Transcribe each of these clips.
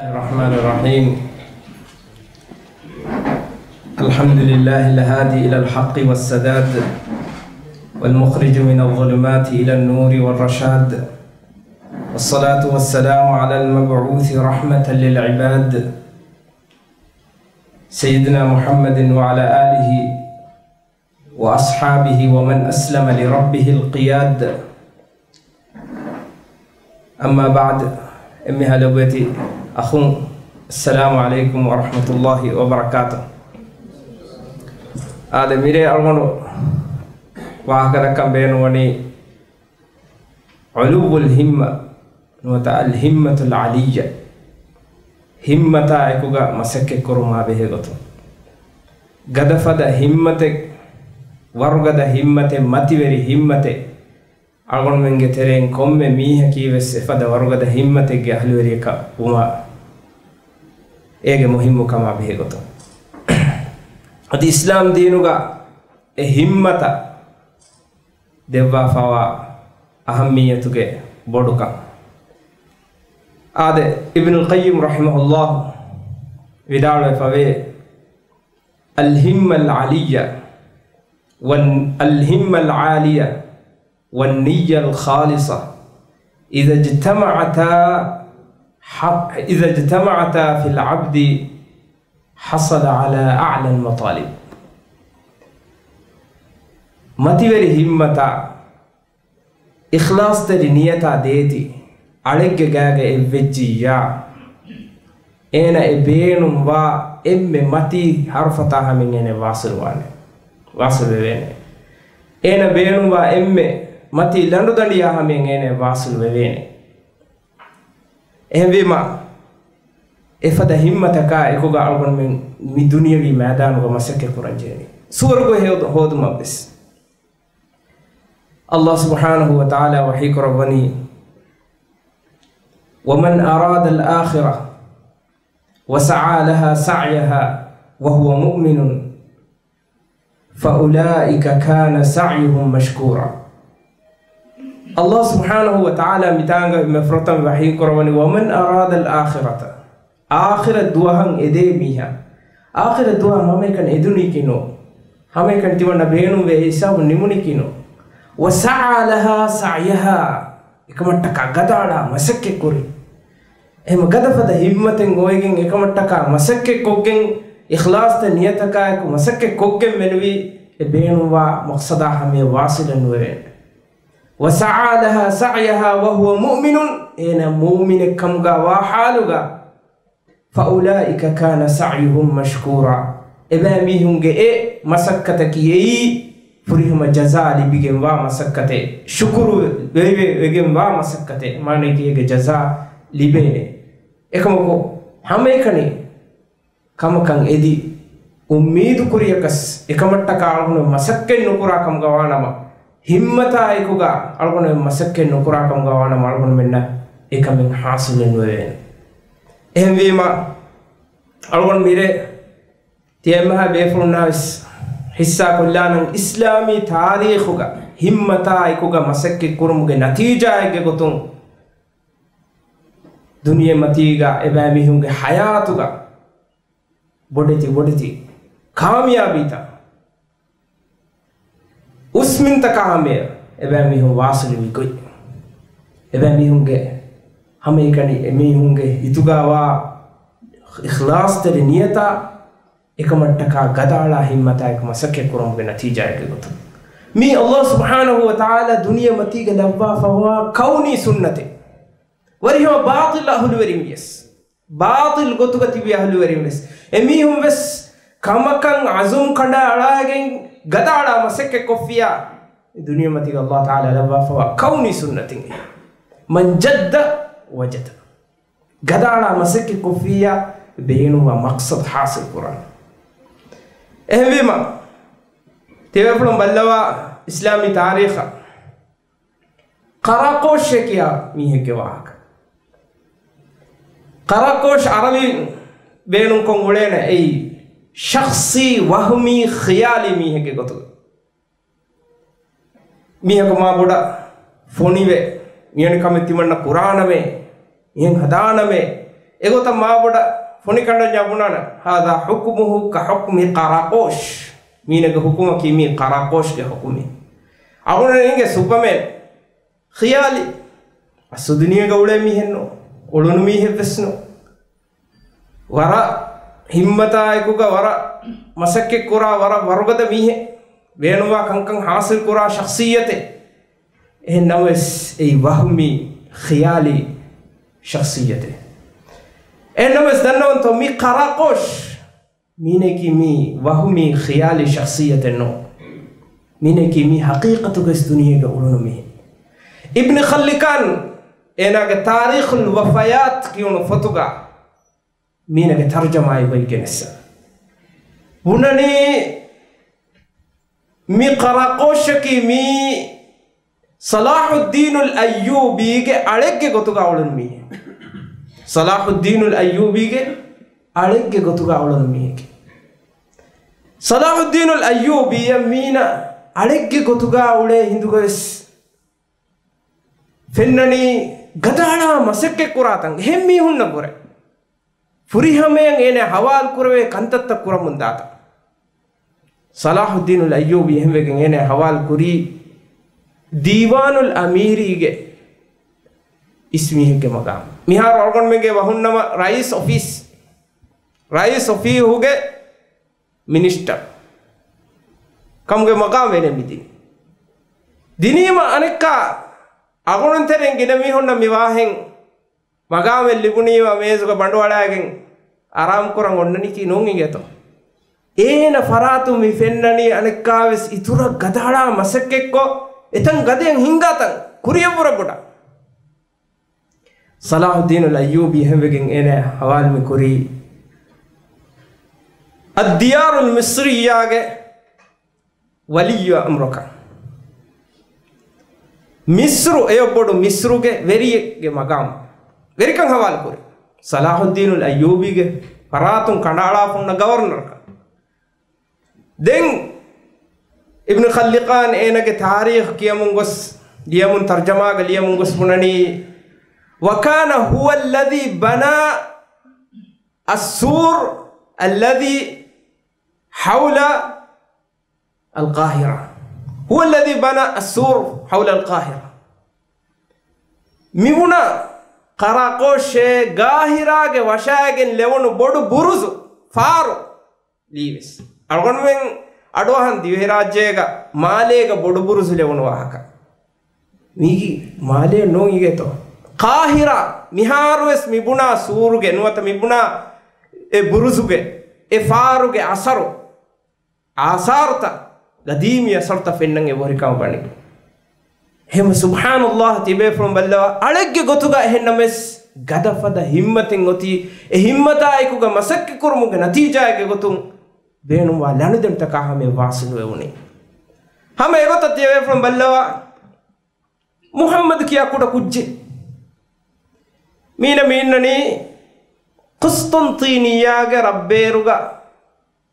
الرحمن الرحيم الحمد لله الهادي إلى الحق والسداد والمخرج من الظلمات إلى النور والرشاد والصلاة والسلام على المبعوث رحمة للعباد سيدنا محمد وعلى آله وأصحابه ومن أسلم لربه القياد أما بعد أمي هلبتي أخوم السلام عليكم ورحمة الله وبركاته آد ميري أرغنو واهكذا كم بينوني علو الهمة نوتا الهمة العلية همتا ايكوغا مسكك كرما بهغتو غدفد همتك ورغد همتك متوري همتك ಅಳಗೊಂಡ್ಮೆಂಗೆ ತೆರೆನ್ ಕೊಮ್ಮೆ ಮೀಹ ಕೀವೆಸ್ ಎಫದ ವರುಗದ ಹಿಮ್ಮತೆಗೆ ಅಹಲುವರಿಯಕ ಉಮ ಏಗೆ ಮುಹಿಮ್ಮು ಕಮ ಬೇಗೊತ್ತು ಅದು ಇಸ್ಲಾಂ ದೀನುಗ ಎ ಹಿಮ್ಮತ ದೆವ್ವಾ ಫಾವ ಅಹಮ್ಮೀಯತುಗೆ ಬೋಡುಕ ಆದೆ ಇಬ್ನುಲ್ ಕಯ್ಯಂ ರಹಿಮಹುಲ್ಲಾಹ್ ವಿದಾಳುವೆ ಫವೆ ಅಲ್ ಹಿಮ್ಮಲ್ ಆಲಿಯ ವನ್ ಅಲ್ ಹಿಮ್ಮಲ್ ಆಲಿಯ والنية الخالصة. إذا اجتمعتا إذا اجتمعتا في العبد حصل على أعلى المطالب. متي همتا؟ إخلاص ترنيتا ديتي. أرجع جاجة إبجيا أنا إبينم وا إم متي حرفتها من يعني واصل وانه واصل بينه أنا بين وا إم ලඩු දඩියා හමෙන් ඒන වාසුල් වෙවේනේ එහෙවීම එෆද හිම්මතකා එකුග අල්ගොන්මෙන් මි දුනියවී මෑදානුග මසක්ක කුරංජේනි සුවර්ගො හේද හෝදුම බෙස් الله سبحانه وتعالى وحيك ربني ومن أراد الآخرة وسعى لها سعيها وهو مؤمن فأولئك كان سعيهم مشكورا Allah subhanahu wa ta'ala mitanga mefrotam wahi korawani waman arada al-akhirata akhirat duwahan ede miha akhirat duwahan hamekan eduni kino hamekan tiwana beenu ve hisabu nimuni kino wa sa'a laha sa'yaha ekamattak agadala masakke kuri ehma gadafada himmaten goygen ekamattak masakke kokgen ikhlas te niyataka ek masakke kokgen menwi e beenuwa maqsada hame wasilan nuwe වසාලහ සයහ වහුව මුමිනුන් ඒන මූමිනෙක් කම්ගා වාහාලුගා فأولئك كان سعيهم مشكورا. إذا ميهم جئ مسكت كيي فريهم جزاء بيجن وا مسكت. شكر بيجن وا مسكت. ما نكيه جزاء لبين إكمكو هم إكني كم كان إدي උම්මීදු කුරියකස් එකමට්ට කාරුණු මසක්කෙන් නුකුරා කම්ගවානම හිම්මතායෙකුග අල්ගොන මසක්කෙන් නොකරාකම්ග වාන අල්ගොන වෙන්න එකමින් හාසිලෙන් වවෙන. එහෙවීම අල්ගොන් මිරේ තියමහ බේෆුන්නාවිස් හිස්සා කොල්ලානන් ඉස්ලාමී තාරීහුග හිම්මතායෙකුග මසක්කෙ කුරුමුගේ නතිීජායග ගොතුන් දුනිය මතීග එබෑ මිහුන්ගේ හයාතුග බොඩති බොඩති කාමයා බීතා උස්මින්ත කාමය එබැ මිහුන් වාසලිමිකුයි එබැ මිහුන්ගේ හමේකනි එමිහුන්ගේ හිතුගාවා ඉඛලාස්තර නියතා එකමට්ටකා ගදාලා හිම්මතා එකම සකේ කුරුම්ගේ නතිජයට ගොතු. මේ අල්ලාහ් සුබ්හානහු වතාලා දුනිය මතීග ලබ්බා ෆවා කවුනි සුන්නතේ. වරිහෝ බාතිල් අහුලුවරින් යස් බාතිල් ගොතුග තිබිය අහුලුවරින් යස් එමිහුන් වෙස්. කමකං අසුම් කඩ අලාගෙන් ගතාඩා මසෙක්ක කොෆියා. දුනියමතික අල්ලා තාලා ලබාෆවා කවුනි සුන්නතින්? මංජද්ද වජත ගදාඩා මසෙක්ක කොෆියා බේනුවා මක්සද් හාසිල් කුරාන්. එහෙවීම තෙවපුළුම් බල්ලවා ඉස්ලාමි තාරීඛ. කරාකෝෂ්‍ය කියා මීහෙක්ගේ වාහක. කරාකෝෂ් අරබි බේනුම් කොන් උලේන එයි ශක්ෂී වහමී ක්‍රයාලි මීහක ගොතුක. මීහකුමා ගොඩ ෆොනිවේ මියනිකම තිමන්න කුරාණවේ ඉන් හදානවේ එගොත මාබොඩ ෆොනිකඩ ජබුණන හාදා හොකුමුහු කහොක්මි කරකෝෂ් මීනක හුකුම කිමී කරකෝෂ්ගේ හොකුමේ. අගුණනගේ සුපමෙන් ක්‍රයාලි අසුදුනිය ගවුලේ මිහෙන්නෝ ඔළුණු මීහෙ වෙස්නෝ වරා ಹಿಮ್ಮತಾಯಕುಗ ವರ ಮಸಕ್ಕೆ ಕುರ ವರ ವರ್ಗದ ಮೀಹೆ ವೇಣುವ ಕಂಕಂ ಹಾಸಿಲ್ ಕುರ ಶಖ್ಸೀಯತೆ ಏ ನವಸ್ ಏ ವಹ್ಮಿ ಖಿಯಾಲಿ ಶಖ್ಸೀಯತೆ ಏ ನವಸ್ ನನ್ನ ಒಂದು ಮೀ ಕರಾಕೋಶ್ ಮೀನೆಕಿ ಮೀ ವಹ್ಮಿ ಖಿಯಾಲಿ ಶಖ್ಸೀಯತೆ ನೋ ಮೀನೆಕಿ ಮೀ ಹಕೀಕತುಗಸ್ ದುನಿಯೆಗೆ ಉಳುನು ಮೀ ಇಬ್ನಿ ಖಲ್ಲಿಕಾನ್ ಏನಾಗ ತಾರೀಖುಲ್ ವಫಯಾತ್ ಕಿಯುಣು ಫತುಗ මීනක තර්ජමයවයි ගෙනෙස. උනනේ මි කරකෝෂකමී සලාහුද්දීනුල් අයුබීගේ අලෙක්ගෙ ගොතු ගවුලන් මිය. සලාහුද්දීනුල් අයුබීගේ අලෙක්ගෙ ගොතු ගවුලන් මියකි. සලාහුද්දීනුල් අයුබීය මීන අලෙක්ගෙ ගොතුගා උලේ හිදුගවෙස් ಫೆನ್ನಣಿ ಗದಾಳ ಮಸಕ್ಕೆ ಕುರಾತಂಗ ಹೆಮ್ಮಿ ಹುಣ್ಣ ಬೊರೆ ಫುರಿಹಮೆಯಂ ಏನೆ ಹವಾಲ್ ಕುರವೆ ಕಂತತ್ತ ಕುರ ಮುಂದಾತ ಸಲಾಹುದ್ದೀನುಲ್ ಅಯ್ಯೂಬಿ ಹೆಮ್ಮೆಗೆ ಏನೆ ಹವಾಲ್ ಕುರಿ ದೀವಾನುಲ್ ಅಮೀರಿಗೆ ಇಸ್ಮಿಹಿಗೆ ಮಗ ಮಿಹಾರ್ ಒಳಗೊಂಡ್ಮೆಗೆ ವಹುನ್ನಮ ರೈಸ್ ಆಫೀಸ್ ರೈಸ್ ಆಫೀಹುಗೆ ಮಿನಿಸ್ಟರ್ ಕಮ್ಗೆ ಮಗ ವೇನೆ ಮಿದಿನಿ ದಿನೀಮ ಅನೆಕ್ಕ ಅಗುಣಂತೆರೆಂ ಗಿಡ ಮೀಹುಣ್ಣ ಮಿವಾಹೆಂ ಮಗಾವೆಲ್ ಲಿಗುಣೀವ ಮೇಜುಗ ಬಂಡವಾಳಾಗೆಂ ಆರಾಮ್ ಕುರಂ ಒಣ್ಣನಿಕಿ ನೋಂಗಿಗೆತೋ ಏನ ಫರಾತು ಮಿ ಫೆನ್ನನಿ ಅನೆಕ್ಕಾವೆಸ್ ಇತುರ ಗದಾಳ ಮಸಕ್ಕೆಕ್ಕೋ ಎತಂ ಗದೆಯಂ ಹಿಂಗಾತಂ ಕುರಿಯಪುರ ಗುಡ ಸಲಾಹುದ್ದೀನ್ ಅಲ್ ಅಯ್ಯೂಬಿ ಹೆವೆಗೆಂ ಏನೆ ಹವಾಲ್ ಮಿ ಕುರಿ ಅದ್ದಿಯಾರುಲ್ ಮಿಸ್ರಿಯಾಗೆ ವಲಿಯ ಅಮ್ರಕ ಮಿಸ್ರು ಎಯೊಬ್ಬಡು ಮಿಸ್ರುಗೆ ವೆರಿಗೆ ಮಗಾಮ غيركن هوال كوري صلاح الدين الأيوبي جه فراتون كنارا فون غورنر دين ابن خلقان اينك تاريخ كيمونغوس ديمون ترجمة قليمونغوس بناني وكان هو الذي بنى السور الذي حول القاهرة هو الذي بنى السور حول القاهرة ميونا ಕರಕೋಶೆ ಗಾಹಿರಾಗೆ ವಶಾಗೆ ಲೆವನು ಬೊಡು ಬುರುಸು ಫಾರು. ಲೀವಿಸ್. ಅಳ್ಗೊಂಡ್ವೆಂಗ್ ಅಡುವಹನ್ ದಿವಿರಾಜ್ಯೇಗ ಮಾಲೇಗ ಬೊಡು ಬುರುಸು ಲೆವನು ವಾಹಕ. ನೀಗಿ ಮಾಲೆ ನೋಯಿಗೆತೋ ಕಾಹಿರ ಮಿಹಾರುವೆಸ್ ಮಿಬುಣ ಸೂರುಗೆ ಎನ್ನುವತ ಮಿಬುಣ ಎ ಬುರುಸುಗೆ ಎ ಫಾರುಗೆ ಅಸರು. ಆಸಾರುತ ಗದೀಮಿ ಅಸರುತ ಫೆನ್ನಂಗೆ ಬೋರಿಕಾಂಬಾಣಿಗೆ හෙම සුභානුල්له තිබේ ෆරුම් බල්ලවා අඩක්්‍ය ගොතුග එහෙන්නමෙස් ගදපද හිම්මතින් ගොතිී එහිම්මතායකුග මසක්ක කුරුමුග නතිීජායක ගොතුන් බේනුවා ලැනුදෙන්ට කාහමේ වාසිනුව වුණේ. හම ඒගොත තියවේ ෆරුම් බල්ලවා මුහම්මද කියකුඩ කුජ්ජෙ. මීන මීන්නනී කුස්තුන්තීනීයාගේ රබ්බේරුග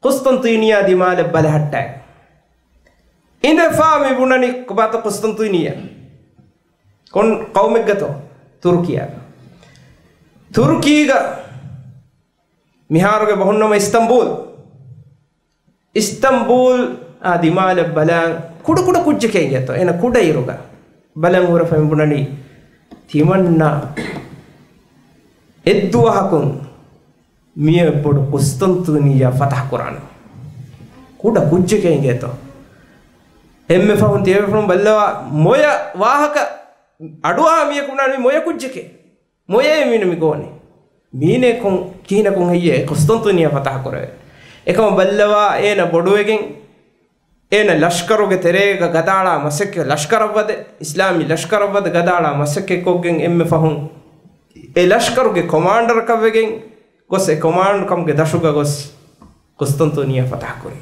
කුස්තුන්තීනයා දිමාල බලහට්ටයි. ඉඳෆා විබුණනි කුබත කුස්තන්තුනිය කොන් කවුමෙක් ගතෝ? තුර්කියක තුර්කීග මිහාරුග බොහොන්නම ඉස්තම්බූල්. ඉස්තම්බූල් ආදිමාල බලන් කුඩු කුඩ කුජ්ජකෙන් යතෝ එන කුඩ ඉරුග බලන් හොර ෆෙම්බුණනි තිමන්න. එද්දුවහකුන් මිය පොඩු කුස්තන්තුනිය ෆතහ කුරාන. කුඩ කුජ්ජකෙන් යතෝ ಹೆಮ್ಮೆ ಫಹುನ್ ತೇವೆ ಫಹುನ್ ಬಲ್ಲವ ಮೊಯ ವಾಹಕ ಅಡುವ ಮಿಯ ಕುಣಾನಿ ಮೊಯ ಕುಜ್ಜಕೆ ಮೊಯೆ ಮೀನು ಮಿಗೋನಿ ಮೀನೆ ಕೊಂ ಕೀನ ಕೊಂ ಹಯ್ಯೆ ಕುಸ್ತಂತುನಿಯ ಫತಹ ಕೊರವೆ ಏಕಮ ಬಲ್ಲವ ಏನ ಬೊಡುವೆಗೆ ಏನ ಲಷ್ಕರುಗೆ ತೆರೆಗ ಗದಾಳ ಮಸಕ್ಕೆ ಲಷ್ಕರವ್ವದೆ ಇಸ್ಲಾಮಿ ಲಷ್ಕರವ್ವದ ಗದಾಳ ಮಸಕ್ಕೆ ಕೊಗ್ಗೆ ಎಮ್ಮೆ ಫಹುನ್ ಎ ಲಷ್ಕರುಗೆ ಕಮಾಂಡರ್ ಕವ್ವೆಗೆ ಗೊಸ್ ಎ ಕಮಾಂಡ್ ಕಮ್ಗೆ ದಶುಗ ಗೊಸ್ ಕುಸ್ತಂತುನಿಯ ಫತಹ ಕೊರಿ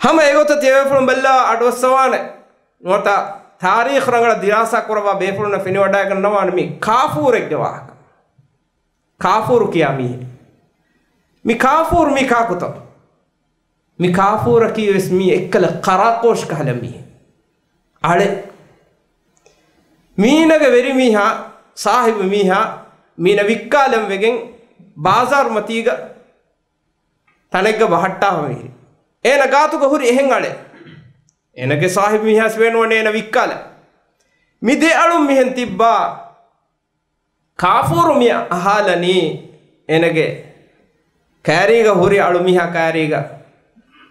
ಹಮ ಏಗೊತ್ತ ತೇವೆಫುಳು ಬೆಲ್ಲ ಅಡ್ವಸ್ಸವಾನೆ ನೋಟ ತಾರೀಖ್ ರಂಗಳ ದಿರಾಸ ಕೊರವ ಬೇಫುಳನ ಫಿನಿ ವಡ್ಡಾಗ ನವಾನ ಮಿ ಕಾಫೂರೆಗ್ಗೆ ವಾಹಕ ಕಾಫೂರು ಕಿಯಾ ಮಿ ಮಿ ಕಾಫೂರ್ ಮಿ ಕಾಕುತ ಮಿ ಕಾಫೂರ ಕಿಯಸ್ ಮಿ ಎಕ್ಕಲ ಕರಾಕೋಶ್ ಕಹಲ ಮಿ ಅಳೆ ಮೀನಗ ವೆರಿ ಮೀಹ ಸಾಹಿಬ್ ಮೀಹ ಮೀನ ವಿಕ್ಕಾಲಂ ವೆಗೆಂ ಬಾಜಾರ್ ಮತೀಗ ತನೆಗ್ಗ ಬಹಟ್ಟಾ ಹೋಗಿ ಏನ ಗಾತುಗ ಹುರಿ ಎಹೆಂ ಅಳೆ ಏನಗೆ ಸಾಹಿಬ್ ಮಿಹಾಸ್ ವೇಣುವನೆ ಏನ ವಿಕ್ಕಾಲ ಮಿದೆ ಅಳು ಮಿಹೆನ್ ತಿಬ್ಬಾ ಕಾಫೂರು ಮಿಯ ಅಹಾಲನಿ ಏನಗೆ ಕ್ಯಾರಿಗ ಹುರಿ ಅಳು ಮಿಹ ಕ್ಯಾರಿಗ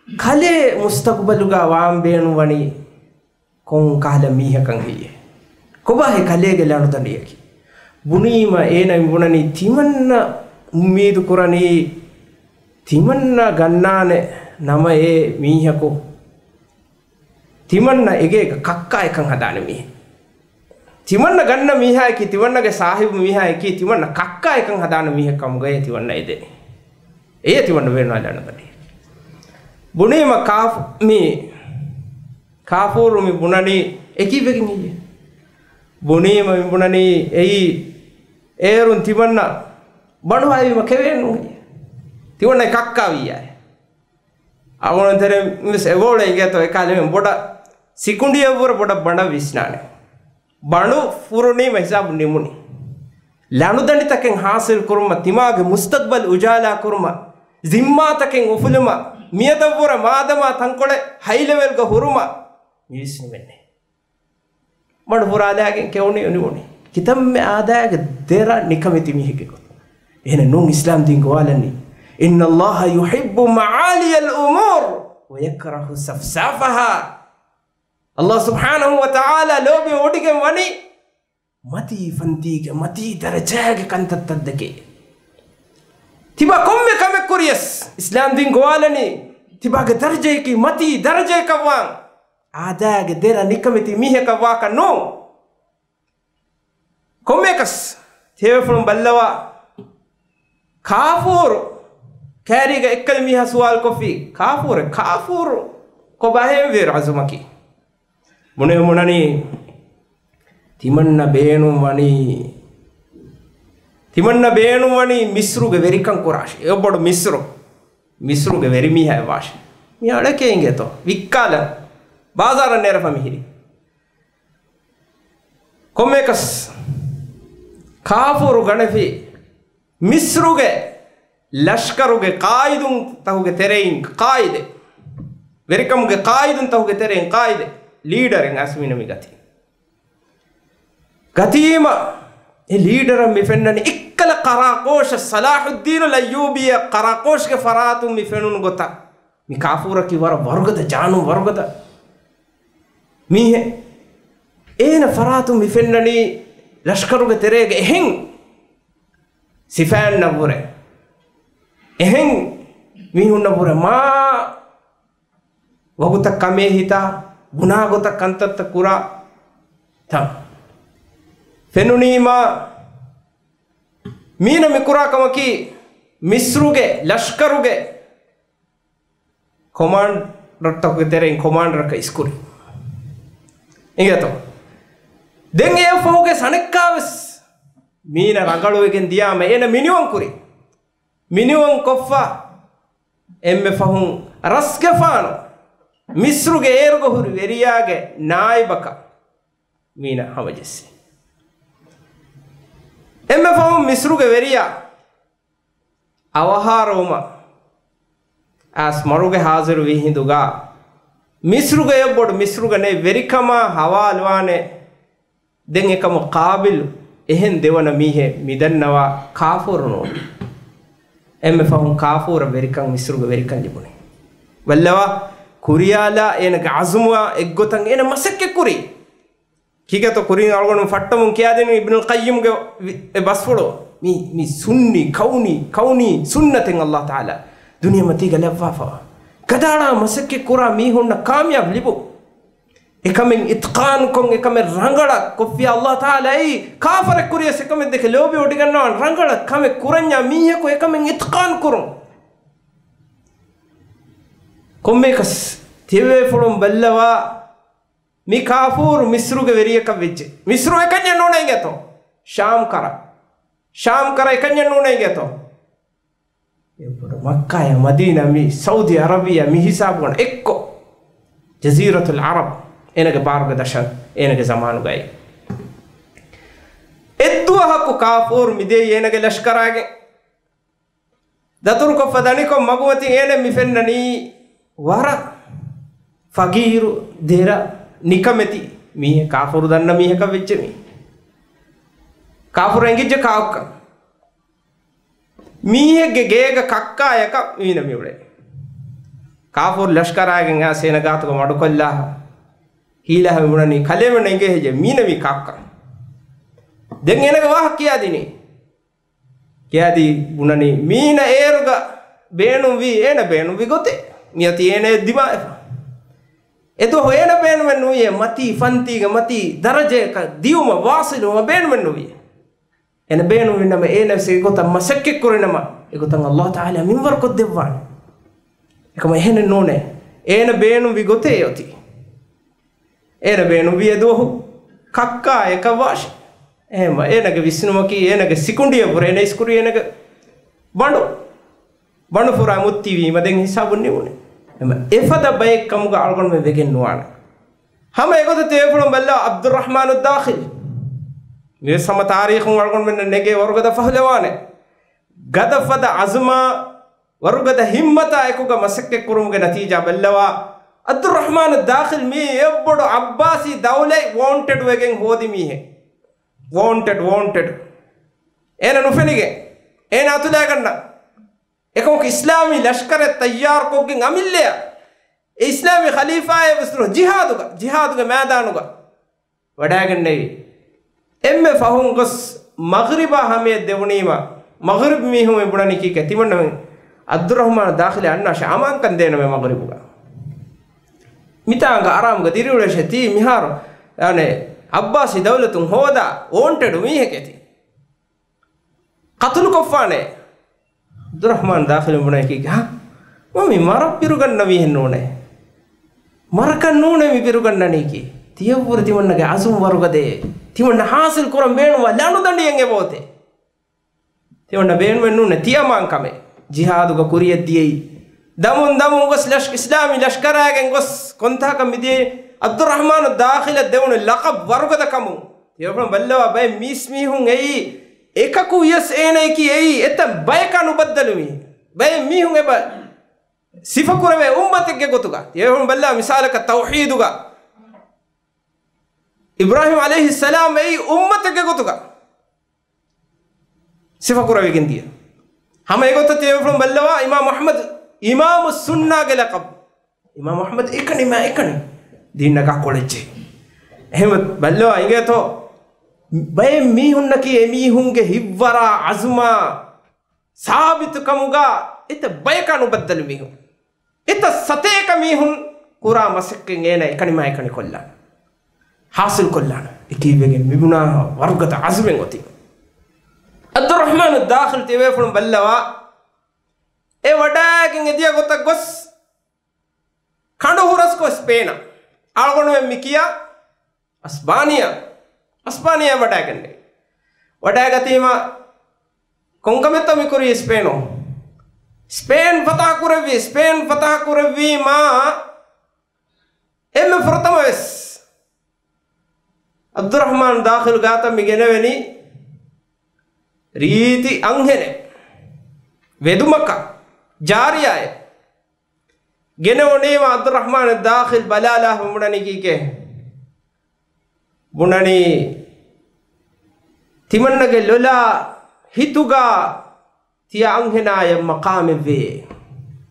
ಕಲೆ ಮುಸ್ತಕ್ಬಲುಗ ವಾಂ ಬೇಣುವಣಿ ಕೊಂ ಕಾಲ ಮೀಹಕಂ ಹಿಯೆ ಕೊಬಾಹೆ ಕಲೆಗೆ ಲಾಣು ದಂಡಿಯಕಿ ಬುಣೀಮ ಏನ ಬುಣನಿ ತಿಮನ್ನ ಉಮ್ಮೀದು ಕುರನಿ ತಿಮನ್ನ ಗನ್ನಾನೆ නම ඒ මීහකෝ. තිමන්න එක එක කක්කා එකන් හදාන මිහ. තිමන්න ගන්න මීහා එකී තිමන්නගේ සාහිබ් මීහා එකී තිමන්න කක්කා එකන් හදාන මීහ කමුගේ තිමන්න එදේ ඒ තිමන්න වෙනවා දැනපටි. බුනේම කාෆ් මේ කාෆෝරු මි බුණනේ එකී වෙකින් හිය බුනේම මි බුණනේ එයි ඒරුන් තිමන්න බඩු ආවිම කෙවෙන්නු තිමන්න කක්කා වියයි ಅವನಂತರ ಮಿಸ್ ಎವೋಳ ಹಿಂಗೇತೋ ಕಾಲ ಬೊಡ ಸಿಕುಂಡಿಯವರ ಬೊಡ ಬಣ ವಿಸ್ನಾನೆ ಬಣು ಫುರುನಿ ಮೆಹಸಾಬ್ ನಿಮುನಿ ಲಣುದಂಡಿ ತಕೆಂಗ್ ಹಾಸಿಲ್ ಕುರುಮ ತಿಮಾಗೆ ಮುಸ್ತಕ್ಬಲ್ ಉಜಾಲ ಕುರುಮ ಜಿಮ್ಮಾ ತಕೆಂಗ್ ಉಫುಲುಮ ಮಿಯದವ್ವರ ಮಾದಮ ತಂಕೊಳೆ ಹೈ ಲೆವೆಲ್ಗ ಹುರುಮ ಮೀಸ್ನಿ ಮೆನ್ನೆ ಮಡು ಹುರ ಆದಾಗೆ ಕೆವಣಿ ಉನಿವಣಿ ಕಿತಮ್ಮೆ ಆದಾಗೆ ದೇರ ನಿಕಮಿತಿ ಮಿಹಿಗೆ ಗೊತ್ತು ಏನ ನುಂಗ್ ಇಸ್ಲಾಂ ದಿಂಗ್ ವಾಲನಿ إن الله يحب معالي الأمور ويكره سفسافها الله سبحانه وتعالى لو بيودك وني متي فنتيك متي درجاك كنت تدكي تبا كم كم كوريس إسلام دين قوالني تبا درجة متي درجة كوان عاداك ديرا نكمتي ميه كواك نو كم كس تيفلم بلوا كافور كاريغا اكلميها سوال كوفي كافور كافور كوباهي وير عزمكي من منني තිමන්න බේනුම් වනී තිමන්න බේනුම් වනී මිස්රුග වෙරිකං කුරාශ එඔබොඩ මිස්රු මිස්රුග වෙරිමිහැ වාශ මි අඩකේන්ගෙතෝ වික්කාල බාසාරන් නේරප මිහිරි කොම්මකස් කාෆෝරු ගණෆි මිස්රුගේ ಲಷ್ಕರುಗೆ ಕಾಯ್ದುಂ ತಹುಗೆ ತೆರೆಯಿಂ ಕಾಯ್ದೆ ವೆರಿಕಮ್ಗೆ ಕಾಯ್ದುಂ ತಹುಗೆ ತೆರೆಯಿಂ ಕಾಯ್ದೆ ಲೀಡರ್ ಅಸ್ಮಿನಮಿ ಗತಿ ಗತೀಮ ಈ ಲೀಡರ್ ಮಿಫೆನ್ನನಿ ಇಕ್ಕಲ ಕರಾಕೋಶ ಸಲಾಹುದ್ದೀನ್ ಅಯ್ಯೂಬಿಯ ಕರಾಕೋಶ್ಗೆ ಫರಾತು ಮಿಫೆನುನ್ ಗೊತ್ತ ಮಿ ಕಾಫೂರಕ್ಕೆ ವರ ವರ್ಗದ ಜಾನು ವರ್ಗದ ಮೀಹೆ ಏನ ಫರಾತು ಮಿಫೆನ್ನನಿ ಲಷ್ಕರುಗೆ ತೆರೆಗೆ ಹೆಂಗ್ ಸಿಫ್ಯಾನ್ ನವ್ವರೆ එහෙන් මිහුන්න පුර මා වගුත කමේ හිතා ගුණාගොත කන්තත්ත කුරා. තම්. ෆෙනුනීමා මීන මිකුරාකමකි මිස්රුගේ ලෂ්කරුගේ කොමාන්ඩරට්ටක තෙරෙන් කොමාන්ඩරක ඉස්කුරි ඉගතෝ. දෙන් ඒ ෆෝගේ සනෙක්කාවස් මීන රඟලුවගෙන් දියාම එන මිනිුවන් කුරේ ಮಿನಿವಂ ಕೊಫ್ಫ ಎಮ್ಮೆ ಫಹುಂ ರಸ್ಗೆ ಫಾನು ಮಿಸ್ರುಗೆ ಏರುಗ ಹುರಿ ವೆರಿಯಾಗೆ ನಾಯ್ಬಕ ಮೀನ ಹವಜಸ್ಸಿ ಎಮ್ಮೆ ಫಹುಂ ಮಿಸ್ರುಗೆ ವೆರಿಯ ಅವಹಾರೋಮ ಆಸ್ ಮರುಗೆ ಹಾಜರು ವಿಹಿಂದುಗ ಮಿಸ್ರುಗೆ ಎಬ್ಬೊಡು ಮಿಸ್ರುಗನೆ ವೆರಿಕಮ ಹವಾಲ್ವಾನೆ ದೆಂ ಎಕಮ ಕಾಬಿಲ್ එහෙන් දෙවන මීහෙ මිදන්නවා කාෆුරු ಎಮ್ಮೆ ಫಹುಂ ಕಾಫೂರ ವೆರಿಕಂ ಮಿಸ್ರುಗ ವೆರಿಕಂ ಜಿಬುನೆ ವಲ್ಲವ ಕುರಿಯಾಲ ಏನಗ ಅಜುಮುವ ಎಗ್ಗೊತಂಗ ಏನ ಮಸಕ್ಕೆ ಕುರಿ ಹೀಗತ ಕುರಿ ಅಳ್ಗೊಂಡು ಫಟ್ಟಮು ಕ್ಯಾದೇನು ಇಬ್ನುಲ್ ಕಯ್ಯಮ್ಗೆ ಬಸ್ಫೋಡು ಮಿ ಮಿ ಸುನ್ನಿ ಕೌನಿ ಕೌನಿ ಸುನ್ನತೆಂಗ ಅಲ್ಲಾ ತಾಲ ದುನಿಯ ಮತಿಗೆ ಲೆವ್ವಾಫ ಕದಾಳ ಮಸಕ್ಕೆ ಕುರ ಮೀ ಹುಣ್ಣ ಕಾಮ್ಯಾಬ್ ಲಿಬು එකමෙන් ඉත්කාන් කොන් එකම රංගල කොෆිය අල්ලාහ් තාලා ඒ කාෆර කුරිය එකමෙන් දෙක ලෝබි ඔඩි ගන්නවා. රංගල කම කුරඤ්ඤා මීහකෝ එකමෙන් ඉත්කාන් කුරුම්. කොම්මේකස් තිවේ ෆොලොම් බල්ලවා මි කාෆූර් මිස්රුගේ වෙරියක වෙච්ච. මිස්රු එකඤ්ඤ නෝනේ ගතෝ ශාම් කර. ශාම් කර එකඤ්ඤ නෝනේ ගතෝ එපොර මක්කාය මදීනා මි සෞදි අරබියා මි හිසාබුන එක්කෝ. ජසීරතුල් අරබ්. එනක බාර්ග දශන් ඒනක සමානුගයි. එද්දුව හක්කු කාපූර් මිදේ ඒනගේ ලෂ්කරාගෙන් දතුරු කොප්ප දනිකො මගුවති ඒන මිෆෙන්න්නනී වර ෆගීරු දෙර නිකමැති. මීහ කාපුරු දන්න මීහක වෙච්චමි. කාපුර ඇගිච්ජ කාක්ක මීහෙක්ගේ ගේග කක්කායක මීනමිවුරේ කාපුර් ලෂ්කරාගෙන් සේන ගාතක මඩු කොල්ලාහ. හීලා හැමුණනේ කලෙම නැගෙහෙජ මීනවි කක්කා. දැන් එනක වහ කියාදිනේ කියාදී බුණනේ මීන ඒරුග බේනුම් වී එන බේනුම් වී ගොතේ. මියති එනේ දිමා එතු හොයන බේනුමෙන් නුයේ මති ෆන්තිග මති දරජයක දියුම වාසිනුම බේනුමෙන් නුයේ එන බේනුම් වින්නම එන සේගොතම් මසක්කෙක් කරනම. ඒගොතන් අල්ලාහ් තාලා මින්වර කොද්දෙව්වා. එකම එහෙන නෝනේ. එන බේනුම් වී ගොතේ යති. ඒන බේනුම් වි එදුවහු කක්කා එක වාශි. එහෙම ඒනගේ විශ්නුමකී ඒනගේ සිකුණ්ඩිය පුර එන ඉස්කුරු ඒනක බණු බණු පුරා මුත්තිවීම දෙන් හිසාබුන්නේ උනේ. එම එෆද බයික් කමුග අල්ගොන් මේ වෙගෙන් නුවාන. හම ඒකද තේපුලම් බල්ලා අබ්දුර්රහ්මාන් උද්දාඛිල් මේ සම තාරීඛුන් අල්ගොන් මෙන්න නෙගේ වරුගද ෆහලවානේ ගදෆද අස්මා වරුගද හිම්මත එකුග මසක්කේ කුරුමුගේ නතිජා බල්ලවා अब्दुलरहमान दाखिल मी एब्बड़ अब्बासी दौले वांटेड वेगे होदि मी है ವಾಂಟೆಡ್ ವಾಂಟೆಡ್ ಏನ ನುಫೆನಿಗೆ ಏನ ಅತುಲೇಗಣ್ಣ ಏಕೋಕ್ ಇಸ್ಲಾಮಿ ಲಷ್ಕರೆ ತಯ್ಯಾರ್ ಕೋಗಿಂಗ್ ಅಮಿಲ್ಲೆಯ ಇಸ್ಲಾಮಿ ಖಲೀಫಾಯ ವಿಸ್ರು ಜಿಹಾದುಗ ಜಿಹಾದುಗ ಮ್ಯಾದಾನುಗ. ವಡಾಗಣ್ಣೆವಿ ಎಮ್ಮೆ ಫಹುಂ ಗೊಸ್ ಮಗ್ರಿಬ ಹಮೆ ದೆವಣೀಮ. ಮಗ್ರಿಬ್ ಮೀಹುಂ ಇಬುಡನಿಕಿ ಕೆತಿಮಣ್ಣ ಅಬ್ದುಲ್ ರಹಮಾನ್ ದಾಖಲೆ ಅಣ್ಣ ಶಾಮಾಂಕಂದೇನಮೆ ಮಗ್ರಿಬುಗ. ಮಿತಾಂಗ ಆರಾಮ್ಗ ದಿರಿಯುಳ ಶತಿ ಮಿಹಾರು ಯಾನೆ ಅಬ್ಬಾಸಿ ದೌಲತುಂ ಹೋದ ಓಂಟೆಡು ಮೀಹೆಕೆತಿ ಕತಲು ಕೊಫ್ಫಾನೆ ಅಬ್ದುರಹ್ಮಾನ್ ದಾಖಲೆ ಬುಣಕಿಗೆ ಹಾ ಮಮ್ಮಿ ಮರ ಪಿರುಗಣ್ಣ ಮೀಹೆನ್ನೋಣೆ ಮರಕನ್ನೂಣೆ ಮಿ ಪಿರುಗಣ್ಣ ನೀಕಿ ತಿಯವ್ವರು ತಿವಣ್ಣಗೆ ಅಸುಂ ವರುಗದೆ ತಿವಣ್ಣ ಹಾಸಿಲ್ ಕುರ ಬೇಣುವ ಲಾನು ದಂಡಿ ಹೆಂಗೆ ಬೋತೆ ತಿವಣ್ಣ ಬೇಣುವೆನ್ನೂಣೆ ತಿಯಮಾಂಕಮೆ ಜಿಹಾದುಗ ಕುರಿಯದ್ದಿಯೈ දමුන් දමුන් ගොස් ලෂ් ඉස්ලාමී ලෂ්කරාගෙන් ගොස් කොන්තාකම් මිදේ අබ්දුරහමාන දාඛිල දෙවුන ලකබ් වර්ගදකමු යොබන බල්ලවා බය මිස් මිහුන් එයි. එකකු යස් ඒනේ කි එයි. එත බයකනු බද්දලුමි. බය මිහුන් එබ සිෆකුරවේ උම්මතෙක්ගේ ගොතුග. යොබන බල්ලවා මිසාලක තවහීදුග. ඉබ්‍රාහිම් আলাইহি සලාම් එයි උම්මතෙක්ගේ ගොතුග. සිෆකුරවේ ගෙන්දිය හැම එකත් තේරුම් බල්ලවා ඉමාම් මුහම්මද් ඉමාම සුන්නාගේ ලකබ් ඉමාම මුහම්මද් එකනිම එකනි. දින්න එකක් කොලෙච්චේ. එහෙම බැල්ලෝ අයිගතෝ බය මීහුන්නකි එමීහුන්ගේ හිව්වරා අසුමා සාබිතුකමුගා එත බයකනු බද්දලු මිහුන් එත සතේක මීහුන් කුරා මසක්කෙන් ඒන එකනිම එකනි කොල්ලා. හාසිල් කොල්ලාන එකීවගෙන් විබුණා වර්ගත අසුමෙන් ඔති අබ්දුරහ්මාන් දාඛල් තිවේෆුන් බල්ලවා ಬಲ್ಲವ ಎ ವಡಾಗಿಂಗ್ ಎದಿಯ ಗೊತ್ತ ಗೊಸ್ ಕಂಡು ಹುರಸ್ಕೋ ಸ್ಪೇನ ಆಳ್ಕೊಂಡು ಮಿಕಿಯ ಅಸ್ಬಾನಿಯ ಅಸ್ಬಾನಿಯ ವಡಾಗಂಡೆ ವಡಾಗತೀಮ ಕೊಂಕಮೆತ್ತ ಮಿಕುರಿ ಸ್ಪೇನು ಸ್ಪೇನ್ ಫತಾ ಕುರವಿ ಸ್ಪೇನ್ ಫತಾ ಕುರವಿ ಮಾ ಎಮ್ಮೆ ಪ್ರಥಮ ವೆಸ್ ಅಬ್ದುರಹ್ಮಾನ್ ದಾಖಲು ಗಾತ ಮಿಗೆನವೆನಿ ರೀತಿ ಅಂಹೆನೆ ජාරියය ගෙන ඕනේ අද රහමාන දාහිල් බලාලා හමුණනකීක බුණනේ තිමන්නගේ ලොලා හිතුගා තිය අංහෙනාය මකාමෙවේ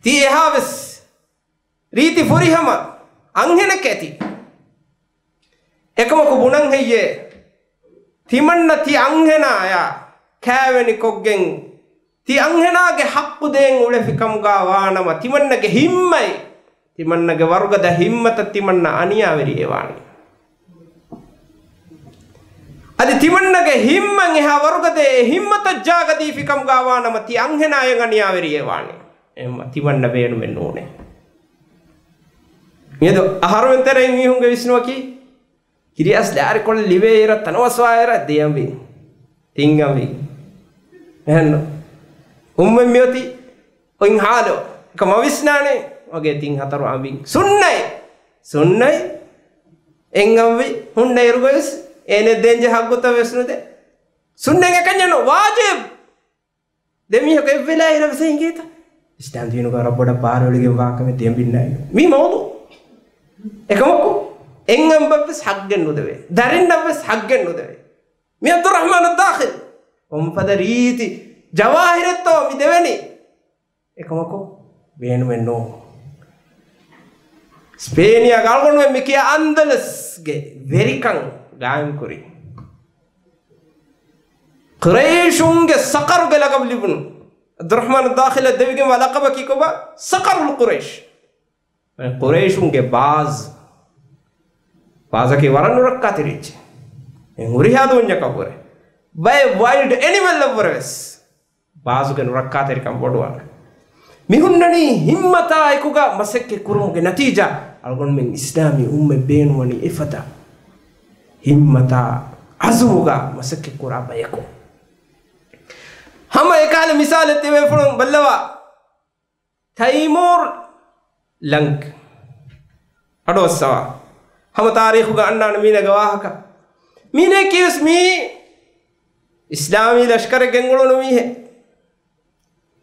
තිය එහාවෙස් රීති ෆොරිහම අංහෙනක ඇති එකමකු බුණංහෙයේ තිමන්න ති අංහෙනාය කෑවැනි කොක්ගෙන් තියංහෙනගේ හක්කුදයෙන් උලෙෆිකමුගා වානම තිමන්නගේ හිම්මයි. තිමන්නගේ වරුගද හිම්මත තිමන්න අනියාවරි ඒවානි. අධි තිමන්නගේ හිම්මන් එහා වරුගදේ හිම්මත ජාගදීෆිකම් ගාවානම ති අංහෙනය ගනියාවරි ඒවානේ. එම තිමන්න බේනුවෙන් ඕනේ. මෙද අහරුවන්තරෙන් මිහුන්ගේ විශ්නුවකි කිරියස් ලෑරි කොල් ලිවේර තනවස්වායර දියම්වී තිංගම්වී මෙහැන්නු. උම්මම්යෝති ඔයින් හාලෝ. එක මවිස්නානේ වගේ තින් හතරු අම්බින් සුන්නයි. සුන්නයි. එංගම්වි හුන්නයි රුගයස් ඒනෙ දෙන්ජ හක්ගුත වෙස්නුද? සුන්නෙන් එකඥනො වාජබ් දෙමියක එවෙලා ඉරවසයිගේත ස්ටන්තිීනු කරබොඩ පාරවලිගේ වාකම තියම්බින්නයි මේ මවුදු? එකමොක්කු එංගම්බස් හක්ගෙන් නොදවේ. දරින් නබස් හක්ගෙන් නොදවේ. මේ අතුරහමන දාහිල් ඔම්පද රීති ජවාහිරත්තෝ විදවැනි එකමකු වේනුවෙන් නෝ. ස්පේනිය ගල්ගොනුව මිකිය අන්දලස්ගේ වෙරිකං ගායම්කුරි. කුරේෂුන්ගේ සකරුග ලකම් ලිබුණු දරහමන දාහිල දෙවිගෙන් වලකබකිකොබ සකරුල් කුරේෂ් කුරේෂුන්ගේ බාස් පාසකි වරන්නුරක් අතිරිච්චේ. උරිහාදුවංජකපුරේ. බය වයිල්ඩ් එනිවල් ලබ්වරවෙස්. ವೈಲ್ಡ್ ಎನಿಮಲ್ ಅವರವೆಸ್ ಬಾಜುಗೆ ರಕ್ಕ ತಿರಿಕಂ ಬಡುವಾನ ಮಿಹುನ್ನಣಿ ಹಿಮ್ಮತ ಐಕುಗ ಮಸಕ್ಕೆ ಕುರುಮುಗೆ ನತೀಜ ಅಳ್ಗೊಂಡು ಮೆಂಗ್ ಇಸ್ಲಾಮಿ ಉಮ್ಮೆ ಬೇಣುವಣಿ ಇಫತ ಹಿಮ್ಮತ ಅಜುಮುಗ ಮಸಕ್ಕೆ ಕುರ ಬಯಕು ಹಮ ಏಕಾಲ ಮಿಸಾಲ್ ಎತ್ತಿವೆ ಫುಳು ಬಲ್ಲವ ತೈಮೂರ್ ಲಂಕ್ ಅಡೋತ್ಸವ ಹಮ ತಾರೀಖುಗ ಅಣ್ಣನ ಮೀನ ಗವಾಹಕ ಮೀನೆ ಕಿಯಸ್ ಮೀ ಇಸ್ಲಾಮಿ ಲಷ್ಕರ ಗೆಂಗುಳು ಮೀಹೆ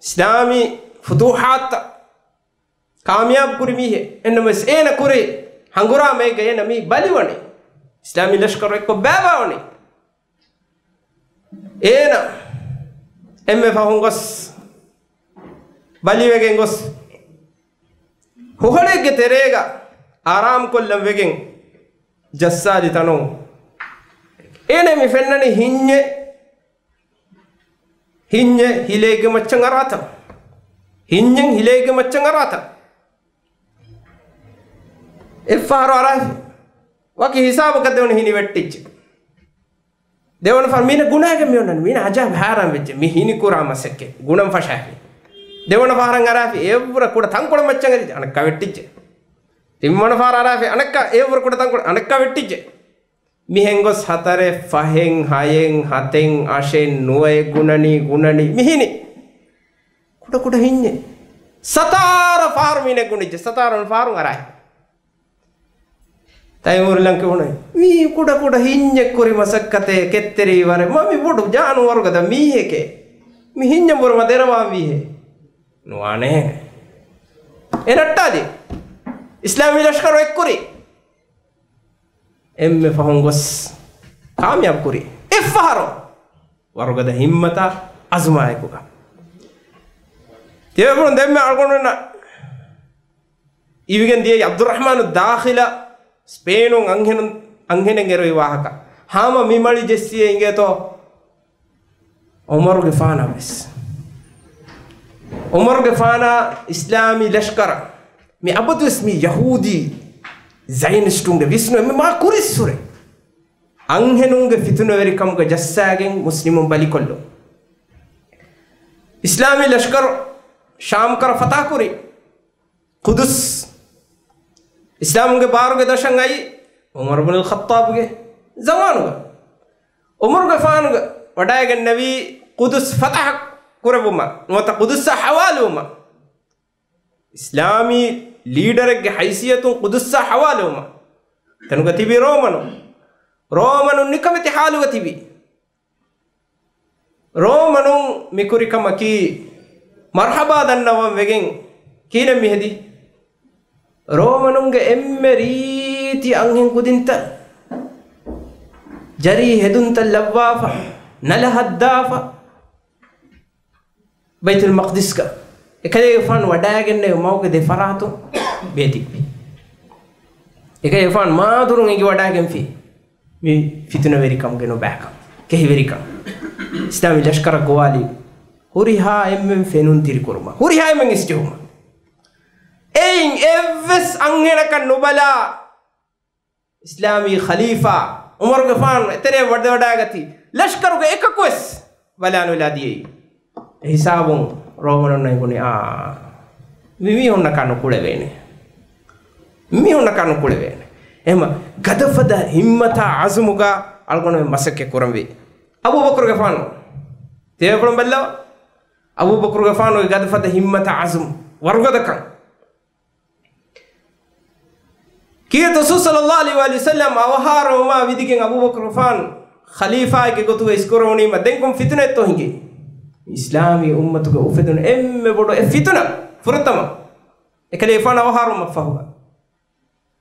ඉස්ලාමී ෆුතුහාත් කාමයාබ් කුරිමීහ එන්නමස් ඒන කුරේ හංගුරා මේ ගය නමී බලිවනේ. ඉස්ලාමී ලෂ්කර එක්ක බෑවවනේ ඒන එම්ම ෆහුන් ගොස් බලිවගෙන් ගොස් හොහලෙක්ගේ තෙරේග ආරාම් කොල්ලම් වෙගෙන් ජස්සාදි තනෝ ඒනෙමි ෆෙන්නනි හිං්ඥේ ಹಿಂಜೆ ಹಿಂಜೆ ಹಿಲೇಗೆ ಮಚ್ಚಂಗರಾತ ಹಿಂಜೆಂ ಹಿಲೇಗೆ ಮಚ್ಚಂಗರಾತ ಎಫ್ಫಾರು ಅರಾಫಿ ವಕಿ ಹಿಸಾಬ ಕದ್ದವನು ಹಿನಿ ವೆಟ್ಟಿಚ್ಚು ದೇವನ ಫರ್ ಮೀನ ಗುಣಾಗ ಮೇವನನ್ ಮೀನ ಅಜಾಬ್ ಹಾರಾಂ ವೆಚ್ಚ ಮಿ ಹಿನಿ ಕುರಾಮ ಸೆಕ್ಕೆ ಗುಣಂ ಫಶಾಫಿ ದೇವನ ಫಾರಂಗ ಅರಾಫಿ ಎವ್ರ ಕೂಡ ತಂಕೊಳ ಮಚ್ಚಂಗರಿಚ್ಚೆ ಅನಕ್ಕ ವೆಟ್ಟಿಚ್ಚೆ ತಿಮ್ಮನ ಫಾರ ಅರಾಫಿ ಅನಕ್ಕ ಎವ್ರ ಕೂಡ ತಂಕೊಳ ಅನಕ್ಕ ವೆಟ್ಟಿಚ್ಚೆ මිහෙන්ගොස් හතරෙ ෆහෙන් හයෙන් හතෙන් අශෙන් නුවය ගුණනි ගුණනි මිහිනි. කුඩ කුඩ හින්නේ. සතාර ෆාර්මින ගුණිච්ච සතාරන් ෆාරුන් අරයි. තයිමුරු ලංක උනේ මී කුඩ කුඩ හින්නේ කුරි මසක්කතේ කෙත්තරි වර. මමි බොඩු ජානු වර්ගද මීහෙකේ. මි හින්නේ බොරම දෙරවා මීහෙ නුවානේ එනට්ටාදී. ඉස්ලාමී ලෂ්කර එක්කුරි. ಎಮ್ಮೆ ಫಹಂಗೊಸ್ ಕಾಮ್ಯಾಬ್ ಕುರಿ ಎಫ್ಫಾರೋ ವರ್ಗದ ಹಿಮ್ಮತ ಅಜುಮಾಯಕುಗ ದೇವಗುಣ ದೆಮ್ಮೆ ಆಳ್ಕೊಂಡ ಇವಿಗೆನ್ ದಿಯ ಅಬ್ದುಲ್ ರಹಮಾನ್ ದಾಖಿಲ ಸ್ಪೇನು ಅಂಗೆನ ಅಂಗೆನೆಂಗೆರೋ ಈ ವಾಹಕ ಹಾಮ ಮಿಮಳಿ ಜೆಸ್ಸಿಯ ಹಿಂಗೇತೋ ಉಮರ್ಗೆ ಫಾನ ಮಿಸ್ ಉಮರ್ಗೆ ಫಾನ ಇಸ್ಲಾಮಿ ಲಷ್ಕರ ಮಿ ಅಬದು ಇಸ್ಮಿ ಯಹೂದಿ ಜೈನಿಸ್ಟುಂಗೆ ವಿಷ್ಣು ಎಮ್ಮೆ ಮಾ ಕುರಿಸುರೆ ಅಂಹೆನುಂಗೆ ಫಿತುನವೆರಿ ಕಮ್ಗೆ ಜಸ್ಸಾಗೆಂ ಮುಸ್ಲಿಮು ಬಲಿಕೊಲ್ಲು ಇಸ್ಲಾಮಿ ಲಷ್ಕರ್ ಶಾಮ್ಕರ ಫತಾ ಕುರಿ ಕುದುಸ್ ಇಸ್ಲಾಮ್ಗೆ ಬಾರುಗೆ ದಶಂಗಾಯಿ ಉಮರ್ ಬುಲ್ ಖತ್ತಾಬ್ಗೆ ಜವಾನುಗ ಉಮರ್ಗೆ ಫಾನುಗ ಒಡಾಯಗೆ ನವಿ ಕುದುಸ್ ಫತಹ ಕುರಬುಮ್ಮ ನೋತ ಕುದುಸ್ಸ ಹವಾಲುಮ್ಮ ಇಸ್ಲಾಮಿ ಲೀಡರ್ಗೆ ಹೈಸಿಯತು ಕುದುಸ್ಸ ಹವಾಲುಮ ತನುಗ ತಿಬಿ ರೋಮನು ರೋಮನು ನಿಕಮಿತಿ ಹಾಲುಗ ತಿಬಿ ರೋಮನು ಮಿಕುರಿಕಮ ಕಿ ಮರ್ಹಬಾದನ್ನವ ವೆಗೆಂ ಕೀನ ಮಿಹದಿ ರೋಮನುಂಗೆ ಎಮ್ಮೆ ರೀತಿ ಅಂಹೆಂ ಕುದಿಂತ ಜರಿ ಹೆದುಂತ ಲವ್ವಾಫ ನಲಹದ್ದಾಫ ಬೈತುಲ್ ಮಕ್ದಿಸ್ಕ එකේ ෆන් වඩාගෙන මවක දෙෆරාතු බේතික්පි එක එෆන් මාදුරුන් එක වඩාගෙන් ෆි. මි ෆිතුන වෙරිකම් ගෙන බෑක කෙහි වෙරිකම්. ඉස්ලාමි ලෂ්කර ගෝවාලි. හුරිහා එම්මෙන් ෆෙනුන් තිරි කුරුම හුරිහා එම්මෙන් ඉස්ටිහුම එයින් එවස් අංගෙනක නුබලා ඉස්ලාමී ඛලීෆා උමර් ගෆාන් එතරේ වඩ වඩාගති. ලෂ්කරුගේ එකකුස් වලානු ලාදියේ හිසාබුන් රෝමණොන්නයිකුණ ආ විමි ඔන්න කනු කුලවෙන මි ඔන්න කනු කුලවෙන එම ගදපද හිම්මතා අසුමුග අල්ගොන මසක්කෙ කුරම්වී අබූබකරුග ෆානු. තේවකුළම් බල්ලව අබූබකරුග ෆානුව ගදපද හිම්මත අසුම් වර්ගදකන් කියත සුසලල්ලා අලි වසල්ලම්? අවහාරවමා විදිගෙන් අබූබකරුෆාන් ඛලීෆාගේ ගොතුව ඉස්කරෝනීම දෙංකුම් ෆිතුනෙත්තෝ හිගේ ඉස්ලාමී උම්මතුක උපෙදුන එම්ම බොඩ ෆිතුන. ෆුරතම එකල ඉෆාන අවහාරුම ෆහුග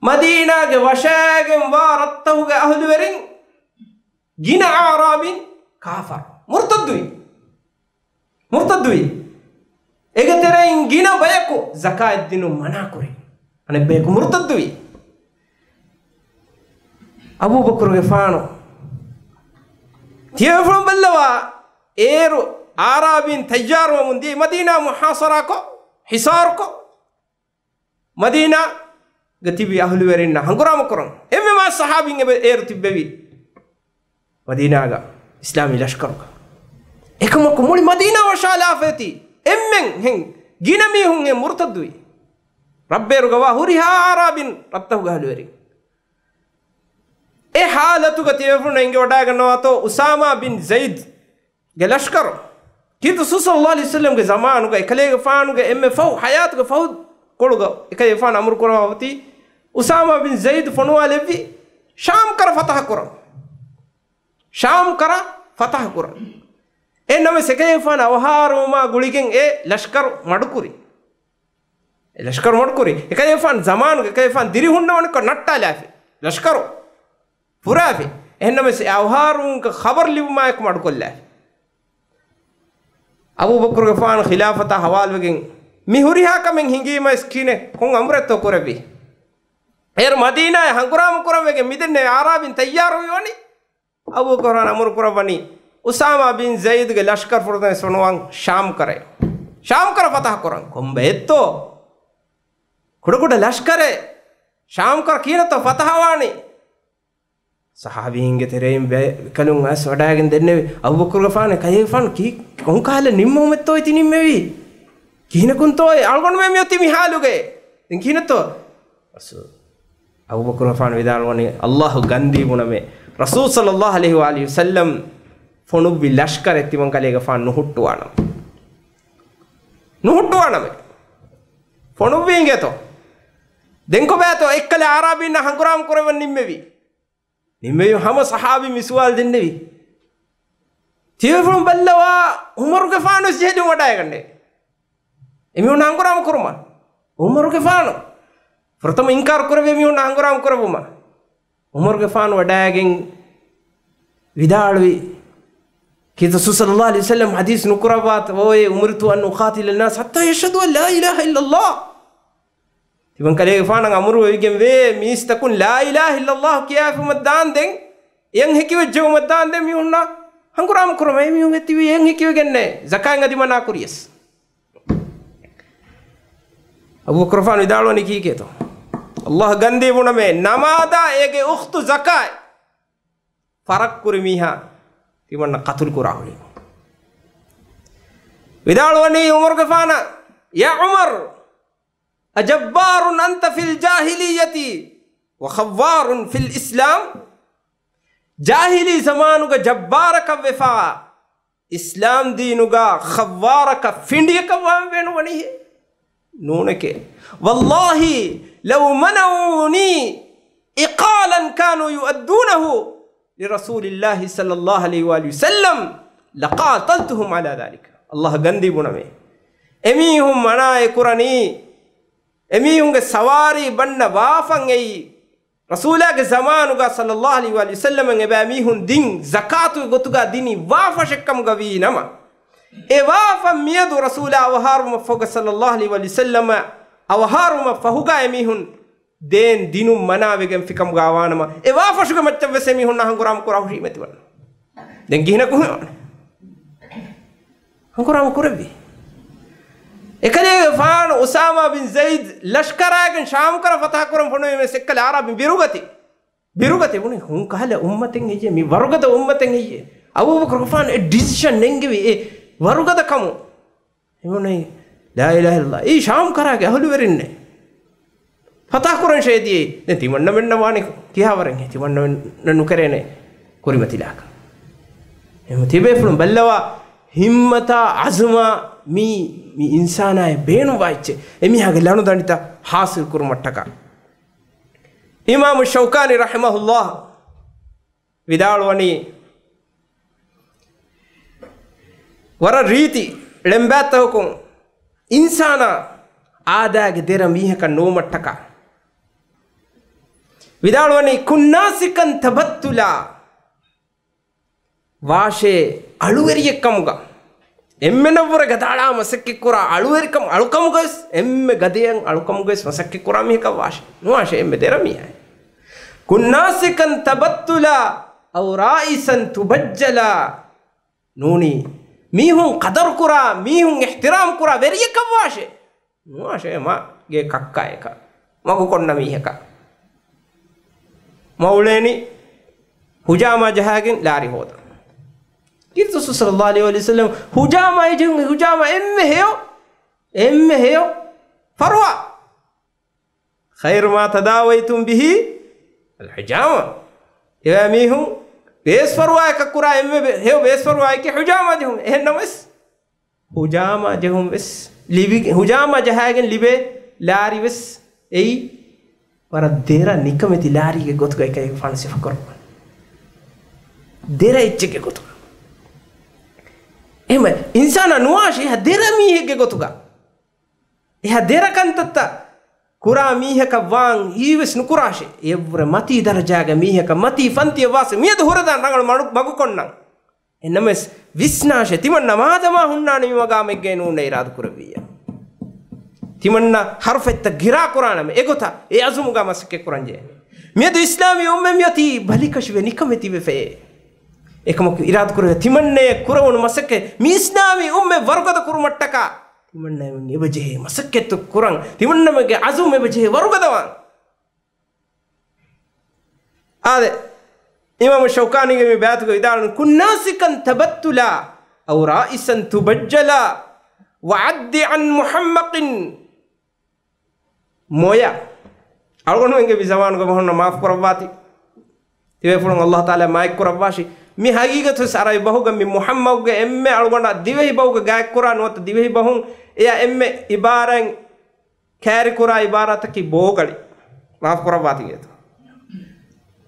මදීනාගේ වශයගෙන් වා රත්තහුගේ අහුදුවරින් ගින ආරාබින් කාෆර්. මුර්තද්දුයි. මුර්තද්දුයි. එගතරයින් ගින බයකු සකාත් දිනු මනාකුරේ අනේ බයකු මුර්තද්දුයි. අබූ බක්රුගේ ෆානෝ. තියෆම් බල්ලවා ඒරු ಆರಾಬಿನ್ ತೈಜಾರುವ ಮುಂದೆ ಮದೀನಾ ಮುಹಾಸರಾಕೋ ಹಿಸಾರ್ಕೋ ಮದೀನಾ ಗತಿಬಿ ಅಹಲುವೆರಿನ ಹಂಗುರಾಮಕುರಂ ಎಮ್ಮೆ ಮಾ ಸಹಾಬಿಂಗೆ ಏರುತಿಬ್ಬೆವಿ ಮದೀನಾಗ ಇಸ್ಲಾಮಿ ಲಷ್ಕರ್ಗ ಏಕಮಕ್ಕ ಮುಳಿ ಮದೀನಾ ವಶಾಲಾಫೇತಿ ಎಮ್ಮೆಂಗ್ ಹೆಂಗ್ ಗಿನಮಿ ಹುಂಗೆ ಮುರ್ತದ್ವಿ ರಬ್ಬೇರುಗವ ಹುರಿಹಾ ಆರಾಬಿನ್ ರತ್ತಹುಗ ಹಲುವೆರಿ ಎ ಹಾಲತು ಗತಿವೆ ಹೆಂಗೆ ಒಡಾಗನೋ ಅಥವಾ ಉಸಾಮಾ ಬಿನ್ ಜೈದ್ ಗೆ ಲಷ್ಕರ್ ಕಿಂತು ಸುಸಲ್ಲಾ ಅಲಿಸ್ಲಂಗೆ ಜಮಾನುಗ ಎಕಲೇಗ ಫಾನುಗ ಎಮ್ಮೆ ಫೌ ಹಯಾತ್ಗ ಫೌ ಕೊಳುಗ ಎಕ ಎಫಾನ್ ಅಮರು ಕೊರವಾವತಿ ಉಸಾಮಾ ಬಿನ್ ಜೈದ್ ಫಣುವಾ ಲೆವ್ವಿ ಶಾಮ್ ಕರ ಫತಹ ಕೊರ ಶಾಮ್ ಕರ ಫತಹ ಕೊರ ಎ ನಮ ಸೆಕೆಫಾನ್ ಅವಹಾರುಮ ಗುಳಿಗೆಂ ಎ ಲಷ್ಕರ್ ಮಡುಕುರಿ ಲಷ್ಕರ್ ಮಡುಕುರಿ ಎಕೈಫಾನ್ ಜಮಾನುಗ ಎಕೈಫಾನ್ ದಿರಿ ಹುಣ್ಣವಣಕ ನಟ್ಟಾಲಾಫಿ ಲಷ್ಕರು ಪುರಾಫಿ ಎನ್ನಮಸಿ ಅವಹಾರುಂಕ ಖಬರ್ ಲಿವ್ ಮಾಯಕ್ ಮಾಡ್ಕೊಲ್ಲ අබූ බක්‍ර ගෆාන් ඛිලාෆත හවාල්වගෙන් මිහුරිහා කමෙන් හිංගීම ස්කීනේ හොන් අම්රත් කොරබි එර් මදීනාය හංගුරාම කරවගෙන් මිදෙන්නේ ආරාබින් තයාර වුණි අබූ කොරාන අමර කරවනි උසාමා බින් සයිද්ගේ ලෂ්කර් ෆුර්දන සොනවන් ශාම් කරේ ශාම් කර ෆතහ කරන් කොම්බෙත්තෝ කුඩ කුඩ ලෂ්කරේ ශාම් කර කියනතෝ ෆතහවානේ ಸಹಾಬಿಂಗೆ ತೆರೆಯಿಂ ಕಲುಂ ಅಸ್ ಒಡಾಗಿನ್ ದೆನ್ನೆ ಅವ್ವಕುರ್ಗ ಫಾನೆ ಕೈಗೆ ಫಾನ್ ಕಿ ಕೊಂಕಾಲ ನಿಮ್ಮ ಮೆತ್ತೋಯ್ತಿ ನಿಮ್ಮೆವಿ ಕೀನ ಕುಂತೋಯ್ ಆಳ್ಗೊಂಡು ಮೇ ಮೆತ್ತಿ ಮಿ ಹಾಲುಗೆ ಕೀನತ್ತೋ ಅಸು ಅವ್ವಕುರ್ಗ ಫಾನ್ ವಿದಾಳ್ವಣಿ ಅಲ್ಲಾಹು ಗಂಧಿ ಗುಣಮೆ ರಸೂ ಸಲಲ್ಲಾಹ ಅಲಿಹಿ ವಾಲಿ ಸಲ್ಲಂ ಫೊಣುಬ್ಬಿ ಲಷ್ಕರ್ ಎತ್ತಿವಂ ಕಲೆಗೆ ಫಾನ್ ನುಹುಟ್ಟುವಾಣ ನುಹುಟ್ಟುವಾಣಮೆ ಫೊಣುಬ್ಬಿಂಗೆತೋ ದೆಂಕು ಬೇತೋ ಎಕ್ಕಲೆ ಆರಾಬಿನ ಹಂಗುರಾಮ್ ಕುರವನ್ ನಿಮ್ಮೆವಿ ನಿಮ್ಮೆಯು ಹಮ ಸಹಾಬಿ ಮಿಸುವಾಲ್ ದಿನ್ನೆವಿ ತಿವಫುಂ ಬಲ್ಲವ ಉಮರುಗೆ ಫಾನು ಜೇದು ಮಡಾಯಗಂಡೆ ಎಮಿಯುಣ್ಣ ಹಂಗುರಾಮ ಕುರುಮ ಉಮರುಗೆ ಫಾನು ಪ್ರಥಮ ಇಂಕಾರ ಕುರವೆ ಎಮಿಯುಣ್ಣ ಹಂಗುರಾಮ ಕುರಬುಮ ಉಮರುಗೆ ಫಾನು ವಡಾಯಗೆಂಗ್ ವಿದಾಳುವಿ كذا صلى الله عليه وسلم حديث نكربات وأمرت أن أقاتل الناس حتى يشهدوا أن لا إله إلا الله ibn kale fana amuru wegen we mis takun la ilaha illallah kiya fu madan den yang hekiwe jew madan den mi hunna hanguram kurama mi hun etiwi yang hekiwe genne. Zakai ngadi mana kuriyes abu kurfan idalo ni ki keto. Allah gande buna me namada ege ukhtu zakai farak kurimiha timanna qatul अजब्बारुन अंत फिल जाहिलियती वखवारुन फिल इस्लाम ಜಾಹಿಲಿ ಜಮಾನುಗ ಜಬ್ಬಾರಕ ವಿಫಾ ಇಸ್ಲಾಂ ದೀನುಗ ಖವ್ವಾರಕ ಫಿಂಡಿಯಕ ವೇಣು ವಣಿ ನೂನಕೆ ವಲ್ಲಾಹಿ ಲವ್ ಮನೌನಿ ಇಕಾಲನ್ ಕಾನು ಯು ಅದ್ದೂನಹು ಲಿರಸೂಲಿಲ್ಲಾಹಿ ಸಲ್ಲಲ್ಲಾಹು ಅಲೈಹಿ ವಲಿ ವಸಲ್ಲಂ ಲಕಾತಲ್ತುಹುಂ ಅಲಾ ದಾಲಿಕ ಅಲ್ಲಾಹ ಗಂದಿ ಬುಣಮೆ ಎಮೀಹುಂ ಮಣಾಯ ಕುರನಿ එමීහුන්ගේ සවාරී බන්න වාෆන් එයි. රසූලාගේ සමානුග සල්ලල්ලාහු අලයිහි වසල්ලම එබෑ මීහුන් දින් zakaatu ගොතුගා දිනි වාෆෂක්කම් ගවී නම. ඒ වාෆම් මියදු රසූලා අවහාරුම ෆොග සල්ලල්ලාහු අලයිහි වසල්ලම අවහාරුම ෆහුගා එමීහුන් දේන් දිනු මනාවගෙන් ෆිකම් ගාවානම ඒ වාෆෂුග මච්චම් වෙසේ මීහුන් අහංගුරාම් කුරාහු හිමෙතිවන දැන් ගිහින කුහන අහංගුරාම් කුරෙවි එකනේ ෆාන උසාමා බින් සයිද් ලෂ්කරයගෙන් ශාම් කර ෆතහ කරම් ෆොනේ මේ සෙක්කල ආරාබින් බිරුගති. බිරුගති උනේ හුන් කහල උම්මතෙන් එජේ මේ වරුගත උම්මතෙන් එජේ අබූබකර් ෆාන ඒ ඩිසිෂන් නෙන්ගෙවි ඒ වරුගත කමු. එමුනේ ලා ඉලාහ ඉල්ලා ඒ ශාම් කරාගේ අහළු වෙරින්නේ ෆතහ කරම් ෂේදී දැන් තිමන්න මෙන්න වානේ. කියාවරෙන් තිමන්න නුකරේනේ කුරිමතිලාක එමු තිබේ ෆුලම් බල්ලවා හිම්මතා අසුමා ಮೀ ಈ ಇನ್ಸಾನಾಯ ಬೇನು ವಾಯ್ಚೆ ಎಮಿ ಹಾಗೆ ಲಾನು ದಂಡಿತ ಹಾಸಿಲ್ ಕುರು ಮಟ್ಟಕ ಇಮಾಮು ಶೌಕಾನಿ ರಹಮಹುಲ್ಲಾ ವಿದಾಳುವಣಿ ವರ ರೀತಿ ಳೆಂಬ್ಯಾತ ಹೋಕು ಇನ್ಸಾನ ಆದಾಗ ದೇರ ಮೀಹಕ ನೋಮಟ್ಟಕ ವಿದಾಳುವಣಿ ಕುನ್ನಾಸಿಕನ್ ತಬತ್ತುಲ ವಾಷೆ ಅಳುವೆರಿಯ ಕಮುಗ එම්මෙනපුර ගදාඩා මසක්කික්කුර අලුවරිකම් අලුකමුගස් එම්ම ගදයන් අලුකමුගස් මසක්කික්කුරමික වාශ නවාශ එම්ම දෙරමියයි. කුන්නාසිකන් තබත්තුලා අවරායිසන් තුබජ්ජලා නූනී මීහුන් කදරකුරා මීහුන් එහ්තිරාම් කුරා වෙරියකම් වාශය නවාශයමගේ කක්කා එක මකු කොන්න මීහක. මවුලේනි හුජාමා ජහයගෙන් ලාරි හෝද. Gitu Rasul sallallahu alaihi wasallam hujama ijung hujama emme heo emme heo farwa khairu ma tadawaitum bihi al hujama yamihu bes farwa ka qura emme heo bes farwa ki hujama jehum ehnamas hujama jehum bes libi hujama jahagen libe lari bes ei wara dera nikameti larige gotgo ekay fansi fakor dera ichche gotgo එහෙම ඉන්සාන නුවාශි හදෙර මීහෙක්ගේ ගොතුක එහ දෙරකන්තත්ත කුරා මීහක වාන් ඊවස් නුකුරාශි. එව්‍ර මති දරජාග මීහක මති ෆන්තිය වාස මියද හොරදාන් රඟල මණුක් මගු කොන්නම්. එන්නමස් විස්නාශ තිමන්න මාදමා හුන්නාන විමගාමෙක්ගේ නූන්න ඉරාදු කරවිය. තිමන්න හර්ෆෙත්ත ගිරා කුරානම එගොත ඒ අසුමුගා මසකේ කුරංජේ මියද ඉස්ලාමී උම්මෙම් යති බලිකශ වෙ නිකමෙති වෙ ෆේ. ಏಕಮಕ್ಕು ಇರಾದ ಕುರುವೆ ತಿಮಣ್ಣೆ ಕುರವನು ಮಸಕ್ಕೆ ಮೀಸ್ನಾವಿ ಒಮ್ಮೆ ವರ್ಗದ ಕುರುಮಟ್ಟಕ ತಿಮಣ್ಣ ಎಬಜೆ ಮಸಕ್ಕೆತ್ತು ಕುರಂಗ್ ತಿಮಣ್ಣ ಬಗ್ಗೆ ಅಜುಮ್ ಎಬಜೆ ವರ್ಗದವ ಆದೆ ಇಮಾಮ ಶೌಕಾನಿಗೆ ಮಿ ಬ್ಯಾತ್ಗೋ ಇದಾಳು ಕುನ್ನಾಸಿಕನ್ ತಬತ್ತುಲ ಅವರ ಇಸನ್ ತುಬಜ್ಜಲ ವಾದ್ಯ ಅನ್ ಮುಹಮ್ಮಕಿನ್ ಮೊಯ ಅಳ್ಗೊಂಡು ಹಂಗೆ ಬಿಜವಾನ್ಗೆ ಮಾಫ್ ಕೊರವ್ವಾತಿ ತಿವೆ ಫುಳಂಗ್ ಅಲ್ಲಾಹ ತಾಲೆ ಮಾಯಕ್ ಕೊರವ್ವಾಶಿ ಮಿ ಹಗೀಗತು ಸರಾಯಿ ಬಹುಗ ಮಿ ಮುಹಮ್ಮವ್ಗೆ ಎಮ್ಮೆ ಅಳುಗೊಂಡ ದಿವೆಹಿ ಬಹುಗ ಗಾಯಕ್ ಕುರ ನೋತ ದಿವೆಹಿ ಬಹು ಎಯ ಎಮ್ಮೆ ಇಬಾರಂಗ್ ಕ್ಯಾರಿ ಕುರ ಇಬಾರತಕಿ ಬೋಗಳಿ ಮಾಫ್ ಕುರ ಬಾತಿಗೇತು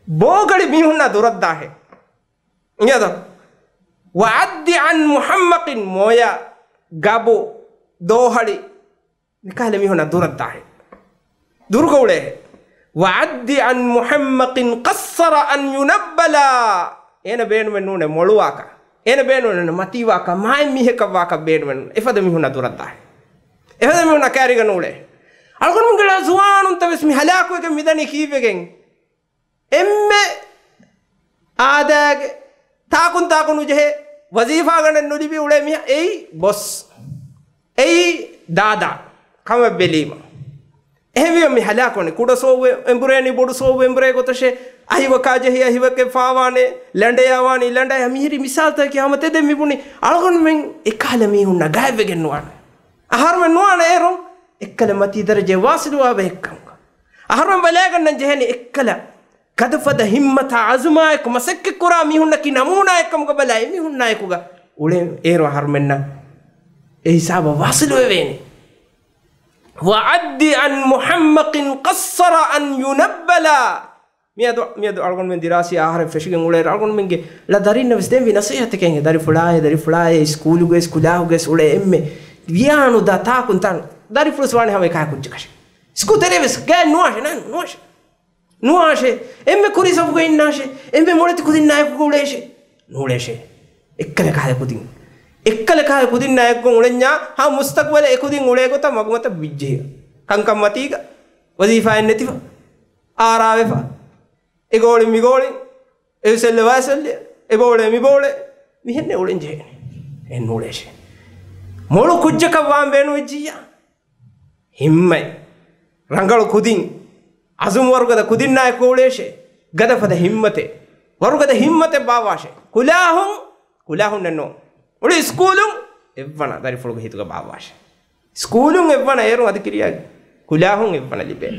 ಬೋಗಳಿ ಮಿ ಹುಣ್ಣ ದುರದ್ದಾಹೆ ಇಂಗೇದು ವಾದ್ಯ ಅನ್ ಮುಹಮ್ಮಕಿನ್ ಮೋಯ ಗಬು ದೋಹಳಿ ನಿಕಾಲೆ ಮಿ ಹುಣ್ಣ ದುರದ್ದಾಹೆ ದುರ್ಗೌಳೆ ವಾದ್ಯ ಅನ್ ಮುಹಮ್ಮಕಿನ್ ಕಸ್ಸರ ಅನ್ ಯುನಬ್ಬಲ ಏನ ಬೇಣುವೆ ನೂನೆ ಮೊಳುವಾಕ ಏನ ಬೇಣುವೆ ಮತಿವಾಕ ಮಾಯ ಮಿಹಕವಾಕ ಬೇಣುವೆ ಎಫದ ಮಿಹುನ ದುರದ್ದ ಎಫದ ಮಿಹುನ ಕ್ಯಾರಿಗ ನೂಳೆ ಅಳ್ಕೊಂಡು ಮುಂಗಳ ಸುವಾನು ಅಂತ ವೆಸ್ ಮಿ ಹಲಾಕುವೆಗೆ ಮಿದನಿ ಕೀವೆಗೆ ಎಮ್ಮೆ ಆದಾಗೆ ತಾಕುನ್ ತಾಕುನ್ ಉಜೆ ವಜೀಫಾಗಣ ನುಡಿಬಿ ಉಳೆ ಮಿಹ ಏಯ್ ಬೊಸ್ ಏಯ್ ದಾದಾ ಕಮ ಬೆಲೀಮ එහෙම හලාකොනේ කුඩ සෝව එම්බුරේනි බොඩු සෝව එම්බුරේ ගොතෂේ අහිව කාජෙහි අහිවකේ ෆාවානේ ලැඬයාවානි ලැඬය මිහිරි මිසාල්ත කියාමතේ දෙ මිබුනි අලගොන් මෙන් එකල මිහුන්න ගෑවෙගෙන් නුවාන අහරම නුවාන ඒරොන් එක්කල මති දරජේ වාසිදුවා බෙක්කම් අහරම බලෑගන්න ජෙහෙනි එක්කල කදෆද හිම්මත අසුමායක මසක්ක කුරා මිහුන්නකි නමූනායකම බලයි මිහුන්නායකුග උලේ ඒරෝ හරමෙන්න ඒ හිසාබ වාසිදුවේ වේනේ وعد عن محمق قصر أن ينبل ಮಿಯದು ಮಿಯದು ಅಳ್ಗೊಂಡ್ಬಂದು ದಿರಾಸಿ ಆಹಾರ ಫ್ರೆಶ್ಗೆ ಉಳೇರು ಅಳ್ಗೊಂಡ್ಬಂಗೆ ಲ ದರಿ ನವಿಸ್ ದೇವಿ ನಸೀಹತೆ ಕೆಂಗೆ ದರಿ ಫುಳಾಯ ದರಿ ಫುಳಾಯ ಸ್ಕೂಲುಗೆ ಸ್ಕೂಲಾಹುಗೆ ಉಳೆ ಎಮ್ಮೆ ವಿಯಾನು ದ ತಾ ಕುಂತಾನು ದರಿ ಫುಳು ಸ್ವಾಣಿ ಹವೆ ಕಾಯ ಕುಂಚ ಕಷೆ ಸ್ಕೂ ತೆರೆವೆಸ್ ಗೇ ನುವಾಶೆ ನಾನು ನುವಾಶೆ ನುವಾಶೆ ಎಮ್ಮೆ ಕುರಿ ಸಬುಗೆ ಇನ್ನಾಶೆ ಎಮ್ಮೆ ಮೊಳೆತಿ ಕುದಿನ್ ನಾಯಕು ಉಳೇಶೆ ನುಳೇಶೆ ಎಕ್ಕಲೆ ಕಾಯ ಕುದಿನ್ ಎಕ್ಕಲೆ ಕಾಯ ಕುದಿನ್ ನಾಯಕು ಉಳೆಂಜ ಹಾ ಮುಸ್ತಕ್ಬಲೆ ಎಕುದಿನ್ ಉಳೆ ಗೊತ್ತ ಮಗುಮತ ಬಿಜ್ಜೆ ಕಂಕಮ್ಮತೀಗ ವಜೀಫಾ ಎನ್ನೆತಿವ ಆರಾವೆಫಾ විජ්ජය කංකම් මතීක වදීෆායෙන් නැතිව ආරාවෙපා එගෝලි මිගෝලි එසෙල්ල වයසල්ලිය එබෝලේ මිබෝලේ මිහෙන්නේ උලෙන් ජයන එන්න උලේශ මොළු කුජ්ජකවාම් බේනු විජ්ජිය හිම්මයි ರಂಗಳು ಕುದಿನ್ ಅಜುಮ್ ವರ್ಗದ ಕುದಿನ್ನಾಯ ಕೋಳೇಶೆ ಗದಫದ ಹಿಮ್ಮತೆ ವರ್ಗದ ಹಿಮ್ಮತೆ ಬಾವಾಶೆ ಕುಲಾಹುಂ ಕುಲಾಹುಂ ನನ್ನೋ ಉಳಿ ಸ್ಕೂಲು ಎವ್ವಣ ದಾರಿ ಫುಳುಗ ಹಿತುಗ ಬಾವಾಶ ಸ್ಕೂಲು ಎವ್ವಣ ಏರು ಅದು ಕಿರಿಯಾಗಿ ಕುಲಾಹುಂ ಎವ್ವಣ ಲಿಬೆ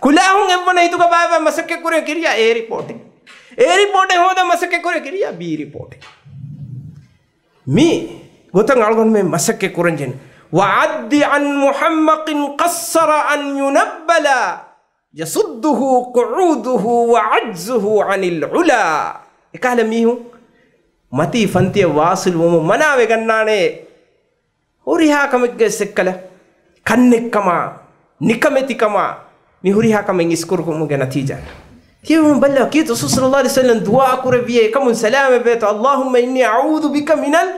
කුලාහුන් එවන හිතුක බාව මසක්ක කුර කිරිය ඒ රිපෝටි ඒ රිපෝට හෝද මසක්ක කුර කිරිය බී රිපෝටි මේ ගොතන් අල්ගොන් මේ මසක්ක කුරන්ජෙන්. وعد عن محمق قصر أن ينبل يصده قعوده وعجزه عن العلا එකහල මීහු මති ෆන්තිය වාසිල් වොම මනාවේ ගන්නානේ. හොරිහා කමෙක්ගේ සෙක්කල කන්නෙක්කමා නිකමෙතිකමා ಹುರಿಹಾ ಕಮೆಂಗ್ ಇಸ್ಕುರ್ಕುಮುಗೆ ನತೀಜ كيف بلغ كيف الرسول صلى الله عليه وسلم دعاء كربيه كم سلام بيت اللهم إني أعوذ بك من ال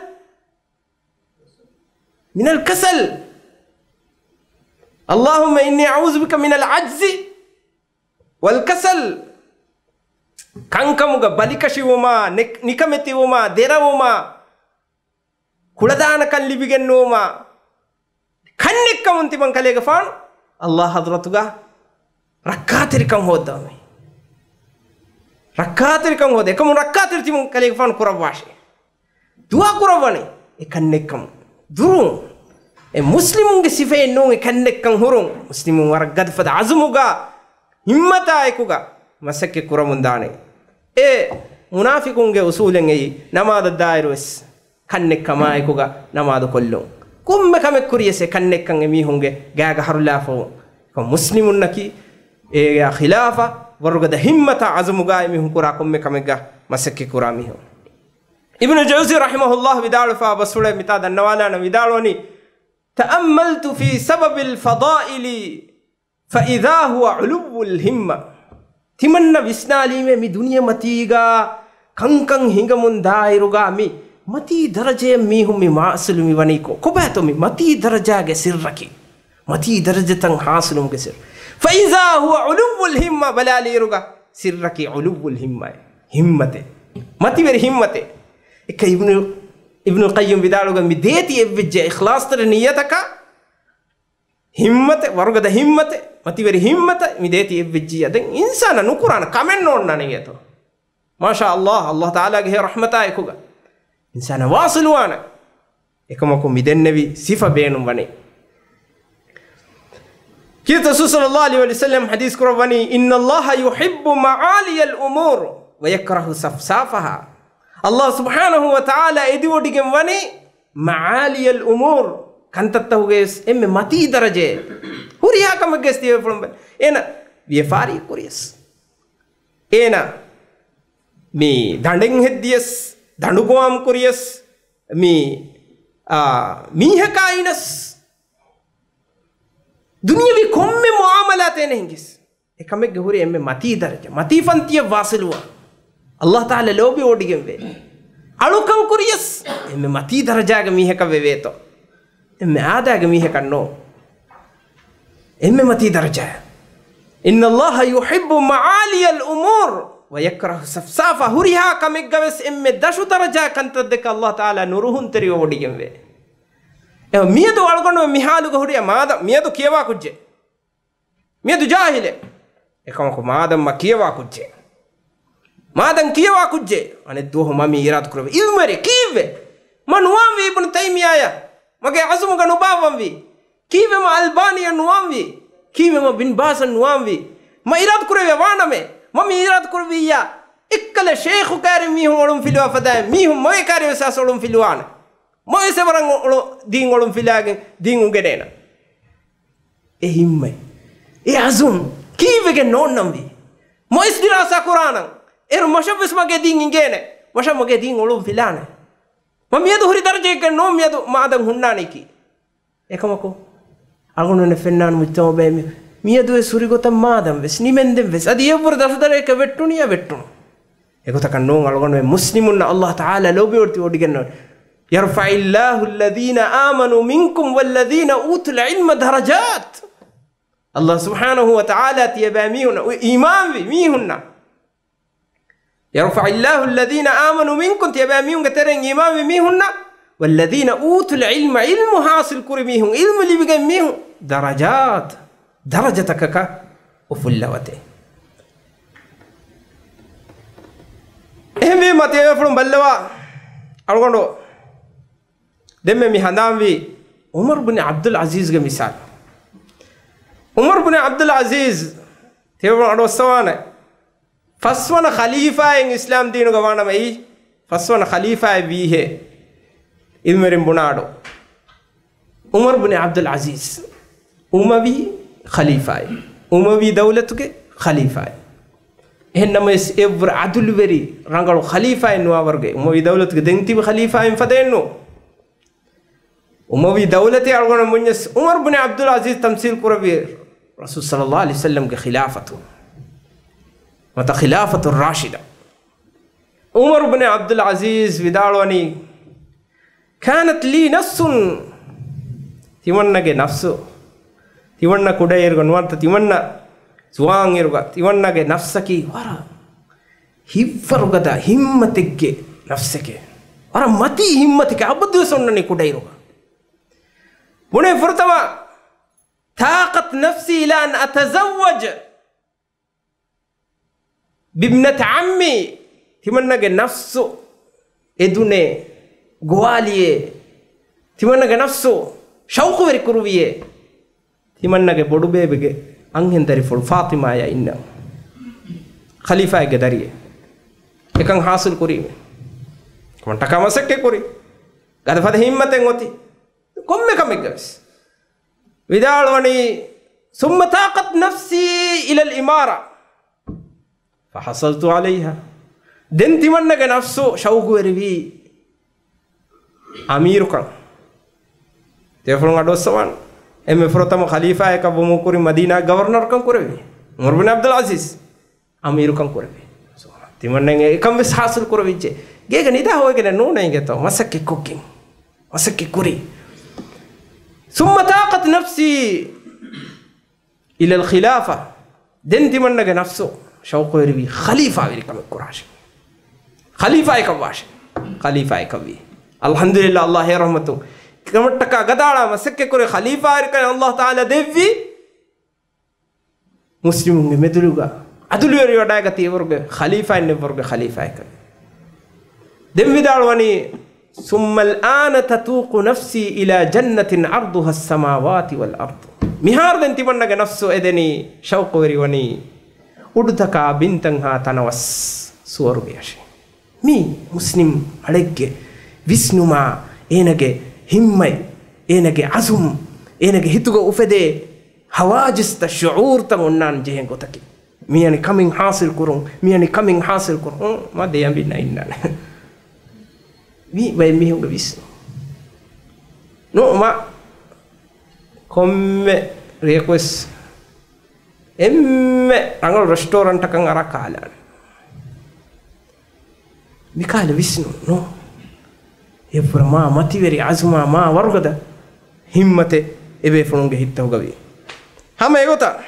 من الكسل اللهم إني أعوذ بك من العجز والكسل ಕಂಕಮುಗ ಬಲಿಕಶಿವುಮ ನಿಕಮೆತಿವುಮ ದೆರವುಮ ಕುಳದಾನ ಕಲ್ಲಿಬಿಗೆನ್ನುವುಮ ಕಣ್ಣೆಕ್ಕ ಮುಂತಿಮಂ ಕಲೆಗ ಫಾಣು ಅಲ್ಲಾಹ್ ಹದ್ರತುಗ ರಕ್ಕಾತಿರಿಕಂ ಹೋದ್ದವಮೆ ರಕ್ಕಾತಿರಿಕಂ ಹೋದ ಎಕಮು ರಕ್ಕಾತಿರ್ತಿಮಂ ಕಲೆಗ ಫಾಣು ಕುರ ಭಾಷೆ ದುವಾ ಕುರವಣೆ ಎ ಕಣ್ಣೆಕ್ಕಂ ದುರು ಎ ಮುಸ್ಲಿಮುಂಗೆ ಸಿಫೆ ಎನ್ನು ಎ ಕಣ್ಣೆಕ್ಕಂ ಹುರುಂ ಮುಸ್ಲಿಮು ವರ ಗದ್ಫದ ಅಜುಮುಗ ಹಿಮ್ಮತಾಯಕುಗ ಮಸಕ್ಕೆ ಕುರಮುಂದಾನೆ ಏ ಮುನಾಫಿಕುಂಗೆ ಉಸೂಲೆಂಗೆಯಿ ನಮಾದ ದಾಯಿರುವೆಸ್ ಕಣ್ಣೆಕ್ಕಮಾಯಕುಗ ನಮಾದ ಕೊಲ್ಲು ಕುಮ್ಮೆ ಕಮೆ ಕುರಿಯಸೆ ಕಣ್ಣೆಕ್ಕಂಗೆ ಮೀಹುಂಗೆ ಗ್ಯಾಗ ಹರುಲಾಫು ಮುಸ್ಲಿಮುನ್ನಕಿ ඒගේ ಖಿಲಾಫ වරුගද හිම්මත අසමුගායි මිහු කුරා කොම්මෙ කමෙග්ගා මසක්කි කුරා මිහු ඉබ්නු ජෞසි රහිමහුල්ලාහ් විදාලුෆා බසුලේ මිතා දන්නවාලාන විදාලෝනි තඅම්මල්තු ෆී සබබිල් ෆදායිලි ෆයිදා හුව උලුවුල් හිම්ම තිමන්න විස්නාලීමේ මි දුනිය මතීගා කංකං හිඟමුන් දායිරුගා මි මතී දරජය මීහු මි මාසුලුමි වනීකෝ කොබෑතුමි මතී දරජාගේ සිර්රකි මතී දරජතන් හාසුලුම්ගේ සිර්රකි ෆයිසා හුව උළුවුල් හිම්ම බලාලීරුග සිර්රකි උළුවුල් හිම්මයි හිම්මතේ මතිවර හිම්මතේ එක ඉබ්නු ඉබ්නු කයිම් විදාලුග මි දේති එව්විජ්ජ ඉඛලාස්තර නියතක හිම්මත වරුගද හිම්මත මතිවර හිම්මත මි දේති එව්විජ්ජිය දැන් ඉන්සාන නුකුරාන කමෙන් ඕන්නන නියතෝ මාෂා අල්ලාහ් අල්ලාහ් තාලාගේ රහමතයි කුග ඉන්සාන වාසලුවාන එකමකු මිදෙන්නේවි සිෆ බේනුම් වනේ Kini Rasul sallallahu alaihi wasallam hadis Qurani innallaha yuhibbu ma'aliyal umur wa yakrahu safsafaha. Allah subhanahu wa ta'ala ಎದಿವೊಡಿಗೆ ವನಿ ಮಆಲಿಯಲ್ ಉಮೂರ್ ಕಂತತ್ತಹುಗೆ ಎಮ್ಮೆ ಮತಿ ದರಜೆ ಹುರಿಯ ಕಮಗೆ ಸ್ತೀವೆ ಫುಳಂಬೆ ಏನ ವ್ಯಫಾರಿ ಕುರಿಯಸ್ ಏನ ಮೀ ದಂಡೆಂಗ್ ಹೆದ್ದಿಯಸ್ ದಂಡುಗುವಾಂ ಕುರಿಯಸ್ ಮೀ ಮೀಹಕಾಯಿನಸ್ ದುನಿಯವಿ ಕೊಮ್ಮೆ ಮುಆಮಲಾತೇನೆ ಹಿಂಗಿಸ್? ಏಕಮ್ಮೆ ಗಹುರಿ ಎಮ್ಮೆ ಮತಿ ದರಜ ಮತೀಫಂತಿಯ ವಾಸಲುವ. ಅಲ್ಲಾಹ್ ತಾಲ ಲೋಬಿ ಓಡಿಗೆಂಬೆ ಅಳುಕಂಕುರಿಯಸ್ ಎಮ್ಮೆ ಮತಿ ದರಜಾಗ ಮೀಹಕವೆ ವೇತೋ ಎಮ್ಮೆ ಆದಾಗ ಮೀಹಕಣ್ಣೋ ಎಮ್ಮೆ ಮತಿ ದರಜ. ಇನ್ನ ಅಲ್ಲಾಹ ಯುಹಿಬ್ಬು ಮಆಲಿಯಲ್ ಉಮೂರ್. ವಯಕ್ರಹು ಸಫ್ಸಾಫ ಹುರಿಹಾ ಕಮಿಗ್ಗವೆಸ್. ಎಮ್ಮೆ ದಶು ದರಜಾ ಕಂತದ್ದಕ್ಕೆ ಅಲ್ಲಾಹ್ ತಾಲ ನುರುಹುಂತರಿಯೋ ಓಡಿಗೆಂಬೆ ಎಹ ಮಿಯದು ಒಳಗೊಂಡು ಮಿಹಾಲುಗ ಹುಡಿಯ ಮಾದ ಮಿಯದು ಕಿಯವಾ ಕುಜ್ಜೆ ಮಿಯದು ಜಾಹಿಲೆ ಏಕಮಕು ಮಾದಮ್ಮ ಕಿಯವಾ ಕುಜ್ಜೆ ಮಾದಂ ಕಿಯವಾ ಕುಜ್ಜೆ ಅನೆ ದೋಹ ಮಮ್ಮಿ ಇರಾತು ಕುರವೆ ಇವ್ ಮರಿ ಕೀವೆ ಮ ನುವಾಂ ವಿ ಬುನ ತೈಮಿಯಾಯ ಮಗೆ ಅಸುಮಗ ನುಬಾವಂ ವಿ ಕೀವೆ ಮ ಅಲ್ಬಾನಿಯ ನುವಾಂ ವಿ ಕೀವೆ ಮ ಬಿನ್ ಬಾಸನ್ ನುವಾಂ ವಿ ಮ ಇರಾತು ಕುರವೆ ವಾಣಮೆ ಮಮ್ಮಿ ಇರಾತು ಕುರವಿಯ ಇಕ್ಕಲೆ ಶೇಖು ಕಾರಿ ಮೀಹು ಒಳುಂ ಫಿಲುವ ಫದಾಯ ಮೀಹು ಮೊಯ್ ಕಾರಿ ವಿಸಾಸ ಒಳುಂ ಫಿಲುವಾನ මොයසේ වරන් දීන් ඔළුම් ෆිලාගෙන් දීන්ු ගෙනේන. එහිම්මයි. ඒ අසුම් කීවගෙන් නොන්නම්වී. මොයිස් දිලාසාකුරාණන් එරු මොශබස් මගේ දීන් ඉගේන වශ මගේ දීන් ඔළුම් ෆිලානේ. මියද හරි දරජයක නොම් යද මාදන් හුන්නානෙකි. එකමකු අගුණන ෆෙන්න්නාන් මුත්තම බෑමි මියදුව සුරිගොත මාදම් වෙස් නිමෙන්දෙන් වෙස් අදියපුර දසදරයක වෙට්ටුනිය වෙට්ටුණු. එකතක නෝ අලගොන මුස්ලිමුන්න අල්له තාලා ලෝබියෝර්ති ෝඩිගන්නවට يرفع الله الذين آمنوا منكم والذين أوتوا العلم درجات الله سبحانه وتعالى تيباميهن إيمان في ميهن يرفع الله الذين آمنوا منكم تيباميهن كترين إيمان في ميهن والذين أوتوا العلم علم حاصل كرميهم علم اللي بقميهم درجات درجتك وفلوته එහෙම මතය ෆුළුම් බල්ලවා අල්ගොඩු දෙම මි හඳාම්වී උමර් බුන අබ්දුල් අසීස්ග මිසාල් උමර් බුන අබ්දුල් අසීස් තෙවුණ අඩොස්සවාන ෆස්වන ඛලීෆායෙන් ඉස්ලාම් දීනු ගවානමයි ෆස්වන ඛලීෆාය වීහෙ ඉල්මරින් බුනාඩු Umar බුන Abdul Azeez උමවී ඛලීෆාය උමවී දෞලතුගේ ඛලීෆාය එහෙන්නමස් එවර අදුළුවෙරි රංගලු ඛලීෆායන් නුවවර්ගේ උමවි දවලත්ගේ දෙන්තිබ ඛලීෆායන් ෆදෙන්නු Umavi davlati argona munjas Umar ibn Abdul Aziz tamsil kurabi Rasul sallallahu alaihi wasallam ke khilafatu. Mata khilafatu rashida. Umar ibn Abdul Aziz vidalwani kanat li nafsun ತಿವಣ್ಣಗೆ ನಫ್ಸು ತಿವಣ್ಣ ಕುಡ ಇರುಗ ನುವಂತ ತಿವಣ್ಣ ಸುವಾಂಗ್ ಇರುಗ ತಿವಣ್ಣಗೆ ನಫ್ಸಕಿ ವರ ಹಿವ್ವರುಗದ ಹಿಮ್ಮತಿಗೆ ನಫ್ಸಕ್ಕೆ ವರ ಮತಿ ಹಿಮ್ಮತಿಗೆ ಅಬದ್ದಿವಸ ಉಣ್ಣನಿ ಕುಡ ಇರುಗ මුණේෆෘතවා තාකත් නෆ්සී ඉලා අන් අතසව්වජ බිබ්නත අම්මි තිමන්නගේ නෆ්සු එදුනේ ගොවාලියේ තිමන්නගේ නෆ්සු ශෞකුවරි කුරුවියේ තිමන්නගේ බොඩු බේබගේ අංහෙන් දරිෆොල් ෆාතිමාය ඉන්න ಖಲೀಫಾಗೆ ದರಿಯೆ එකං හාසුල් කුරීම කොන්ටකමසක්කෙ කුරි ගදපද හිම්මතෙන් ඔති ಕೊಮ್ಮೆ ಕಮ್ಮಿಗೆ ಜಪಿಸಿ ವಿದಾಳವಣಿ ಸುಮ್ಮ ತಾಕತ್ ನಫ್ಸಿ ಇಲಲ್ ಇಮಾರ ಫಹಸಲ್ತು ಅಲೈಹ ದೆಂತಿಮಣ್ಣಗೆ ನಫ್ಸು ಶೌಗು ಎರಿವಿ ಅಮೀರು ಕಣ ತೇಫಳು ಅಡೋತ್ಸವಾನ್ ಎಮ್ಮೆ ಫುರತಮ ಖಲೀಫಾ ಏಕ ಬೊಮ್ಮು ಕುರಿ ಮದೀನಾ ಗವರ್ನರ್ ಕಂ ಕುರವಿ ಮುರ್ಬಿನ್ ಅಬ್ದುಲ್ ಅಜೀಸ್ ಅಮೀರು ಕಂ ಕುರವಿ ತಿಮಣ್ಣಗೆ ಕಂಬಿ ಹಾಸಲ್ ಕುರವಿಜ್ಜೆ ಗೇಗ ನಿಧ ಹೋಗಿನ ನೂನೆಗೆ ತೋ ಮಸಕ್ಕೆ ಕುಕ್ಕಿಂಗ್ ಮಸಕ್ಕೆ ಕುರಿ ثم طاقت نفسي إلى الخلافة دين تمنى نفسه شوق يربي خليفة يركم الكراش خليفة يكواش خليفة يكوي الحمد لله الله رحمته ಕಮಟ್ಟಕ ಗದಾಳ ಮಸಕ್ಕೆ ಕೊರೆ ಖಲೀಫಾ ಇರ್ಕನೆ ಅಲ್ಲಾಹ್ ತಾಲ ದೆವ್ವಿ ಮುಸ್ಲಿಮ್ಗೆ ಮೆದುಳುಗ ಅದುಲಿಯರಿ ಒಡಾಗತಿ ಇವ್ರಿಗೆ ಖಲೀಫಾ ಇನ್ನಿವ್ರಿಗೆ ಖಲೀಫಾ ಇಕ ದೆವ್ವಿದಾಳ್ವನಿ සුම්මල් ආන තතූකු නෆ්සී ඉලා ජන්නතින් අර්දුහ සමාවාති වල් අර්දු. මිහාර්දෙන් තිබන්නග නෆ්සු එදෙනී ශෞකවරිවනී උඩුතකා බින්තංහා තනවස් සුවරුභයශය. මේ මුස්ලිම් අඩෙක්ගේ විස්්නුමා ඒනගේ හිම්මයි ඒනගේ අසුම් ඒනගේ හිතුග උපෙදේ හවාජිස්ත ශූර්තම ඔන්නාන් ජයෙන් ගොතකි. මියනි කමින් හාසිල් කුරුන් මියනි කමින් හාසිල් කුරුන් මදයම්බින්න ඉන්නන. vi vai mihum ga visno noma komme request. Emme angal restaurant akan ara kalan mikala visno no evra ma mativeri azuma ma warugada himmate ebe fununge hitta hogavi hama egota?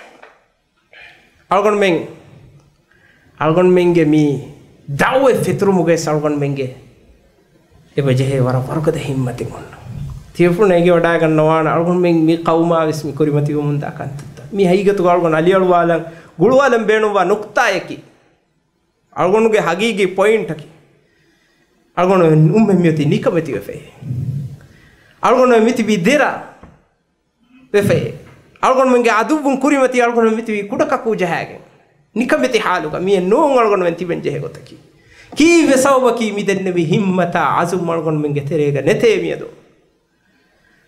Algon meng algon menge mi dawe fitru muge salgon menge එපජෙහේ වර පරකද හිම්මති ගොන්න තියපු නැගේ වඩා ගන්නවාන අල්ගොන් මෙන් මේ කවුමා විස්මි කොරිමති වමුන්දා කන්තත්ත. මේ හයිගතු ගල්ගොන් අලියලු වාලන් ගුළු වාලන් බේනුවා නුක්තායකි. අල්ගොන්ගේ හගීගේ පොයින්ටකි අල්ගොන් උම්මෙ මියති නිකමති වෙෆේ. අල්ගොන් මිති බිදෙරා වෙෆේ. අල්ගොන් මගේ අදුබුන් කුරිමති අල්ගොන් මිති කුඩකකු ජහාගෙන්. නිකමති හාලුක මිය නෝන් අල්ගොන් වෙන් තිබෙන් ජහෙ ගොතකි. ಹೇಗೊತ್ತಕಿ key ವೆಸವಕಿ ಮಿದನ್ನವಿ ಹಿಮ್ಮತ ಆಜು ಮಾಡ್ಕೊಂಡು ಮಂಗೆ ತೆರೆಗ ನೆತೆ ಮಿಯದು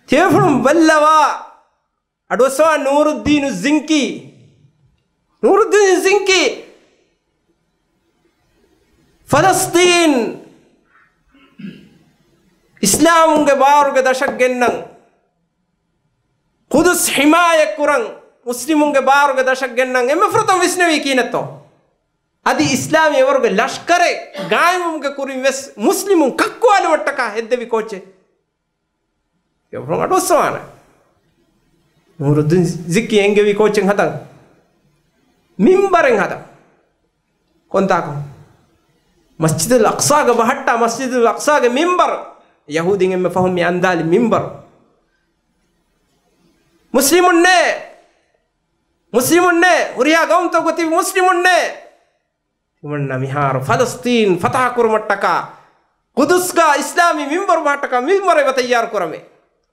ತೇಫುಣು ಬಲ್ಲವ ಅಡೊಸವ ನೂರುದ್ದೀನು ಜಿಂಕಿ ನೂರುದ್ದೀನ್ ಜಿಂಕಿ ಫಲಸ್ತೀನ್ ಇಸ್ಲಾಂಗೆ ಬಾರುಗೆ ದಶಗೆನ್ನಂ ಕುದುಸ್ ಹಿಮಾಯ ಕುರಂ ಮುಸ್ಲಿಮುಂಗೆ ಬಾರುಗೆ ದಶಗೆನ್ನಂ ಎಮ್ಮೆ ಫ್ರತಂ ವಿಸ್ನವಿ ಕೀನತ್ತೋ අද ඉස්ලාමියවරුගේ ලෂ්කරේ ගායමුම්ගේ කුරින් වෙස් මුස්ලිමුන් කක්වාල වට්ටකා හෙද්දවි කෝච්චේ. එවරුන්ට ඔස්සවාන. නුරුද්දින් සික්කි එංගෙවි කෝච්චෙන් හතන් මිම්බරෙන් හතන් කොන්තාකම් මස්ජිද ලක්සාග බහට්ටා මස්ජිද ලක්සාගේ මිම්බර යහූදින් එම්ම ෆහුම් යන්දාලි මිම්බර මුස්ලිමුන්නේ මුස්ලිමුන්නේ උරියා ගවුන්තව ගොති මුස්ලිමුන්නේ ಮುಸ್ಲಿಮುನ್ನೇ ಇವಣ್ಣ ಮಿಹಾರು ಫಲಸ್ತೀನ್ ಫತಹ ಕುರುಮಟ್ಟಕ ಕುದುಸ್ಗ ಇಸ್ಲಾಮಿ ಮಿಂಬರ್ ಮಾಟಕ ಮಿಂಬರ್ ಇವ ತಯ್ಯಾರು ಕುರಮೆ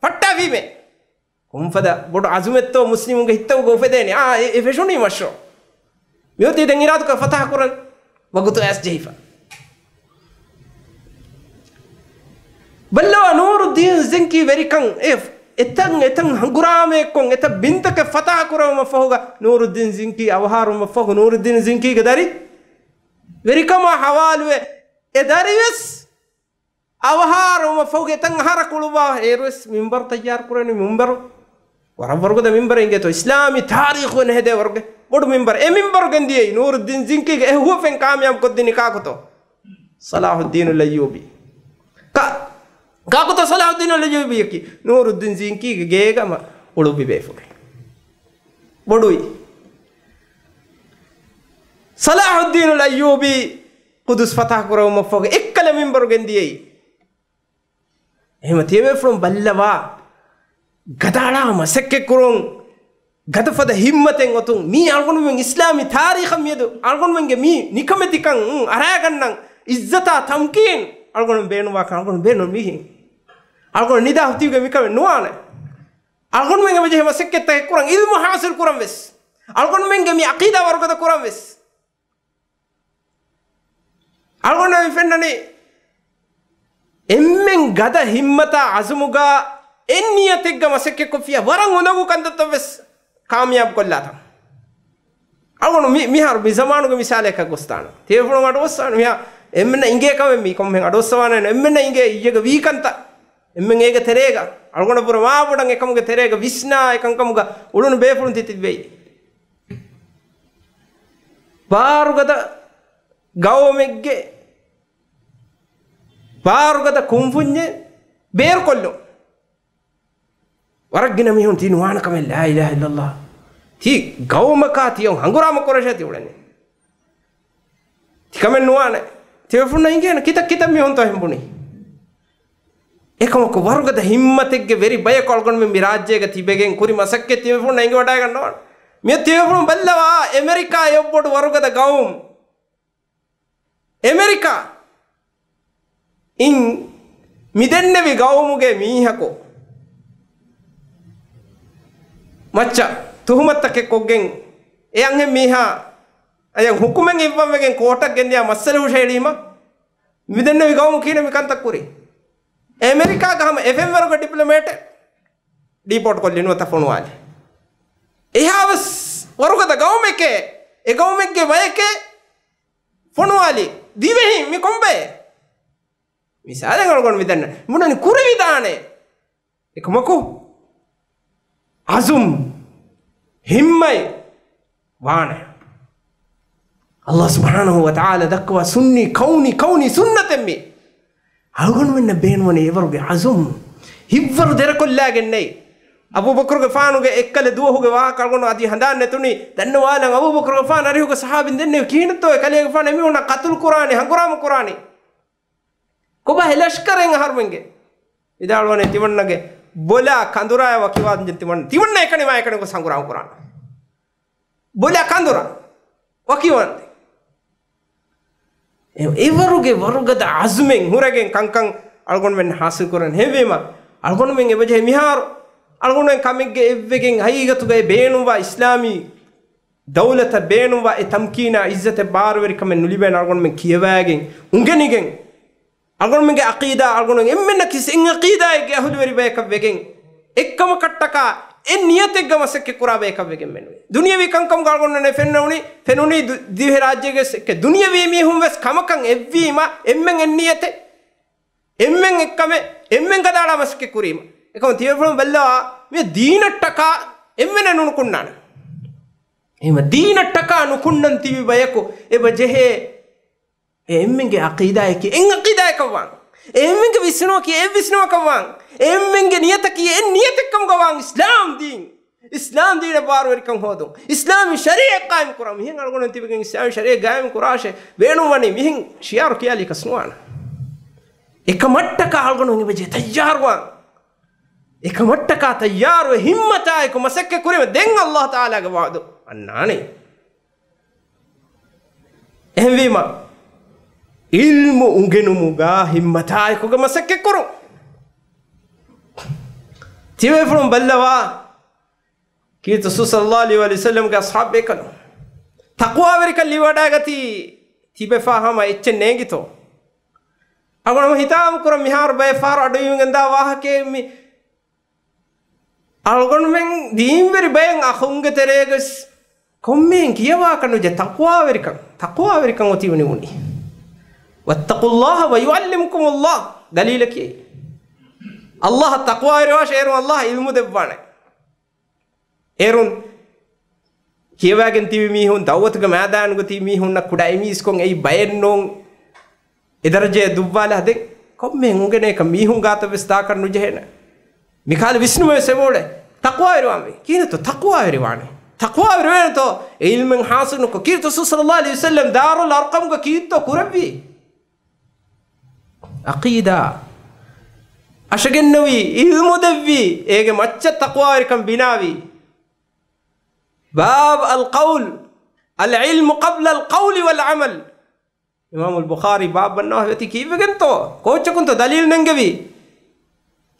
ಪಟ್ಟ ವೀಮೆ ಕುಂಫದ ಬೊಡು ಅಜುಮೆತ್ತೋ ಮುಸ್ಲಿಮ್ಗೆ ಹಿತ್ತವು ಗೋಫೆದೇನೆ ಆ ಫೆಶುನಿ ಮಶ್ರೋ ಮಿಯೋತಿ ದಂಗಿರಾದು ಫತಹ ಕುರನ್ ವಗುತು ಆಸ್ ಜೈಫಾ ಬಲ್ಲವ ನೂರು ದೀನ್ ಜಿಂಕಿ ವೆರಿಕಂ ಎಫ್ ಎತ್ತಂಗ್ ಎತ್ತಂಗ್ ಹಂಗುರಾಮೆ ಕೊಂ ಎತ್ತ ಬಿಂತಕ್ಕೆ ಫತಾ ಕುರವ ಮಫಹುಗ ನೂರು ದಿನ್ ಜಿಂಕಿ ಅವಹಾರು ಮಫಹು ನೂರು ದಿನ್ ಜಿಂಕಿಗೆ ದರಿ වෙරිකම හවාලුවේ එදරිවෙස් අවහාරම ෆෝගේ තන් හරකුළුවා ඒරුස් මින්බර් තයාර කරන මින්බරු වරවර්ගද මින්බරෙන්ගේ තෝ ඉස්ලාමි තාරීඛුන් හෙදේ වර්ග බොඩු මින්බර ඒ මින්බර ගන්දියේ නූරුද්දීන් සින්කිගේ ඒ හුවෙන් කාමියම් කොද්දිනි කාකතෝ සලාහුද්දීන් ලයූබි කා කාකතෝ සලාහුද්දීන් ලයූබි කි නූරුද්දීන් සින්කිගේ ගේගම උළුබි බේෆුගේ බොඩුයි සලාහුද්දීනුල් අයූබි කුදුස් ෆතහ කරවම ෆෝග එක්කල මින්බරුගෙන් දියයි එහෙම තියවේ ෆ්‍රොම් බල්ලවා ගදාලාම සැක්කෙකුරුන් ගතපද හිම්මතෙන් ඔතුන් මී අල්ගොනුවෙන් ඉස්ලාමි තාරීකම් යදු අල්ගොනුවෙන්ගේ මී නිකමැතිකන් අරයගන්නම් ඉස්සතා තම්කීන් අල්ගොනුන් බේනවා කල්ගොනුන් බේනොන් මිහින් අල්ගොනුන් නිදා හුතිවගේ මිකවෙ නුවාන අල්ගොනුවෙන්ගේ මෙහෙම සැක්කෙත්ත එක්කුරන් ඉල්මු හාසිල් කුරන් වෙස් අල්ගොනුවෙන්ගේ මී අකීදා වර්ගද කුරන් වෙස් අල්ගොනුවෙන් ෆෙන්නනේ එම්මෙන් ගද හිම්මතා අසුමුගා එන්නියතෙක්ග මසෙක්කෙ කොෆිය වරන් හොඳගු කන්දතවෙස් කාමියබ් කොල්ලාතම් අවුණු මිහර මිසමානුග මිසාලයක ගොස්ථාන තේපුණු අඩොස්සාන මිය එමන්න ඉගේකම මේ කොම්හෙන් අඩොස්සවාන එමන්න ඉගේ ඉයක වීකන්ත. එමෙන් ඒක තෙරේග. අල්ගොන පුර මාපුඩන් එකමුග තෙරේග විස්නා එකංකමුග උළුණු බේපුුණු තිතිවෙයි පාරුගත ගවමෙක්ගේ ಬಾರುಗದ ಕುಂಫುಂಜೆ ಬೇರು ಕೊಲ್ಲು ಹೊರಗಿನ ಮೇ ಉಂಟೀನು ವಾಣಕ ಮೇಲೆ ಇಲ್ಲ ಇಲ್ಲಲ್ಲ ಹೀ ಗೌಮಕಾತಿಯ ಹಂಗುರಾಮ ಕೊರಶತಿ ಉಡನೆ ತಿಕಮೆನ್ ನುವಾನೆ ತಿಳ್ಫುಣ್ಣ ಹಿಂಗೇನು ಕಿತ ಕಿತ ಮೇ ಹೊಂತ ಹಿಂಬುಣಿ ಏಕಮಕ ವರ್ಗದ ಹಿಮ್ಮತಿಗೆ ವೆರಿ ಭಯ ಕೊಳ್ಕೊಂಡು ಮೇ ರಾಜ್ಯಗ ತಿಬೆಗೆ ಕುರಿ ಮಸಕ್ಕೆ ತಿಳ್ಫುಣ್ಣ ಹಿಂಗೆ ಒಡಾಗಣ್ಣ ಮೇ ತಿಳ್ಫುಣ್ಣ ಬಲ್ಲವಾ ಅಮೆರಿಕಾ ಎಬ್ಬೊಡು ವರ್ಗದ ಗೌಮ್ ಅಮೆರಿಕಾ ඉන් මිදෙන්නෙවි ගවමුගේ මීහකු. මච්ච තුහුමත්තකෙ කොග්ගෙන් එයන්හෙ මීහා අයන් හුකුමෙන් ඉවම්වගෙන් කෝටක් ගෙන්දිය මස්සල හුෂේලීම මිදෙන්නෙවි ගවමු කියන මිකන්තක් කුරි ඇමෙරිකා ගහම එෆෙම් වරුක ඩිප්ලොමේට් ඩීපෝට් කොල්ලිනුව තෆොනුවාලි එහාවස් වරුකද ගවමෙකේ එ ගවමෙක්ගේ වයකේ? ෆොනුවාලි. දිවෙහි මි කොම්බේ? විසාදකොල්ගොන් විතන්න මුණනි කුරවිධානය එකමකු අසුම්. හිම්මයි. වානය. අල්له ස්භානහුව තාල දක්වා සුන්නේ කවුනි කවුනි සුන්නතෙම්මි. අගුණුවන්න බේනුවනේ ඒවරුගේ අසුම්. හිව්වරු දෙරකොල්ලාගෙන්න්නේයි අබුබකරග ානුග එක්කල දුවහුග වා කරගුණු අති හඳන්න නැතුනි දන්නවාන අබුකර ාන රයුක සහබින් දෙන්නේ කීනතව කලේ ාන මෙ වන කතුල් කරාණ හගරාම කරාණේ කොබ හෙලෂ්කරෙන් හරුවෙන්ගේ ඉදාළුවනේ තිවන්නගේ බොලා කඳුරායව කිවාදෙන් තිවන්න. තිවන්න එකනේ මා එකනේ සංගුරාම් කරන්න. බොලා කඳුරා වකිවන්නේ. ඒවරුගේ වරුගද අසුමෙන් හුරගෙන් කංකං අල්ගොන්වෙන් හාසල් කරන හෙවීම අල්ගොනුමෙන් එබජේ මිහාරු. අල්ගොනුවෙන් කමෙක්ගේ එව්වගෙන් හයිගතුගේ බේනුවා ඉස්ලාමී දෞලත බේනුවා ඒ තම්කීනා ඉස්සත බාරවරිකම නුලිබෙන් අල්ගොනුමෙන් කියවෑගෙන් උංගෙනිගෙන් ಕಮೆ ನುಲಿಬೇನ ಅಳ್ಗೊಂಡ್ ಮೆಂಗೆ ಕಿಯವಾಗೆ ಉಂಗೆನಿಗೆ ಅಳ್ಗೊಂಡ್ ಮೆಂಗೆ ಅಕೀದಾ ಅಳ್ಗೊಂಡ್ ಎಮ್ಮೆನ್ನ ಕಿಸ್ ಇಂಗ ಅಕೀದಾ ಎಗೆ ಅಹುದುವರಿ ಬೇಕವ್ವೆಗೆ ಎಕ್ಕಮ ಕಟ್ಟಕ ಎ ನಿಯತೆಗ್ಗ ಮಸಕ್ಕೆ ಕುರಾಬೇಕವ್ವೆಗೆ ಮೆನ್ನು ದುನಿಯವಿ ಕಂಕಂ ಗಾಳ್ಗೊಂಡನೆ ಫೆನ್ನವನಿ ಫೆನುನಿ ದಿವೆ ರಾಜ್ಯಗೆ ಸೆಕ್ಕೆ ದುನಿಯವಿ ಮೀಹುಂ ವೆಸ್ ಕಮಕಂ ಎವ್ವೀಮ ಎಮ್ಮೆಂ ಎನ್ನಿಯತೆ ಎಮ್ಮೆಂ ಎಕ್ಕಮೆ ಎಮ್ಮೆಂ ಗದಾಳ ಮಸಕ್ಕೆ ಕುರೀಮ එකම තියපුළු බැල්ලවා මේ දීනට්ටකා එම්වෙන නුණුකුන්නාන එම දීනට්ටකා නුකුන්නන් තිවි බයකු එබ ජෙහේ එම්මෙන්ගේ අකීදායකි එං අකීදායකවන් එම්මෙන්ගේ විශ්නෝ කිය එ විශ්නෝකවන් එම්මෙන්ගේ නියත කිය එ නියතකම් ගවන් ඉස්ලාම් දීන්. ඉස්ලාම් දීන පාරවරිකම් හෝදුම් ඉස්ලාම් ශරීය කායම් කරම් මිහින් අල්ගොන තිබගෙන් ඉස්ලාම් ශරීය ගායම් කුරාෂේ වේණු වනි මිහින් ශියාරු කියාලි කස්නුවාන. එක මට්ටක අල්ගොන උන්ගේ බජේ තයාරුවන්. එක මට්ටක තයාරුව හිම්මතායක මසක්ක කුරෙම දෙන් අල්ලාහ් තාලාගේ වාදු. අන්නානේ. එහෙම වීමා ilmu ungenumugaa himmataa ekogama sekkekkoro tiwe from ballawaa kiitu su sallallahu alaihi wa sallam ga ashab bekano taqwa berikan liwadagati tibe fahama ecce neengito agonama hitaam kura mihar bay far aduyungenda wahake mi algonmen diimberi bayan ahunge tereegas kommen kiyawa kanu je taqwa berikan taqwa berikan otiwni uni වයුල්ලිමුකුමුල්ලාහ දලීලකි අල්ලාහ තක්වා වෙරවා ෂේරු අල්ලාහ ඉල්මු දෙව්වානේ ඒරුන් කියවාගෙන් තිබි මිහුන් දවතුක මෑදානුක තිබි මිහුන්න කුඩා එමිස්කොන් එයි බයෙන්නෝන් එදරජේ දුබ්වාල හදෙක් කොම්මෙන් උගෙන එක මිහුන් ගාත වෙස්තා කරනු ජෙහෙන මිකාල විස්නුමේ සෙවෝලේ තක්වා වෙරවාමි කීනතු තක්වා වෙරවානේ තක්වා වෙරවෙනතෝ ඉල්මෙන් හාසනුක කීර්තු සල්ලල්ලාහු අලයිහි වසල්ලම් දාරුල් අර්කම්ක කීත්තෝ කුරබ්බි අකීදා අශගෙන් නොවී ඉල්මුදෙව්වී ඒගේ මච්ච තක්වාරිකම් බිනාවී බාබ් අල් කවුල් අල් ඉල්මු කබ්ල අල් කවුලි වල් අමල් ඉමාම් අල් බුඛාරි බාබ් බන්නවා වෙති කීවගෙන්තෝ කෝචකුන්තෝ දලීල් නැංගවි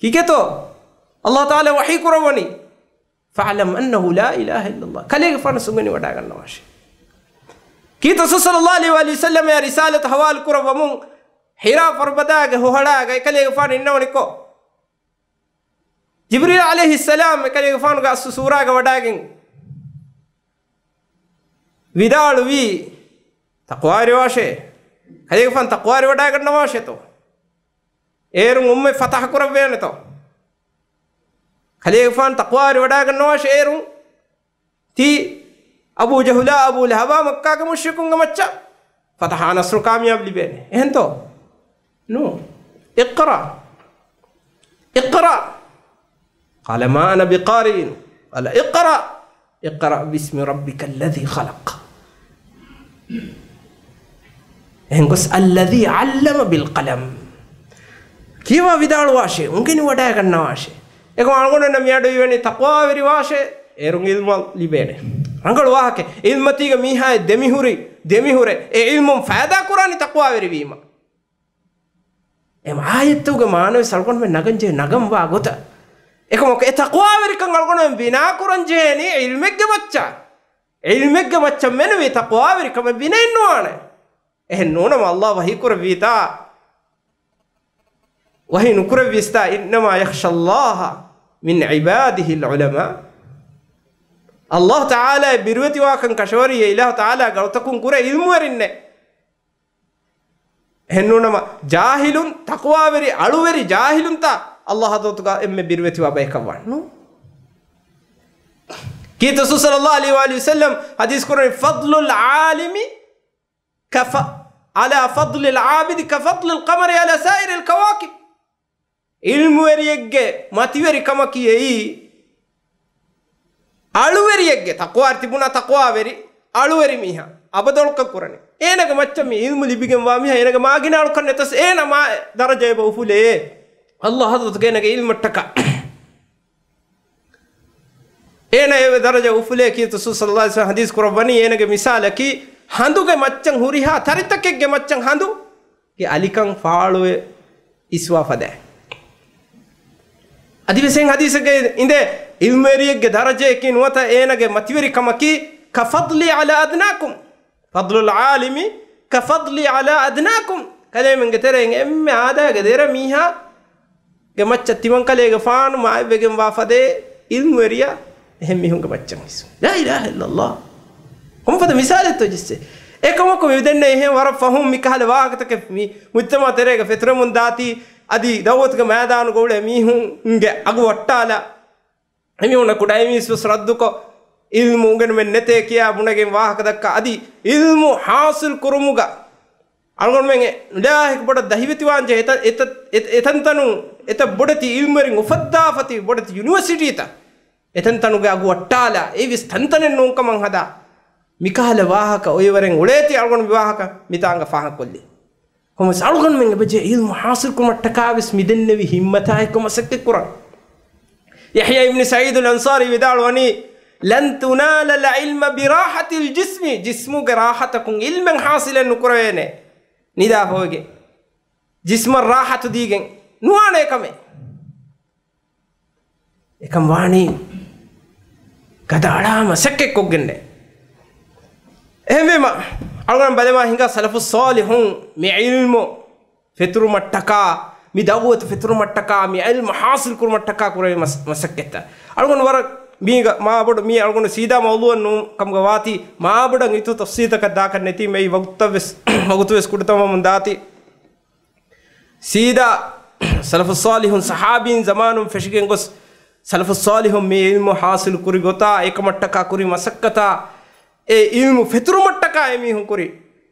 කිගෙතෝ අල්ලාහ් තාලා වහී කරවනි ෆඅලම් අන්නහු ලා ඉලාහ ඉල්ලල්ලාහ් කලේ ෆරසුගනි වඩා ගන්නවා ශේ කීතෝ සල්ලල්ලාහු අලයිහි වසල්ලම රිසාලත හවාල් කරවමුන් ಹಿರಾ ಫರ್ಬದಾಗೆ ಹೊಹಡಾಗ ಎಕಲಿಗೆ ಫಾನ್ ಇನ್ನವನಿಕೋ ಜಿಬ್ರೀಲ್ ಅಲಿ ಹಿಸ್ಸಲಾಂ ಎಕಲಿಗೆ ಫಾನ್ಗೆ ಅಸ್ಸು ಸೂರಾಗ ವಡಾಗಿ ವಿದಾಳು ವಿ ತಕ್ವಾರಿ ವಾಷೆ ಕಲಿಗೆ ಫಾನ್ ತಕ್ವಾರಿ ವಡಾಗಣ್ಣ ವಾಷೆ ತೋ ಏರು ಒಮ್ಮೆ ಫತಃ ಕುರವೇನೆ ತೋ ಕಲಿಗೆ ಫಾನ್ ತಕ್ವಾರಿ ವಡಾಗಣ್ಣ ವಾಷೆ ಏರು ತಿ ಅಬು ಜಹುಲಾ ಅಬು ಲಹಬಾ ಮಕ್ಕಾಗ ಮುಷ್ರಿಕುಂಗ ಮಚ್ಚ ಫತಃ ನಸ್ರು ಕಾಮಯಾಬ್ ಲಿಬೇನೆ ಏನ್ ತೋ No. اقرأ. اقرأ. قال ما أنا بقارئ. قال اقرأ. اقرأ باسم ربك الذي خلق. එහකොස් අල්ලදී අල්ලම බිල් කලම් කියව විදාළ වාශය උන්ගෙනි වඩා ගන්න වාශය එක අගුණන මියට වනි තක්වාවිරි වාශය ඒරුන් ඉල්මල් ලිබේනේ අංගල වාහක ඉල්මතිීක මීහාය දෙමිහුරි දෙමිහුරේ ඒ ඉල්මුම් ෑදා කුරාණි තක්වාවිරිවීම එම ආයත්තුගේ මානව සල්කොන් මේ නගංජේ නගම් වා ගොත ඒක මොක ඒ තක්වා වෙරි කන් අල්ගොන බිනා කුරංජේනි ඉල්මෙක්ගේ මච්චා ඉල්මෙක්ගේ මච්චා මෙනුවේ තක්වා වෙරි කම බිනෙන්නවානේ එහෙන් නෝනම අල්ලාහ් වහී කුර වීතා وهي نكرة فيستا إنما يخشى الله من عباده العلماء الله تعالى بروتي واكن كشوري إله تعالى قلتكم كرة علم ಹೆಣ್ಣುಣಮ ಜಾಹಿಲುನ್ ತಕುವಾವೆರಿ ಅಳುವೆರಿ ಜಾಹಿಲುಂತ ಅಲ್ಲಾಹ ದೋತುಗ ಎಮ್ಮೆ ಬಿರುವೆತಿ ವಬೇಕವಾಣ್ಣು ಕೀತ ಸುಸಲಲ್ಲ ಅಲಿ ವಾಲಿ ವಸಲ್ಲಂ ಹದೀಸ್ ಕುರಾನ್ ಫದ್ಲುಲ್ ಆಲಿಮಿ ಕಫ ಅಲ ಫದ್ಲುಲ್ ಆಬಿದಿ ಕಫದ್ಲುಲ್ ಕಮರಿ ಅಲ ಸೈರಿಲ್ ಕವಾಕಿ ಇಲ್ಮುವೆರಿಯಗ್ಗೆ ಮತಿವೆರಿ ಕಮಕಿಯೈ ಅಳುವೆರಿಯಗ್ಗೆ ತಕುವಾರ್ ತಿಬುನ ತಕುವಾವೆರಿ ಅಳುವೆರಿ ಮೀಹ ಅಬದೊಳ್ಕ ಕುರನೆ ඒනක මච්චම ඉල්මු ලිබිගෙන් වාමිහ එනක මාගිනාලු කන්න එතස් ඒනම දරජයබ උපුලේ අල්ලා හදරතුගේනක ඉල්මට්ටක. ඒන ඒ දරජ උපුලේ කීතු සුසල්ලාස හදීස් කුරබ්බනි ඒනගේ මිසාලකි හඳුගේ මච්චන් හුරිහා තරිතකෙක්ගේ මච්චන් හඳුගේ අලිකං ෆාළුවේ ඉස්වා පදෑ අධිවසෙන් හදීසගේ ඉඳ ඉල්මේරියෙක්ගේ දරජයකි නුවත ඒනගේ මතිවරිකමකි. කෆද්ලි අලා අදනාකුම්. ಫದ್ಲುಲ್ ಆಲಿಮಿ ಕಫದ್ಲಿ ಅಲ ಅದ್ನಾಕುಂ ಕದೇ ಮಂಗೆ ತೆರೆಂಗೆ ಎಮ್ಮೆ ಆದಾಗ ದೇರ ಮೀಹ ಗೆ ಮಚ್ಚ ತಿವಂಕಲೆಗೆ ಫಾನು ಮಾವೆಗೆ ವಾಫದೆ ಇಲ್ಮುರಿಯ ಹೆಮ್ಮಿ ಹುಂಗ ಮಚ್ಚಂ ಹಿಸು ಲಾ ಇಲಾಹ ಇಲ್ಲಲ್ಲಾ ಹಂ ಫದ ಮಿಸಾಲೆ ತೋಜಿಸ್ಸೆ ಏಕಮಕ ವಿದನ್ನೆ ಹೆ ವರ ಫಹುಂ ಮಿಕಹಲ ವಾಗತಕೆ ಮಿ ಮುಚ್ಚಮ ತೆರೆಗೆ ಫಿತ್ರ ಮುಂದಾತಿ ಅದಿ ದೌವತ್ಗೆ ಮೈದಾನ ಗೋಳೆ ಮೀಹುಂ ಹಿಂಗೆ ಅಗು ಒಟ್ಟಾಲ ಎಮ್ಮಿ ಉಣ ಕುಡಾಯಿ ಮೀಸು ಶ್ರದ್ದುಕೋ ඉල්මු උගෙනම නෙතේ කියා බුණගෙන් වාහක දක්කා අදි ඉල්මු හාසිල් කුරුමුග. අල්ගොන්මෙන් නුඩාහික බොඩ දහිවතිවාන්ජ එත එත එතන්තනු එත බොඩති ඉල්මරින් උෆද්දාෆති බොඩති යුනිවර්සිටීත. එතන්තනුගේ අගු අට්ටාලා ඒවිස් තන්තනෙන් නෝංකමං හදා. මිකාල වාහක ඔයවරෙන් උලේති අල්ගොන් විවාහක මිතාංග ෆාහක් කොල්ලි. කොම සල්ගොන් මෙන් බජේ ඉල්මු හාසිල් කුමට්ටකාවිස් මිදෙන්නෙවි හිම්මතායි කොමසක්කේ කුරන් යහ්යා ඉබ්නි සයිදුල් අන්සාරි විදාල් වනී ලන්තුනාලල ඉල්ම බිරාහතිල් ජිස්මි ජිස්මුග රාහතකුන් ඉල්මෙන් හාසිලෙන් නුකරවේනේ නිදා හෝගේ ජිස්ම රාහතු දීගෙන් නුවාන එකමේ එකම් වානී ගද අඩාම සැක්කෙක් කොක්ගෙන්නේ එහෙමම අගන බලවා හිඟ සලපු සෝලිහුන් මේ ඉල්මෝ ෆිතුරු මට්ටකා. මි දවුවත ෆිතුරු මට්ටකා. මි ඉල්ම හාසිල් කුරු මට්ටකා කුරේ මසක්කෙත අගන වරක් ಮೀಗ ಮಾಬಡ ಮೀ ಅಳ್ಗೊಂಡು ಸೀದಾ ಮೌಲುವನ್ನು ಕಮ್ಗ ವಾತಿ ಮಾಬಡ ಇತು ತಫ್ಸೀತ ಕದ್ದಾಕನ್ನೆತಿ ಮೈ ವಕ್ತವ್ಯಸ್ ವಕ್ತವ್ಯಸ್ ಕುಡ್ತಮ ಮುಂದಾತಿ ಸೀದಾ ಸಲಫುಸಾಲಿಹುನ್ ಸಹಾಬೀನ್ ಜಮಾನುಂ ಫೆಶಿಗೆಂಗೊಸ್ ಸಲಫುಸಾಲಿಹುಂ ಮೇ ಇಲ್ಮು ಹಾಸಿಲು ಕುರಿ ಗೊತ್ತಾ ಏಕಮಟ್ಟಕ ಕುರಿ ಮಸಕ್ಕತ ಏ ಇಲ್ಮು ಫೆತುರು ಮಟ್ಟಕ ಎ ಮೀಹುಂ ಕುರಿ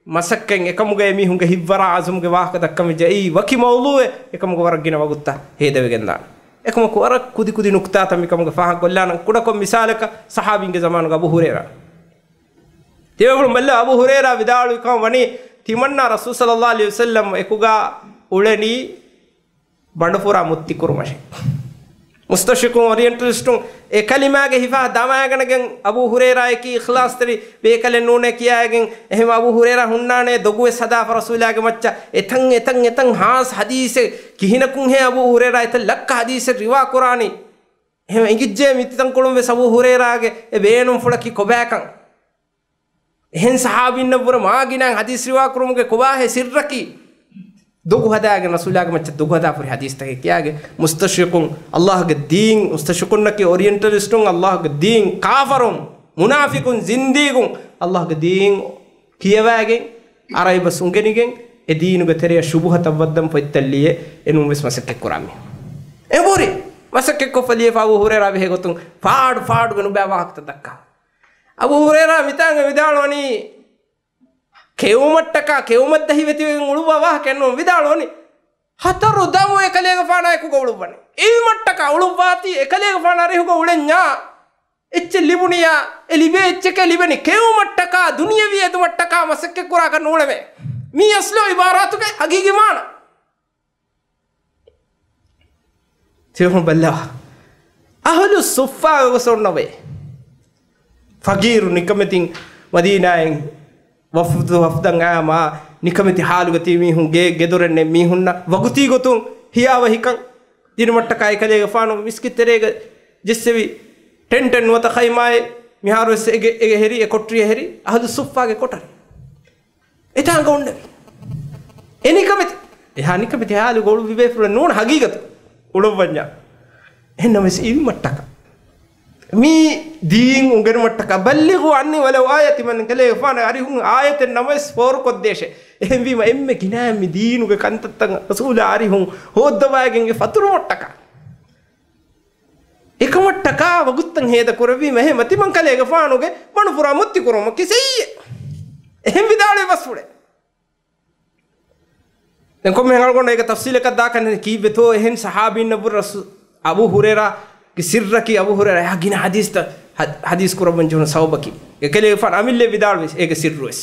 ಮಸಕ್ಕೆಂಗೆ ಎಕಮುಗ ಎ ಮೀಹುಂಗೆ ಹಿವ್ವರ ಆಜುಮ್ಗೆ ವಾಹಕ ದಕ್ಕಮಿಜ ಈ ವಕಿ ಮೌಲುವೆ ಎಕಮುಗ ಹೊರಗಿನ ವಗುತ್ತಾ ಹೇದವೆಗೆಂದಾನು කුවර කුදි කුදි නුක්තා තමිකමුගේ ෆාහ කොල්ලාන කුඩකොම් මිසාලක සහාබින්ගේ zamanuga අබු හුරේරා. තේවගුළු මල්ල අබු හුරේරා විදාලු කම වනි තිමන්නා රසූල් සල්ලල්ලාහු අලයිහි වසල්ලම් එකුගා උලෙනි බඩපුරා මුත්ති කුරුමෂේ ಮುಸ್ತಶಿಕೂ ಓರಿಯೆಂಟಲಿಸ್ಟು ಎ ಕಲಿಮಾಗೆ ಹಿಫಾ ದಮಾಗಣಗೆಂ ಅಬೂ ಹುರೇರಾಯಕಿ ಇಖ್ಲಾಸ್ ತರಿ ಬೇಕಲೆ ನೂನೆ ಕಿಯಾಗೆಂ ಎಹೆಮ ಅಬೂ ಹುರೇರಾ ಹುಣ್ಣಾಣೆ ದೊಗುವೆ ಸದಾ ರಸೂಲಾಗೆ ಮಚ್ಚ ಎತಂ ಎತಂ ಎತಂ ಹಾಸ್ ಹದೀಸೆ ಕಿಹಿನಕುಂ ಹೆ ಅಬೂ ಹುರೇರಾ ಎತ ಲಕ್ಕ ಹದೀಸೆ ರಿವಾ ಕುರಾನಿ ಎಹೆಮ ಇಂಗಿಜ್ಜೆ ಮಿತ್ತಿತಂ ಕುಳುಂವೆ ಸಬೂ ಹುರೇರಾಗೆ ಎ ಬೇನುಂ ಫುಳಕಿ ಕೊಬ್ಯಾಕಂ ಎಹೆನ್ ಸಹಾಬಿನ್ನ ಬುರ ಮಾಗಿನಾಂ ಹದೀಸ್ ರಿವಾ ಕುರುಮುಗೆ ಕೊಬಾ ಹೆ ಸಿರ್ರಕಿ රසූලාගේ මච්ච දුගු හදා පුරි හදීස් තක කියාගේ මුස්තශිකුන් අල්ලාහගේ දීන් මුස්තශිකුන්නකේ ඔරියන්ටලිස්ටුන් අල්ලාහගේ දීන් කාෆරුන් මුනාෆිකුන් සින්දීගුන්. අල්ලාහගේ දීන් කියවෑගෙන් අරයිබ සුන්ගෙනිගෙන් e diinuge teriya shubuhata waddam poittaliye enum wes masakke kurami e buri masakke ko faliye fa abu hurera be gotun faadu faadu genu ba waqta dakka abu hurera mitanga vidaloni කෙවුමට්ටක කෙවුමත් දහි වෙතිවෙන් උළුවවා කෙන්නුම් විදාලෝනි. හතරු දමු එකලේක පානායකුක උළුවන්නේ ඉල්මට්ටක උළුවාති එකලේක පානාරයහුක උළෙන්ඥා එච්ච ලිබුණියා එලිබේ එච්චක ලිබෙනි කෙවුමට්ටක දුනියවී ඇතුමට්ටක මසක්ක කුරාක නූලවේ මී අස්ලෝ ඉබාරාතුක හගිගිමාන තියහුන් බල්ලවා අහලු සුෆ්ෆා වසොන්නවේ ෆගීරු නිකමතින් මදීනායෙන් ವಫ್ದು ವಫ್ದಂಗ ಆಮ ನಿಕಮಿತಿ ಹಾಲುಗತಿ ಮೀಹುಂಗೆ ಗೆದುರನ್ನೆ ಮೀಹುನ್ನ ವಗುತಿ ಗೊತ್ತು ಹಿಯಾವ ಹಿಕಂ ದಿನಮಟ್ಟ ಕಾಯಿ ಕಲೆಗೆ ಫಾನು ಮಿಸ್ಕಿತ್ತೆರೆಗ ಜಿಸ್ಸೆವಿ ten ten ವತ ಖೈಮಾಯೆ ಮಿಹಾರು ಎಗೆ ಎಗೆ ಹೆರಿ A ಕೊಟ್ರಿಯ ಹೆರಿ ಅಹದು ಸುಫ್ಫಾಗೆ ಕೊಟ್ಟರೆ ಎತಾಂಗ ಉಂಡವಿ ಎನಿಕಮಿತಿ ಎಹಾ ನಿಕಮಿತಿ ಹಾಲು ಗೋಳು ವಿವೇಫುಳ ನೋಣ ಹಗೀಗತು ಉಳುವಂಜ ಎನ್ನಮೆಸ್ ಇವಿ ಮಟ್ಟಕ mi diin ungermattaka ballighu anni walaw ayati man kale fana ari hun ayaten namas for koddeshe ehem wima emme kina mi diinuge kantattan rasula ari hun hoddawagenge faturu mottaka එකමට්ටකා වගුත්තන් හේද කරවී මෙහෙ මතිමං කලේග ෆානුගේ මනු පුරා මුත්ති කරම කිසෙයි එහෙම විදාලේ වස්ුඩේ දැන් කොම්ම හංගල්කොන්න ඒක තෆ්සීල් එකක් දාකන්නේ කීවෙතෝ එහෙන් සහාබින් නබු රසු Abu හුරේරා sirraki abu hurairah ya gina hadis ta hadis kurban juna sawbaki kele fan amille vidalwe ege sirru es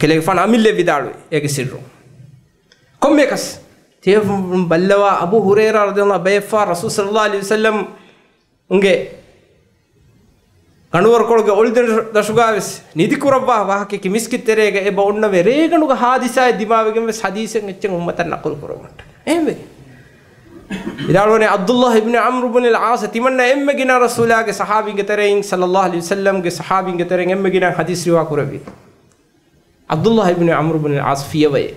kele fan amille vidalwe ege sirru komme kas te ballawa abu hurairah radhiyallahu bayfa rasul sallallahu alaihi wasallam unge ಕಣುವರ್ಕೊಳಗೆ ಉಳಿದ ದಶುಗಾವೆಸ್ ನಿಧಿ ಕುರಬ್ಬ ವಾಹಕ್ಕೆ ಕಿಮಿಸ್ಕಿತ್ತೆರೆಗೆ A ಬೌಣ್ಣವೆ ರೇಗಣುಗ ಹಾದಿಸಾಯ ದಿಮಾವಿಗೆ ಹದೀಸಂಗೆ ಹೆಚ್ಚಂಗೆ ಉಮ್ಮತನ್ನ ನಕಲು ಕುರಮಂಟ ಏನ್ಬೇಕು ඉදාලෝනේ අබ්දුල්ලාහ් ඉබ්න අම්ර් ඉබ්න අල්-ආස් තිමන්න එම්මගෙන රසූලාගේ සහාබින්ගේ තරෙන් සල්ලල්ලාහු අලයිහි වසල්ලම්ගේ සහාබින්ගේ තරෙන් එම්මගෙන හදීස් රිවා කරවි. අබ්දුල්ලාහ් ඉබ්න අම්ර් ඉබ්න අල්-ආස් ෆියවේ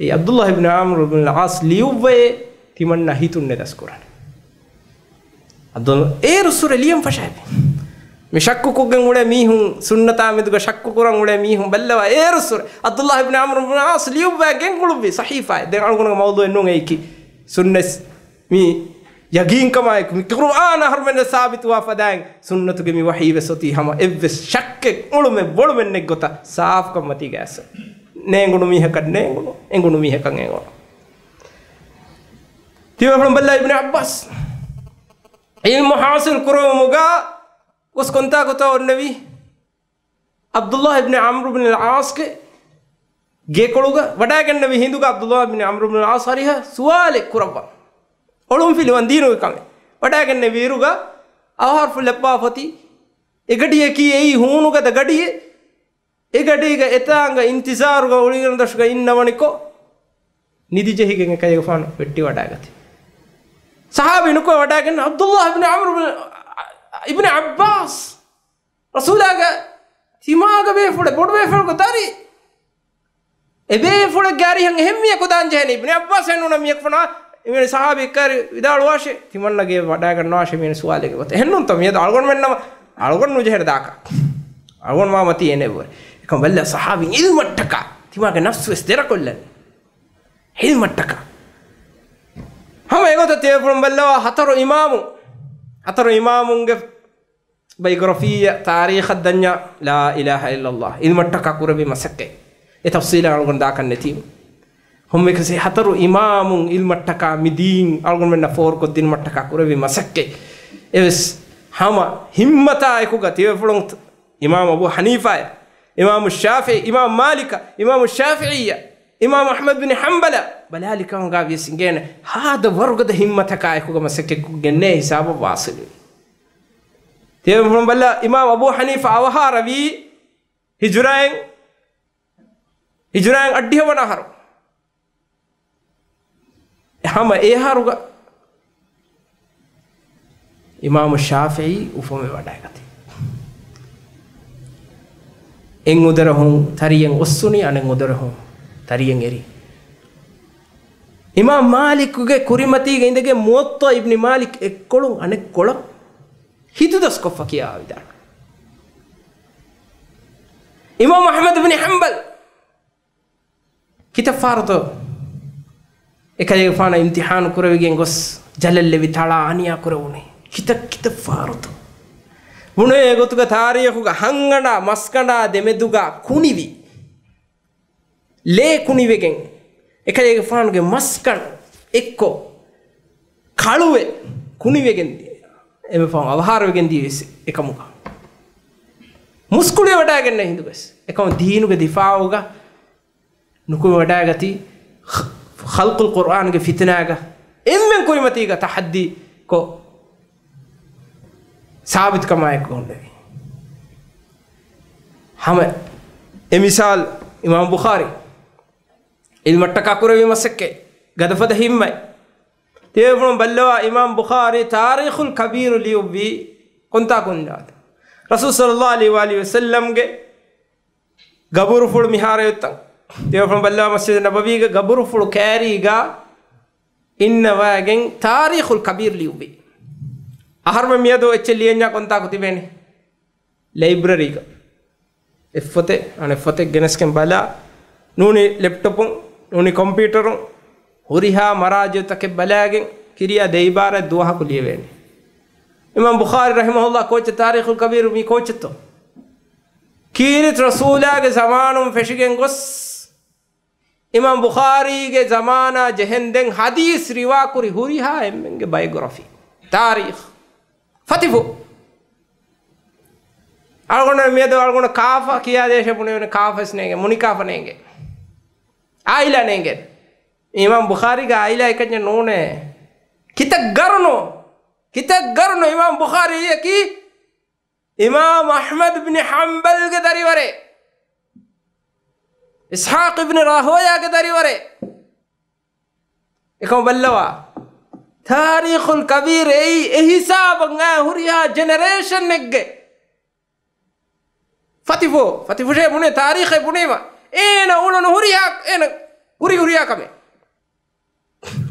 ඒ අබ්දුල්ලාහ් ඉබ්න අම්ර් ඉබ්න අල්-ආස් ලියුවේ තිමන්න හිතුන්නේ දස් කරන්නේ අබ්දුල්ලාහ් ඒ රසූල් ලියම් ෆෂාබි මේ ශක්කු කුගෙන් උඩ මීහුන් සුන්නතා මෙදුක ශක්කු කරන් උඩ මීහුන් බල්ලවා ඒ රසූල් අබ්දුල්ලාහ් ඉබ්න අම්ර් ඉබ්න අල්-ආස් ලියුවේ ගෙන් කුළුබි සහීෆා දෙන් අනුගුණ මවුදු එන්නුන් ඒකි සුන්නස් මේ යගීන්කමයක කුරආන හරුමෙන් සාබිතුවා ෆදාන් සුන්නතුගෙමි වහීව සොති හම එව්වෙස් ශක්කෙක් උළුමෙ බොළුමෙන්නෙක් ගොත සාෆ්කම් මති ගෑස. නේගුණු මිහකත් නේගුණු එගුණු මිහකන් එගුණු. තිවහම් බල්ලා ඉබ්න අබ්බස්. ඉල්ම හාසිල් කුරව මුගා උස් කොන්තා ගොත ඔන්නවි. අබ්දුල්ලාහ ඉබ්න අම්රු ඉබ්න අල්ආස්ගේ ගේ කොළුග වඩාගන්න විහිඳුග අබ්දුල්ලාහ ඉබ්න අම්රු ඉබ්න අල්ආස් හරිහ සුවාලෙ කුරවා ಸುವಾಲೆ ಕುರವ್ವ ಒಳುಂ ಫಿಲಿವನ್ ದೀನುಗೆ ಕಮೆ ವಡಾಗೆನ್ನೆ ವೀರುಗ ಆಹಾರ್ಫು ಲೆಪ್ಪಾಫತಿ ಎಗಡಿಯಕಿ ಎಯಿ ಹೂನುಗದ ಗಡಿಯೆ ಎಗಡಿಗ ಎತಾಂಗ ಇಂತಿಸಾರುಗ ಉಳಿಗನ ದಶಗ ಇನ್ನವಣಿಕೊ ನಿಧಿ ಜಹಿಗೆ ಕೈಗೆ ಫಾನು ಬೆಟ್ಟಿ ವಡಾಗತಿ ಸಹಾಬಿನುಕೊ ವಡಾಗೆನ್ನ ಅಬ್ದುಲ್ಲಾ ಇಬ್ನ ಅಮ್ರ್ ಇಬ್ನ ಅಬ್ಬಾಸ್ ರಸೂಲಾಗ ತಿಮಾಗ ಬೇಫುಡೆ ಬೊಡ್ಬೇ ಫುಳ್ಗ ದಾರಿ ಎಬೇ ಫುಳ ಗ್ಯಾರಿ ಹಂಗೆ ಹೆಮ್ಮಿಯ ಕುದಾಂಜೆಹನಿ ಇಬ್ನ ಅಬ್ಬಾಸ್ ಹೆಣ್ಣು ನಮಿಯಕ್ ಫಣ ඉමේ සහාබි කර විදාල වාෂේ තිමන්නගේ වඩා ගන්න වාෂේ මේ සුවාලෙක වත හෙන්නුන් තම යද අල්ගොන් මෙන්නම අල්ගොන් නුජහෙර දාක අල්ගොන් මා මති එනේ බෝ එකම් බල්ල සහාබි ඉල්මට්ටක තිමාගේ නෆ්ස් වෙස් දෙර කොල්ලන් ඉල්මට්ටක හම ඒගොත තේපුම් බල්ලවා හතර ඉමාමු හතර ඉමාමුන්ගේ بيوغرافية تاريخ الدنيا لا إله إلا الله إذ متكا كوربي مسكة تفصيل ألغن داك النتيم ಹೊಮ್ಮೆಕಸಿ ಹತರು ಇಮಾಮುಂ ಇಲ್ ಮಟ್ಟಕ ಮಿದೀಂ ಅಳ್ಗೊಂಡ್ಮೆಂಡ ಫೋರ್ ಕೊದ್ದಿನ ಮಟ್ಟಕ ಕುರವಿ ಮಸಕ್ಕೆ ಎವೆಸ್ ಹಮ ಹಿಮ್ಮತ ಆಯ್ಕುಗ ತಿವೆಫುಳಂ ಇಮಾಮ್ ಅಬು ಹನೀಫಾಯ ಇಮಾಮ್ ಶಾಫಿ ಇಮಾಮ್ ಮಾಲಿಕ ಇಮಾಮ್ ಶಾಫಿಯ ಇಮಾಮ್ ಅಹಮದ್ ಬಿನ್ ಹಂಬಲ ಬಲಾಲಿಕಂಗ ವಿಸಿಂಗೇನೆ ಹಾದ ವರ್ಗದ ಹಿಮ್ಮತ ಕಾಯಕುಗ ಮಸಕ್ಕೆ ಗೆನ್ನೆ ಹಿಸಾಬ ವಾಸಲಿ ತಿವೆಫುಳಂ ಬಲ್ಲ ಇಮಾಮ್ ಅಬು ಹನೀಫಾ ಅವಹಾರವಿ ಹಿಜುರಾಯಂ ಹಿಜುರಾಯಂ ಅಡ್ಡಿಯವನ ಹರು හැම ඒ හරුග ඉමාම ශාෆෙයි උපම වඩාගති එන් උදරහුන් තරියෙන් ඔස්සුනි අනෙන් උදරහුන් තරියෙන් එරි. ඉමා මාලික්කුගේ කුරිමතිගේ ඉඳගේ මුවත්තෝ ඉබ්නි මාලික් එක්කොළුන් අනෙක් කොළ හිතු දස් කොෆ්ෆ කියා විදාන ඉමාම අහමද් ඉබ්නි හම්බල්. කිතබ් ෆාරතෝ එකදේ ފާނ ඉම්තිහාන් ކުރެވިގެން ގޮސް ޖަލަށްލެވި ތަޅާ އަނިޔާ ކުރެވުނެ ކިތަށް ކިތަށް ފާރުތު ުނޭ ގޮތުގ ތާރިޔަކުގ ހަންގަނޑާ މަސްކަނޑާ ދެމެދުގ ކުނިވި ލޭ ކުނިވެގެން එකදේ ފާނުގެ މަސްކަން އެއްކޮ ކަޅުވެ ކުނިވެގެން එම ފަން අවහාරවගෙන් දීවෙස් එකමුක මුස්කුලේ වඩාගන්න හිදුවෙස් එකම දීනුග දිපාවුග නුකු වඩාගති ಖಲ್ಕುಲ್ ಕುರ್ಆನ್ಗೆ ಫಿತ್ನಾಗ ಎಮ್ಮೆನ್ ಕುರಿ ಮತ್ತೆ ಈಗ ತಹದ್ದಿ ಕೋ ಸಾಬಿತ್ ಕಮಾಯಕೊಂಡೆ ಹಮ ಎ ಮಿಸಾಲ್ ಇಮಾಮ್ ಬುಖಾರಿ ಇದು ಮಟ್ಟ ಕಾಕುರವಿ ಮಸಕ್ಕೆ ಗದಫದ ಹಿಮ್ಮೆ ತೇವಣ ಬಲ್ಲವ ಇಮಾಮ್ ಬುಖಾರಿ ತಾರೀಖುಲ್ ಕಬೀರು ಲಿಯುಬ್ಬಿ ಕೊಂತಾ ಕೊಂಜಾದ ರಸೂಲ್ ಸಲ್ಲಾ ಅಲಿ ವಾಲಿ ವಸಲ್ಲಂಗೆ ಗಬೂರು ಫುಡ್ ಮಿಹಾರ ಇತ್ತಂಗೆ They were from Balla Masjid Nabawi ga gaburu ful kari ga inna wagen tarikhul kabir liubi. Aharma miyado eche liyenya konta kutibene. Library ga. එෆොතේ අනෙෆොතේ ගෙනස්කෙන් බලා නූනි ලෙප්ටොපුන් නූනි කොම්පියුටරුන් හුරිහා මරාජතක බලාගෙන් කිරියා දෙයිබාර දුවහකු ලියවෙන්නේ ඉමාම් බුඛාරි රහිමහුල්ලාහ කෝච්ච තාරිඛුල් කබීර් මි කෝච්චතෝ කීරිත් රසූලාගේ සමානුම් ෆෙෂිගෙන් ගොස් ඉමම් බුඛාරීගේ ජමානා ජෙහෙන්දෙන් හදීස් රිවාකුරි හුරිහා එමෙන්ගේ බයිගොරොෆි තාරීහ ෆතිෆු අල්ගොන මේද අල්ගොන කාෆා කියා දේශපුනේ වෙන කාෆස්නේගේ මුනිකාෆනේගේ ආයිලා නේගේ ඉමම් බුඛාරීගේ ආයිලා එකඥ නෝනේ කිත ගරනෝ කිත ගරනෝ ඉමම් බුඛාරීයකි ඉමාම් අහ්මද් ඉබ්නි හම්බල්ගේ දරිවරේ ඉස්හාකිබ්න රාහෝයාගේ දරිවරේ එකම බල්ලවා තාරීකුල් කවීර එයි එහිසාබං හුරියා ජෙනරේෂන් එක්ගේ ෆතිෆෝ ෆතිෆුෂේ මුනේ තාරීකය පුනේම ඒන උලුණු හුරියක් එන හුරි හුරියාකමේ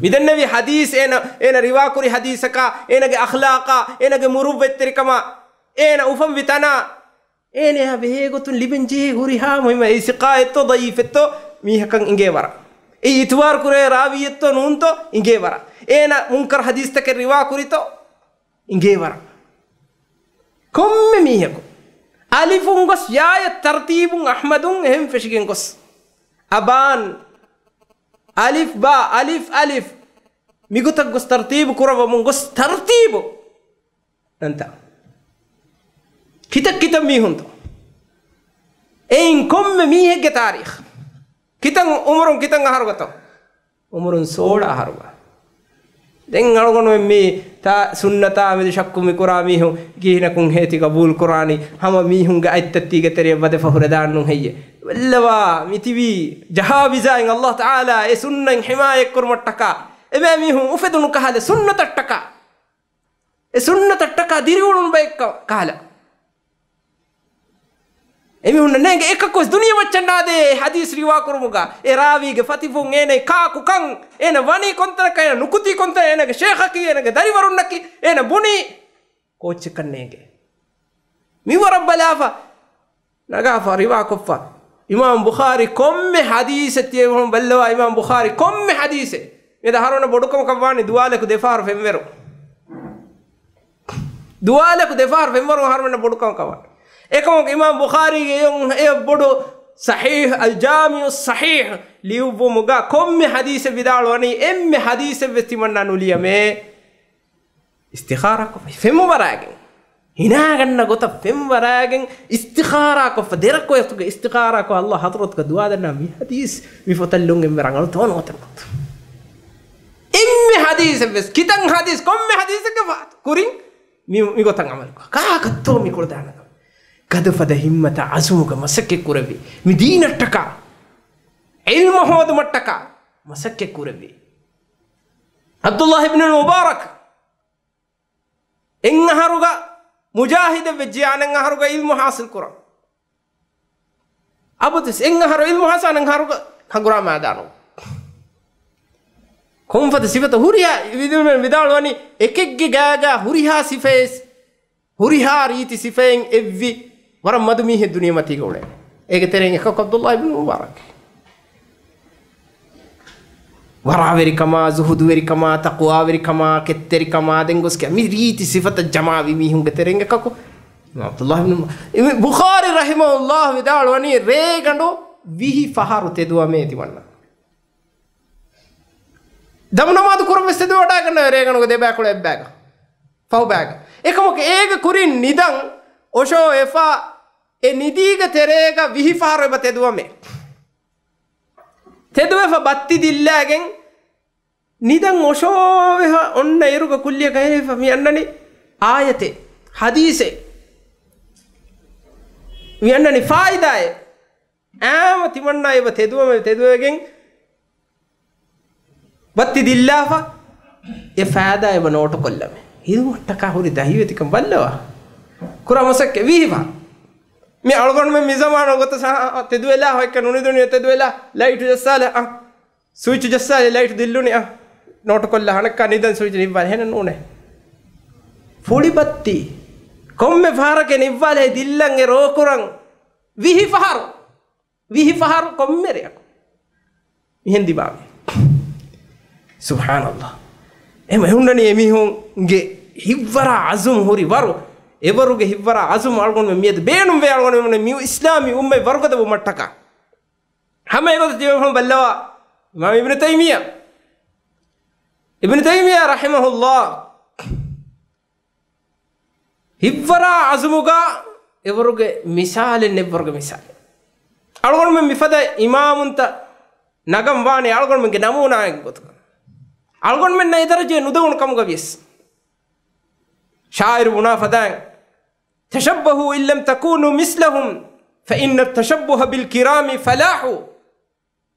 මිදන්නවි හදීස් එන එන රිවාකුරි හදීසකා එනගේ අහලාකා එනගේ මුරුබ් වෙත්තරිකම ඒන උපම් විතනා eeneha beheegotun libenjee hurihaamhima isiqaayetto dayiifetto miihakan ingee bara itiwaar kuree raabiyetto nuunto ingee bara eena munkar hadiistake riwaa kurito ingee bara komme miihako alifun gos yaaya tartiibun ahmadun ehem feshigen gos abaan alif ba alif alif migotak gos tartiibu kurabamun gos tartiibo nanta kitak kitam mihunto ein komme mihege tarikh. Kitan umrun kitan harugato umrun soda haruga. Den algono me ta sunnata me shakku mi qurami hu gihna kun heti qabul qurani hama mihun ga aittati ge tere bade fahura dannu heyye. Wallawa mitivi jahabiza in allah taala e sunnan himaye kurmattaka. Ebe mihun ufedunu kahale sunnatattaka එමිහුන්නනෑගේ එකකොස් දුනියමච්චන්නාදේ හදී ශ්‍රීවා කරමුගා. එරාවීගේ ෆතිෆුන් ඒනේ කාකුකං එන වනී කොන්තරකයන නුකුති කොන්ත එනගේ ශේඛකී එනගේ දරිවරුන්නකි එන බුණී කෝච්චි කන්නේගේ මිවරම් බලාපා. නගාපා රිවා කොප්පා. ඉමාම් බුඛාරි කොම්මෙ හදීසතියවම් බල්ලවා ඉමාම් බුඛාරි කොම්මෙ හදීසේ. මෙ දහරවන බොඩුකම කවවානි දුවාලෙකු දෙෆාර ෆෙම්වරු දුවාලෙකු දෙෆාර ෆෙම්වරු හරවන බොඩුකම කවවා එකම ඉමම් බුඛාරීගේ යොන් එය බොඩු සහීහ අල්ජාමියු සහීහ ලිව්වු මුග කොම්මෙ හදීස විදාළුවනි එම්මෙ හදීස වෙතිමන්න නුලියමේ ස්තිකාරක්කො ෆෙම්වරාගෙන් හිනාගන්න ගොත ෆෙම්වරාගෙන් ස්තිකාරකො දෙරක්කො ඇතුගේ ස්තිකාරකො අල්ලා හතුරොත්ක දවාදන්න මි හදීස් විෆොතල්ලුන්ගෙන් වෙරඟල තෝනෝතනොත් එම්ම හදීස වෙස් කිතන් හදීස් කොම්ම හදීසක කුරින් මිගොතන් අමල්ක කාකත්තෝ මිකුළ දානක කත්තෝ මි කුල දාන ගද ෆද හිම්මත අසුමුක මසක්කෙ කුරවි. මි දීනට්ටක ඉල්ම හොද මට්ටක. මසක්කෙ කුරවි. Abdullah ඉබ්න මුබාරක්. එං අහරුග මුජාහිද වෙජ්ජානෙන් අහරුග ඉල්මු හාසිල් කුරන් අබුතිස් එං අහරු ඉල්මු හාසානෙන් අහරුග හඟුරා මාදානු කොම්ෆද සිවත හුරියා warab mii hedduniya matii goole ega terenga kak abdullahi ibnu mubarak waraaweri kamaa zuhuduweri kamaa taqwaaweri kamaa ketteri kamaa dengoske mi riiti sifata jamaawi mi hunga terenga kako abdullah ibnu bukhari rahimahullah vidal wani reegando vihi faharu teduwa me tiwanna දමනමාද කුරමස්තද වඩාගන්න රේගනක දෙබෑකුල එබ්බෑක පව්බෑක එකමක ඒක කුරින් නිදං ඔෂෝ එපා ಎಬ್ಬಾಗ ಫೌ ಬ್ಯಾಗ ಏಕಮಕ ಏಗ ಕುರಿ ನಿದಂ ಒಶೋ ಎಫಾ ಎ ನಿದೀಗ ತೆರೇಗ ವಿಹಿ ಫಹಾರು ಎಬ ತೆದುವ ಮೇ ತೆದುವೆಫ ಬತ್ತಿ ದಿಲ್ಲಾಗೆಂ ನಿದಂ ಒಶೋವೆಹ ಒನ್ನ ಎರುಗ ಕುಲ್ಯ ಕೈಫ ಮಿ ಅನ್ನನಿ ಆಯತೆ ಹದೀಸೆ ಮಿ ಅನ್ನನಿ ಫಾಯಿದಾಯೆ ಆಮ ತಿಮಣ್ಣ ಇವ ತೆದುವೆ ತೆದುವೆಗೆಂ ಬತ್ತಿ ದಿಲ್ಲಾಫ ಎ ಫಾದಾ ಇವ ನೋಟು ಕೊಲ್ಲಮೆ ಇದು ಒಟ್ಟಕ ಹುರಿ ದಹಿವೆತಿಕಂ ಬಲ್ಲವ ಕುರಮಸಕ್ಕೆ ವೀವಾ මේ අල්ගොන් මේ මිසමාන ගොත තෙදු වෙලා හොයක නුනිදුනිය තෙදු වෙලා ලයිට් ජස්සාල අ ස්විච් ජස්සාල ලයිට් දිල්ලුනි අ ನೋಟ್ ಕೊಲ್ಲ ಹಣಕ್ಕ ನಿದನ್ ಸ್ವಿಚ್ ನಿವ್ವಾಲೆ ಹೆನ ನೂನೆ ಫುಳಿ ಬತ್ತಿ ಕೊಮ್ಮೆ ಫಾರಕ್ಕೆ ನಿವ್ವಾಲೆ ದಿಲ್ಲಂಗೆ ರೋಕುರಂ ವಿಹಿ ಫಹಾರು ವಿಹಿ ಫಹಾರು ಕೊಮ್ಮೆರೆ ಅಕು ಹಿಂದಿ ಬಾವೆ ಸುಬ್ಹಾನಲ್ಲಾಹ್ ಎಮ ಹುಣ್ಣನಿ ಎಮಿಹುಂಗೆ ಹಿವ್ವರ ಅಜುಮ್ ಹುರಿ ವರು ಎವರಿಗೆ ಹಿವ್ವರ ಆಜು ಮಾಡ್ಕೊಂಡು ಮಿಯದು ಬೇಣುಂ ಬೇಳ್ಕೊಂಡು ನೀವು ಇಸ್ಲಾಮಿ ಉಮ್ಮೆ ವರ್ಗದ ಮಟ್ಟಕ. ಹಮ ಇರೋದು ಜೀವ ಬಲ್ಲವ ಇಮಾಮ್ ಇಬ್ನ ತೈಮಿಯ. ಇಬ್ನ ತೈಮಿಯ ರಹಿಮಹುಲ್ಲಾ ಹಿವ್ವರ ಅಜುಮುಗ ಎವರಿಗೆ ಮಿಸಾಲೆ ನೆವ್ವರ್ಗ ಮಿಸಾಲೆ. ಅಳ್ಗೊಂಡ್ಮೆ ಮಿಫದ ಇಮಾಮುಂತ ನಗಂ ವಾಣಿ ಅಳ್ಗೊಂಡ್ಮೆಗೆ ನಮೂನ ಆಗ್ಬೋದು ಅಳ್ಗೊಂಡ್ಮೆ ನಾ ಇದರ ಜೆ ನುದವಣ ಕಮ್ಗವಿಯಸ್. ಶಾಯಿರು ಉಣಾ ಫದಾಂಗ್ تشبهوا إن لم تكونوا مثلهم فإن التشبه بالكرام فلاح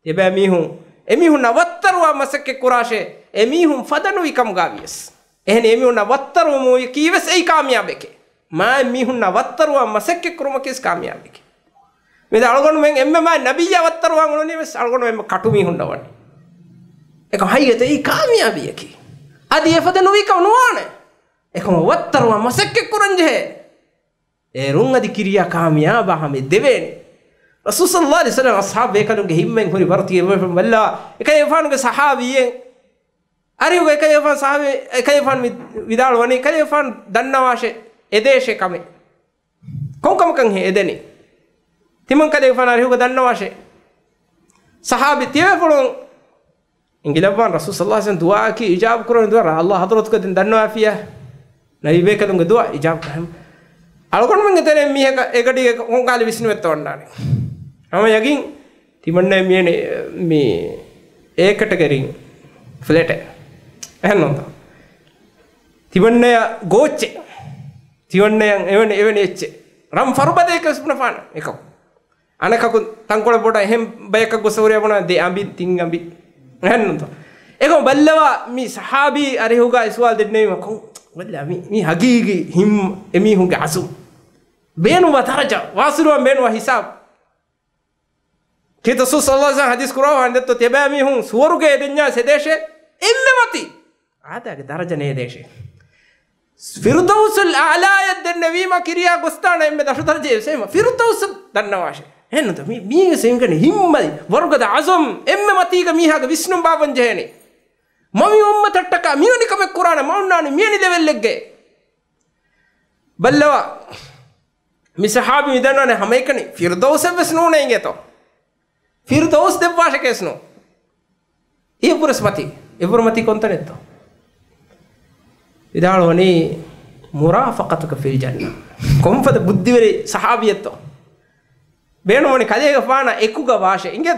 يبقى ميهم එමිහුන් නවත්තරවා මසක්ක කුරාශේ එමිහුන් ෆදනුයි කම් ගාවියස් එහෙන එමිහුන් නවත්තරව මොයි කීවස් ඒ කාමියාබෙකේ මා මිහුන් නවත්තරවා මසක්ක කුරුමකස් කාමියාබෙකේ මේ අලගොන් මෙන් එම්ම මා නබිය අවත්තරවා ගොනනේ මෙස් අලගොන් මෙම් කටු මිහුන් නවන්නේ එක හයියත ඒ කාමියාබියකේ අදී එෆදනුයි කම් නොවනේ එකම වත්තරවා මසක්ක කුරංජේ ඒරුන් අධි කිරියාකාමියා බහමේ දෙවෙනි. රසූල් සල්ලල්ලාහු අලයිහි වසල්ලම් අස්හාබ් ඒකනුගේ හිම්මෙන් හොරි වර්තිය මෙම් වල්ලා එක යෆානුගේ සහාබියෙන් අරි එක යෆාන් සහාබි එක යෆාන් විදාල් වනි එක යෆාන් දන්නවාෂේ එදේශේ කමේ. කොංකම කං හේ එදෙනි. තිමන් කද යෆාන් අරි හුග දන්නවාෂේ. සහාබි තියේ ෆලොන් ඉංගිලවන් රසූල් සල්ලල්ලාහු අලයිහි වසල්ලම් දුආ කි ඉජාබ් කරන දුආ අල්ලාහ් හදරතුක දින් දන්නවා ෆියා. නබි බේකලුගේ දුආ ඉජාබ් කරහම අලකොන් මං එතන මිහක එකටි කොංකාලි විශ්නු වෙත්ත වන්නානේ මම යකින් තිමන්නේ මියනේ මේ ඒකට කරින් ෆ්ලැට එහෙනම් තිවන්නේ ගෝච්චේ. තිවන්නේ එවන එවන එච්ච. රම් ෆරුබදේක ස්පුනපාන එකක්. අනකකු තංකොල පොට එහෙම් බයක ගොසවරිය වුණා දෙ අඹි තින් අඹි. එහෙනම් ඒක බල්ලවා මේ සහාබි අරිහුගා ඉස්වාල් දෙන්නේ කො බල්ලා මේ මේ හගීගි හිම් එමි හුගේ අසු beenuwa daraja wasiluwa beenuwa hisab kita su sallallahu alaihi hadis kurawa handetto tebami hun suwaruge denya sedeshe ille mati ಆದಾಗ ದರಜನೆ ದೇಶೆ ಫಿರುದೌಸುಲ್ ಆಲಾಯದ್ದನ್ನ ವೀಮ ಕಿರಿಯಾ ಗುಸ್ತಾನ ಎಂಬ ದಶ ದರ್ಜೆ ಸೇಮ ಫಿರುದೌಸ್ ದನ್ನವಾಶೆ ಎನ್ನುತ್ತ ಮೀ ಮೀಗ ಸೇಂಕನೆ ಹಿಮ್ಮದಿ ವರ್ಗದ ಅಜಮ್ ಎಮ್ಮೆ ಮತೀಗ ಮೀಹಾಗ ವಿಷ್ಣು ಬಾವಂಜೇನೆ ಮವಿ ಒಮ್ಮ ತಟ್ಟಕ ಮೀವನಿ ಕಮೆ ಕುರಾನ ಮೌನ್ನಾನು ಮೀನಿ ಲೆವೆಲ್ಲೆಗ್ಗೆ ಬಲ್ಲವ ಮಿಸಹಾಬಿ ಇದನ್ನನೆ ಹಮೈಕನಿ ಫಿರ್ದೌಸ್ ಎವ್ವೆಸ್ ನೂನೆ ಇಂಗೆತೋ ಫಿರ್ದೌಸ್ ದೆವ್ವಾಶ ಕೇಸ್ನು ಈ ಪುರಸ್ಮತಿ ಇಬ್ಬರು ಮತಿ ಕೊಂತನೆತ್ತೋ විදාලෝනේ මුරාෆකතුක ෆිල් ජන්න කොම්පද බුද්ධිවරි සහාබියත්තෝ ಬೇಣೋಣಿ ಕಲೆಗ ಪಾಣ ಎಕ್ಕುಗ ಭಾಷೆ ಹಿಂಗೆ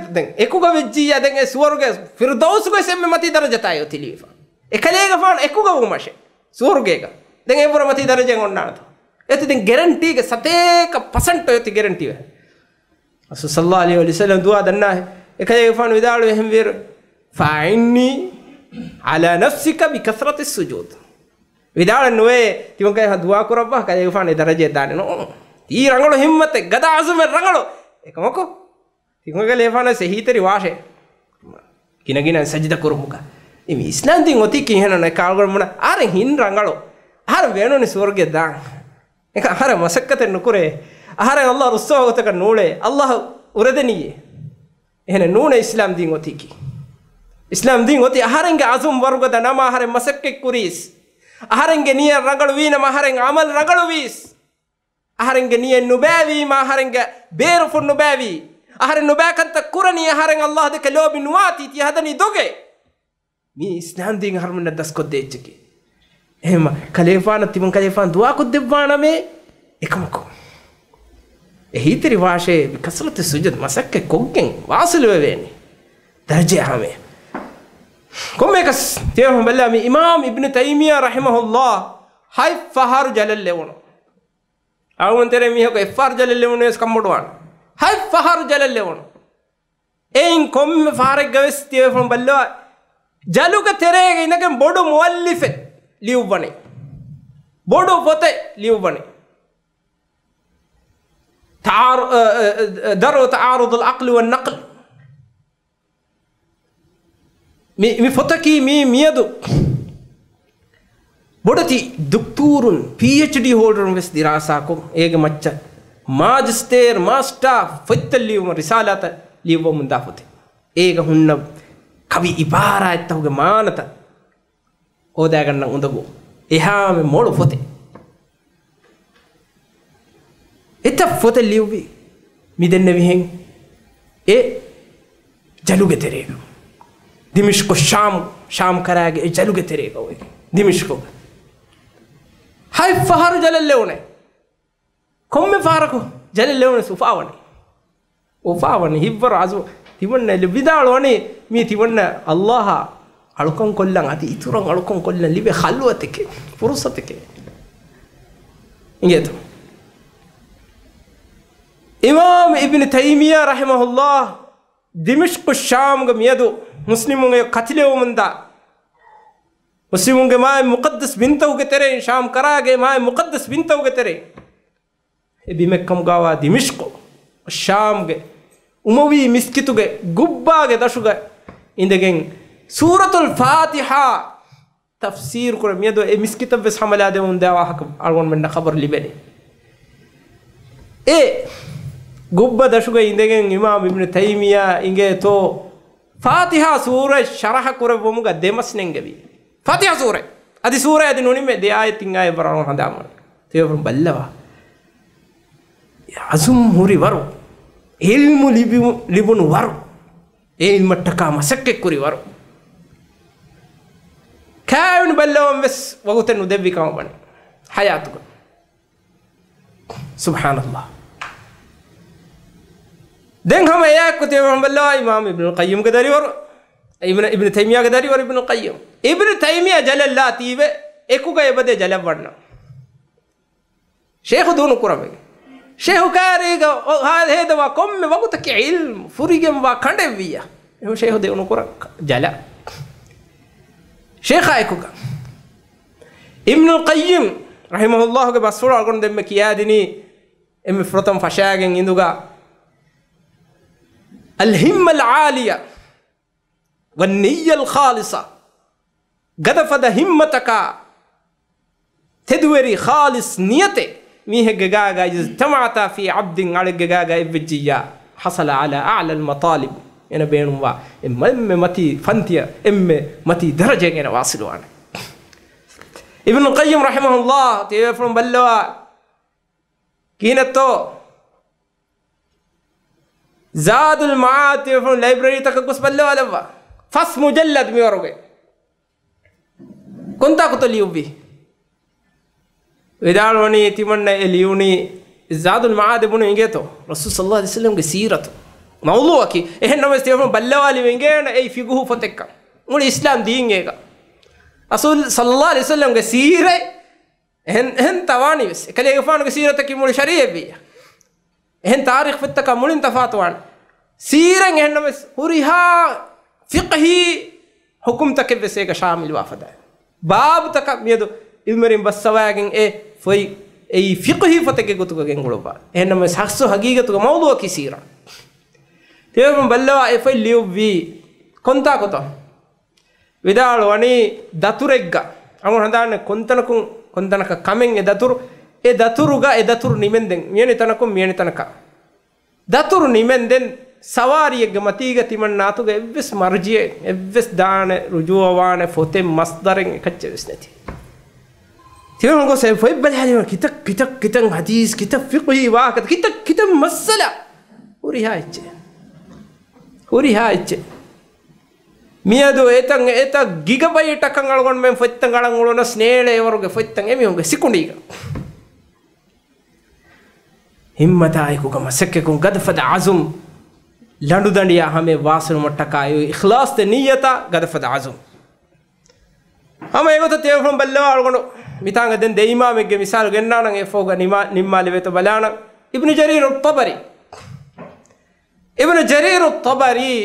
ಎಕ್ಕುಗ ವೆಜ್ಜಿ ಅದಂಗೆ ಸುವರ್ಗೆ ಫಿರ್ದೌಸ್ಗ ಸೆಮ್ಮೆ ಮತಿ ದರಜ ತಾಯೋ ತಿಳಿಯಫ ಎ ಕಲೆಗ ಪಾಣ ಎಕ್ಕುಗ ಉಮಶೆ ಸುವರ್ಗೆಗ ದೆಂಗೆ ಪುರ ಮತಿ ದರಜೆ ಗೊಂಡಾಣತು ඇතිතින් ගෙරන්ටීක සතේක පසන්ට ඇති ගෙරන්ටිව අසු සල්ලාලි වලිසලම් දවා දන්නා. එක ඒෆාන් විදාලු එහෙම්වර ෆයින්නේ අල නෆ්සික බිකසරති සුජූද. විදාල නොවේ. තිමකයි හදුවා කරබ්බා කය ඒෆාන් දරජය දාන නෝ. ඊ රඟලු හිම්මත ගද අසුම රඟලු එක මොකෝ? තිමක ලේෆාන සෙහිතරි වාශේ කිනගින සජිත කරමුක ඉම ඉස්ලාන්තින් ඔති කියහනන කාල්ගොල්මුණ ආරෙන් හින් රඟලු ආර වෙනුනි ස්වර්ගෙ දාන් එක ආර මසක්කත නුකුරේ. ආර අල්ලාහ් රුස්සවගතක නූලේ අල්ලාහ් උරදනියේ. එහෙන නූන ඉස්ලාම් තින් ඔති කි ඉස්ලාම් තින් ඔති ආරංගේ අසුම් වර්ගද නම ආර මසක්කෙ කුරීස්. අහරෙන්ගේ නිය රඟලු වීනම අහරෙන් අමල් රඟලු වීස්. අහරෙන්ගේ නිය නුබෑවීම අහරෙන්ගේ බේරුෆු නුබෑවී අහරෙන් නුබෑකන්ත කුරණී අහරෙන් අල්ලාහ දෙක ලෝබි නුවාති ති හදනි දොගේ. මේ ඉස්ලාම් දින් හරමන දස්කොත් දෙච්චකි. එහෙම කලේෆාන තිබුන් කලේෆාන් දුවා කුත් දෙබ්වාන මේ එකමකෝ එහිතරි වාශයේ විකසරත සුජත් මසක්ක කොග්ගෙන් වාසලුව වෙන්නේ දර්ජය හැමේ. කොම්මේකස් තේහම් බල්ලාමි ඉමාම් ඉබ්න තයිමියා රහිමහුල්ලාහ් හයි ෆහර් ජලල් ලෙවුණු. අවුන් තෙරේ මිහක එෆාර් ජලල් ලෙවුණු එස් කම්මුඩුවන් හයි ෆහර් ජලල් ලෙවුණු. එයින් කොම්මෙ ෆාරෙක් ගවෙස් තේහම් බල්ලා ජලුක තෙරේගේ ඉනකම් බොඩු මුවල්ලිෆෙ ලිව්වනේ. බොඩු පොතේ ලිව්වනේ. දරුව තාරුදල් අක්ලිුවන් නකල්. පොතකී මේ මියදු. බොඩති දුක්තූරුන් පHD හෝඩරුන් වෙස් දිරාසාකො. ඒග මච්ච මාජස්තේර් මාස්ටා ෆොත්තල්ලියුම රිසාලාත ලිව්ව මුන්දා පොතේ. ඒක හුන්න කවි ඉබාරා ඇත්තවගේ මානත. ಓದಾಗಣ್ಣ ಉಂದಗು ಎಹಾಮೆ ಮೋಳು ಫೊತೆ ಎತ್ತ ಫೊತೆ ಲಿಯುವಿ ಮಿದೆನ್ನೆ ವಿಹೆಂ ಎ ಜಲುಗೆ ತೆರೆಗ ದಿಮಿಷ್ಕೊ ಶಾಮ್ ಶಾಮ್ ಕರಾಗೆ ಜಲುಗೆ ತೆರೆಗ ಹೋಗಿ ದಿಮಿಷ್ಕೊ ಹೈ ಫಹಾರು ಜಲಲ್ಲೇ ಉಣೆ ಕೊಮ್ಮೆ ಫಾರಕು ಜಲಲ್ಲೇ ಉಣೆ ಸುಫಾವಣೆ ಉಫಾವಣೆ ಹಿಬ್ಬರು ಅಜು ತಿವಣ್ಣ ಇಲ್ಲಿ ಬಿದಾಳುವಣೆ ಮೀ ತಿವಣ್ಣ ಅಲ್ಲಾಹ අලුකම් කොල්ලන් අද ඉතුරුන් අලුකම් කොල්ලන් ලිබේ හල්ුවතකේ පුරුසතකේ ඉංගෙතු ඉමාම් ඉබ්න තයිමියා රහිමහුල්ලාහ් දිමිෂ්කු ශාම්ග මියදු මුස්ලිමුන්ගේ කතිලෙවමුන්ද මුස්ලිමුන්ගේ මායි මුකද්දස් බින්තවුගේ තෙරේ ශාම් කරාගේ මායි මුකද්දස් බින්තවුගේ තෙරේ. එබිමෙක්කම් ගාවා දිමිෂ්කු ශාම්ගේ උමවී මිස්කිතුගේ ගුබ්බාගේ දශුගේ ඉඳගෙන් සූරතුල් ෆාතිහා තෆ්සීර් කර මියද ඒ මිස්කිතබ් වෙස් හමලා දෙමුන් දවාහක අල්ගොන් මෙන්න ඛබර් ලිබෙනේ ඒ ගුබ්බ දශුග ඉඳගෙන් ඉමාම් ඉබ්නු තයිමියා ඉගේ තෝ ෆාතිහා සූරේ ශරහ කර වමුග දෙමස් නෙංගවි ෆාතිහා සූරේ අදි සූරේ අදි නොනිමේ දෙ ආයතින් ආය බරන හඳාම තේරුම් බල්ලවා අසුම් හුරි වරු ඉල්මු ලිබුණු වරු ඒ ඉල්මට්ටකා මසක්කෙක් කුරි වරු ކައިނު ބައްލަވަން ވެސް ވަގުތެއް ނުދެއްވިކަމަށް ވަނެ ހަޔާތުގ ಸುಬ್ಹಾನಲ್ಲಾಹ್ ದೆನ್ ಹಮ ಯಾಕೆ ಕುತಿಯಂಬಲ್ಲ ಇಮಾಮ್ ಇಬ್ನು ಕಯ್ಯಮ್ಗೆ ದರಿವರು ಇಬ್ನ ಇಬ್ನ ತೈಮಿಯಾಗ ದರಿವರು ಇಬ್ನು ಕಯ್ಯಮ್ ಇಬ್ನ ತೈಮಿಯ ಜಲೆಲ್ಲ ತೀವೆ ಎಕ್ಕುಗ ಎಬದೆ ಜಲವಣ್ಣ ಶೇಖು ದೂನು ಕುರಬೆಗೆ ಶೇಖು ಕಾರೀಗ ಹೇದವ ಕೊಮ್ಮೆ ವಗುತಕ್ಕೆ ಇಲ್ಮ್ ಫುರಿಗೆಂಬ ಕಂಡೆವ್ವಿಯ ಶೇಖು ದೇವನು ಕುರ ಜಲ ابن القيم رحمه الله كبسورة أقول دم كيادني එම ෆ්‍රොතම් ෆෂාගෙන් ඉඳුගා الهمة العالية والنية الخالصة قدفد همتك تدوري خالص نيته ميه جاجا اجتمعت في عبد على جاجا ابجيا حصل على أعلى المطالب أنا بينهم وا إما متي فانتيا إما متي درجة أنا واصل وانا ابن القيم رحمه الله تيفرم بلوا كينتو زاد المعاد تيفرم لايبراري تكقص بلوا لوا فص مجلد ميوروغي كنت أقول يوبي විදාලවනී තිමන්න එලියුණී ඉසාදුල් මාද බුණ ඉගේතෝ රසු සල්ලා දිසලම්ගේ සීරතු මවුලුවකි එහෙනම ස්තේෆන බල්ලවාලි වෙන්ගේන ඒ ෆිගුහු ෆොතෙක්ක මුළු ඉස්ලාම් දීන් ඒක. රසූල් සල්ලල්ලාහු අලයිහි වසල්ලම්ගේ සීරේ එහෙන් එහෙන් තවානි වෙස්. එකලේ ගෆානුගේ සීරතකි මුළු ශරීයබිය එහෙන් තාරිඛ ෆිත්තක මුළුන් තෆාතුවන්. සීරෙන් එහෙනම හුරිහා ෆික්හි හුකුම් තකෙ වෙස් ඒක ශාමිල් වafada බාබ් තක මියදු ඉමරින් බස්සවාගෙන් ඒ ෆොයි ඒ ෆික්හි ෆතකේ ගොතුකගෙන් ගොලබා එහෙනම සක්සු හගීගතුක මවුලුවකි සීරා. තේරුම් බල්ලවා if I live we කොන්තා කොත? විදාල වනි දතුරෙග්ග අමු හඳාන කොන්තනකුන් කොන්තනක කමෙන් එ දතුරු. එ දතුරුග එ දතුරු නිමෙන්දෙන්. මියනි තනකුන් මියනි තනක. දතුරු නිමෙන්දෙන් ಸವಾರಿಯಗೆ ಮತೀಗ ತಿಮಣ್ಣಾತುಗೆ ಎವ್ವೆಸ್ ಮರ್ಜಿಯೆ ಎವ್ವೆಸ್ ದಾನೆ ರುಜುವಾನೆ ಫೊತೆ ಮಸ್ದರೆಂಗೆ ಕಚ್ಚವಿಸ್ನತಿ ತಿಮಣ್ಣಗೋ ಸೇ ಫೈ ಬಲ ಹಾಲಿ ಕಿತ ಕಿತ ಕಿತ ಹದೀಸ್ ಕಿತ ಫಿಕ್ಹಿ ವಾಕತ ಕಿತ ಕಿತ ಮಸ್ಸಲ ಉರಿ ಹಾಯ್ಚೆ ಉರಿ ಹಾಯ್ಚೆ ಮಿಯದು ಏತಂಗ ಏತ ಗಿಗ ಬೈ ಟಕ್ಕಂಗ್ ಅಳ್ಗೊಂಡು ಮೇಲೆ ಫೈತ್ತಂಗ ಅಳಂಗಳನ್ನ ಸ್ನೇಹಳೆಯವರೆಗೆ ಫೈತ್ತಂಗೆ ಮಿ ಹೋಗಿ ಸಿಕ್ಕೊಂಡು ಈಗ ಹಿಮ್ಮತಾಯಿ ಕುಗಮ ಸೆಕ್ಕೆ ಕು ಗದಫದ ಆಜುಮ್ ಲಂಡು ದಂಡಿಯ ಹಮೆ ವಾಸನ ಮಟ್ಟಕ್ಕಾಯು ಇಖ್ಲಾಸ್ ನಿಯತ ಗದಫದ ಆಜುಮ್ ಹಮ ಇವತ್ತು ತೇವ್ಕೊಂಡು ಬಲ್ಲೋ ಅಳ್ಕೊಂಡು ಮಿತಾಂಗದೆನ್ ದೈಮಾಮಿಗೆ ಮಿಸಾಲು ಗೆನ್ನಾಣಂಗೆ ಫೋಗ ನಿಮ್ಮ ನಿಮ್ಮಲ್ಲಿ ವೇತು ಬಲಾಣ ಇಬ್ನು ಜರೀರ್ ಒಪ್ಪ ಬರಿ ඉබන ජරීරු තොබරී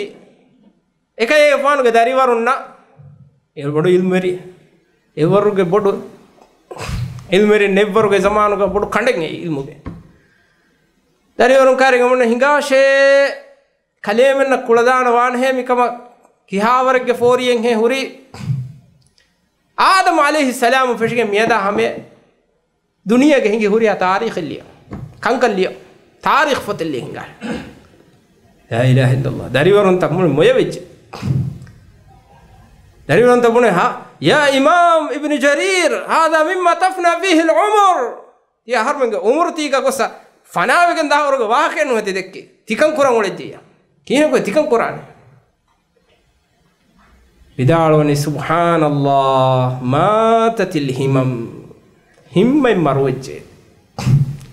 එක ඒෆානුගේ දැරිවරුන්න එල්බොඩු ඉල්මරි එවරුගේ බොඩු එල්මරි නෙවරුගේ සමානුක බොඩු කඩෙන් ඉල්මුගේ දැරිවරුන් කාරිගමන හිඟාශේ කලේමෙන්න කුලදාන වානහේමිකම කිහාවරගේ ෆෝරියෙන් හේ හුරි ආදම අලෙහි සලාම ෆිෂිගේ මියදා හමේ දුනියගේ හිඟි හුරි තාරීඛල්ලිය කංකල්ලිය තාරීඛ ෆතල්ලිය හිඟා යයිලාහිල්ලල්ලා දරිවරුන්තක් මුණ මොය වෙච්ච දරිවරුන්ත බුණේ හා යා ඉමාම් ඉබ්න ජරීර් හාදා මිම්ම තෆ්නා ෆීහි අල් උමර් යා හර්මංගේ උමර් තීක කොස ෆනාවගෙන් දහවරුග වාකෙන් නොති දෙක්කේ තිකන් කුරන් ඔලෙද්දියා කීනකෝ තිකන් කුරානේ විදාලෝනි සුබ්හානල්ලා මාතතිල් හිමම් හිම්මයි මරුවෙච්චේ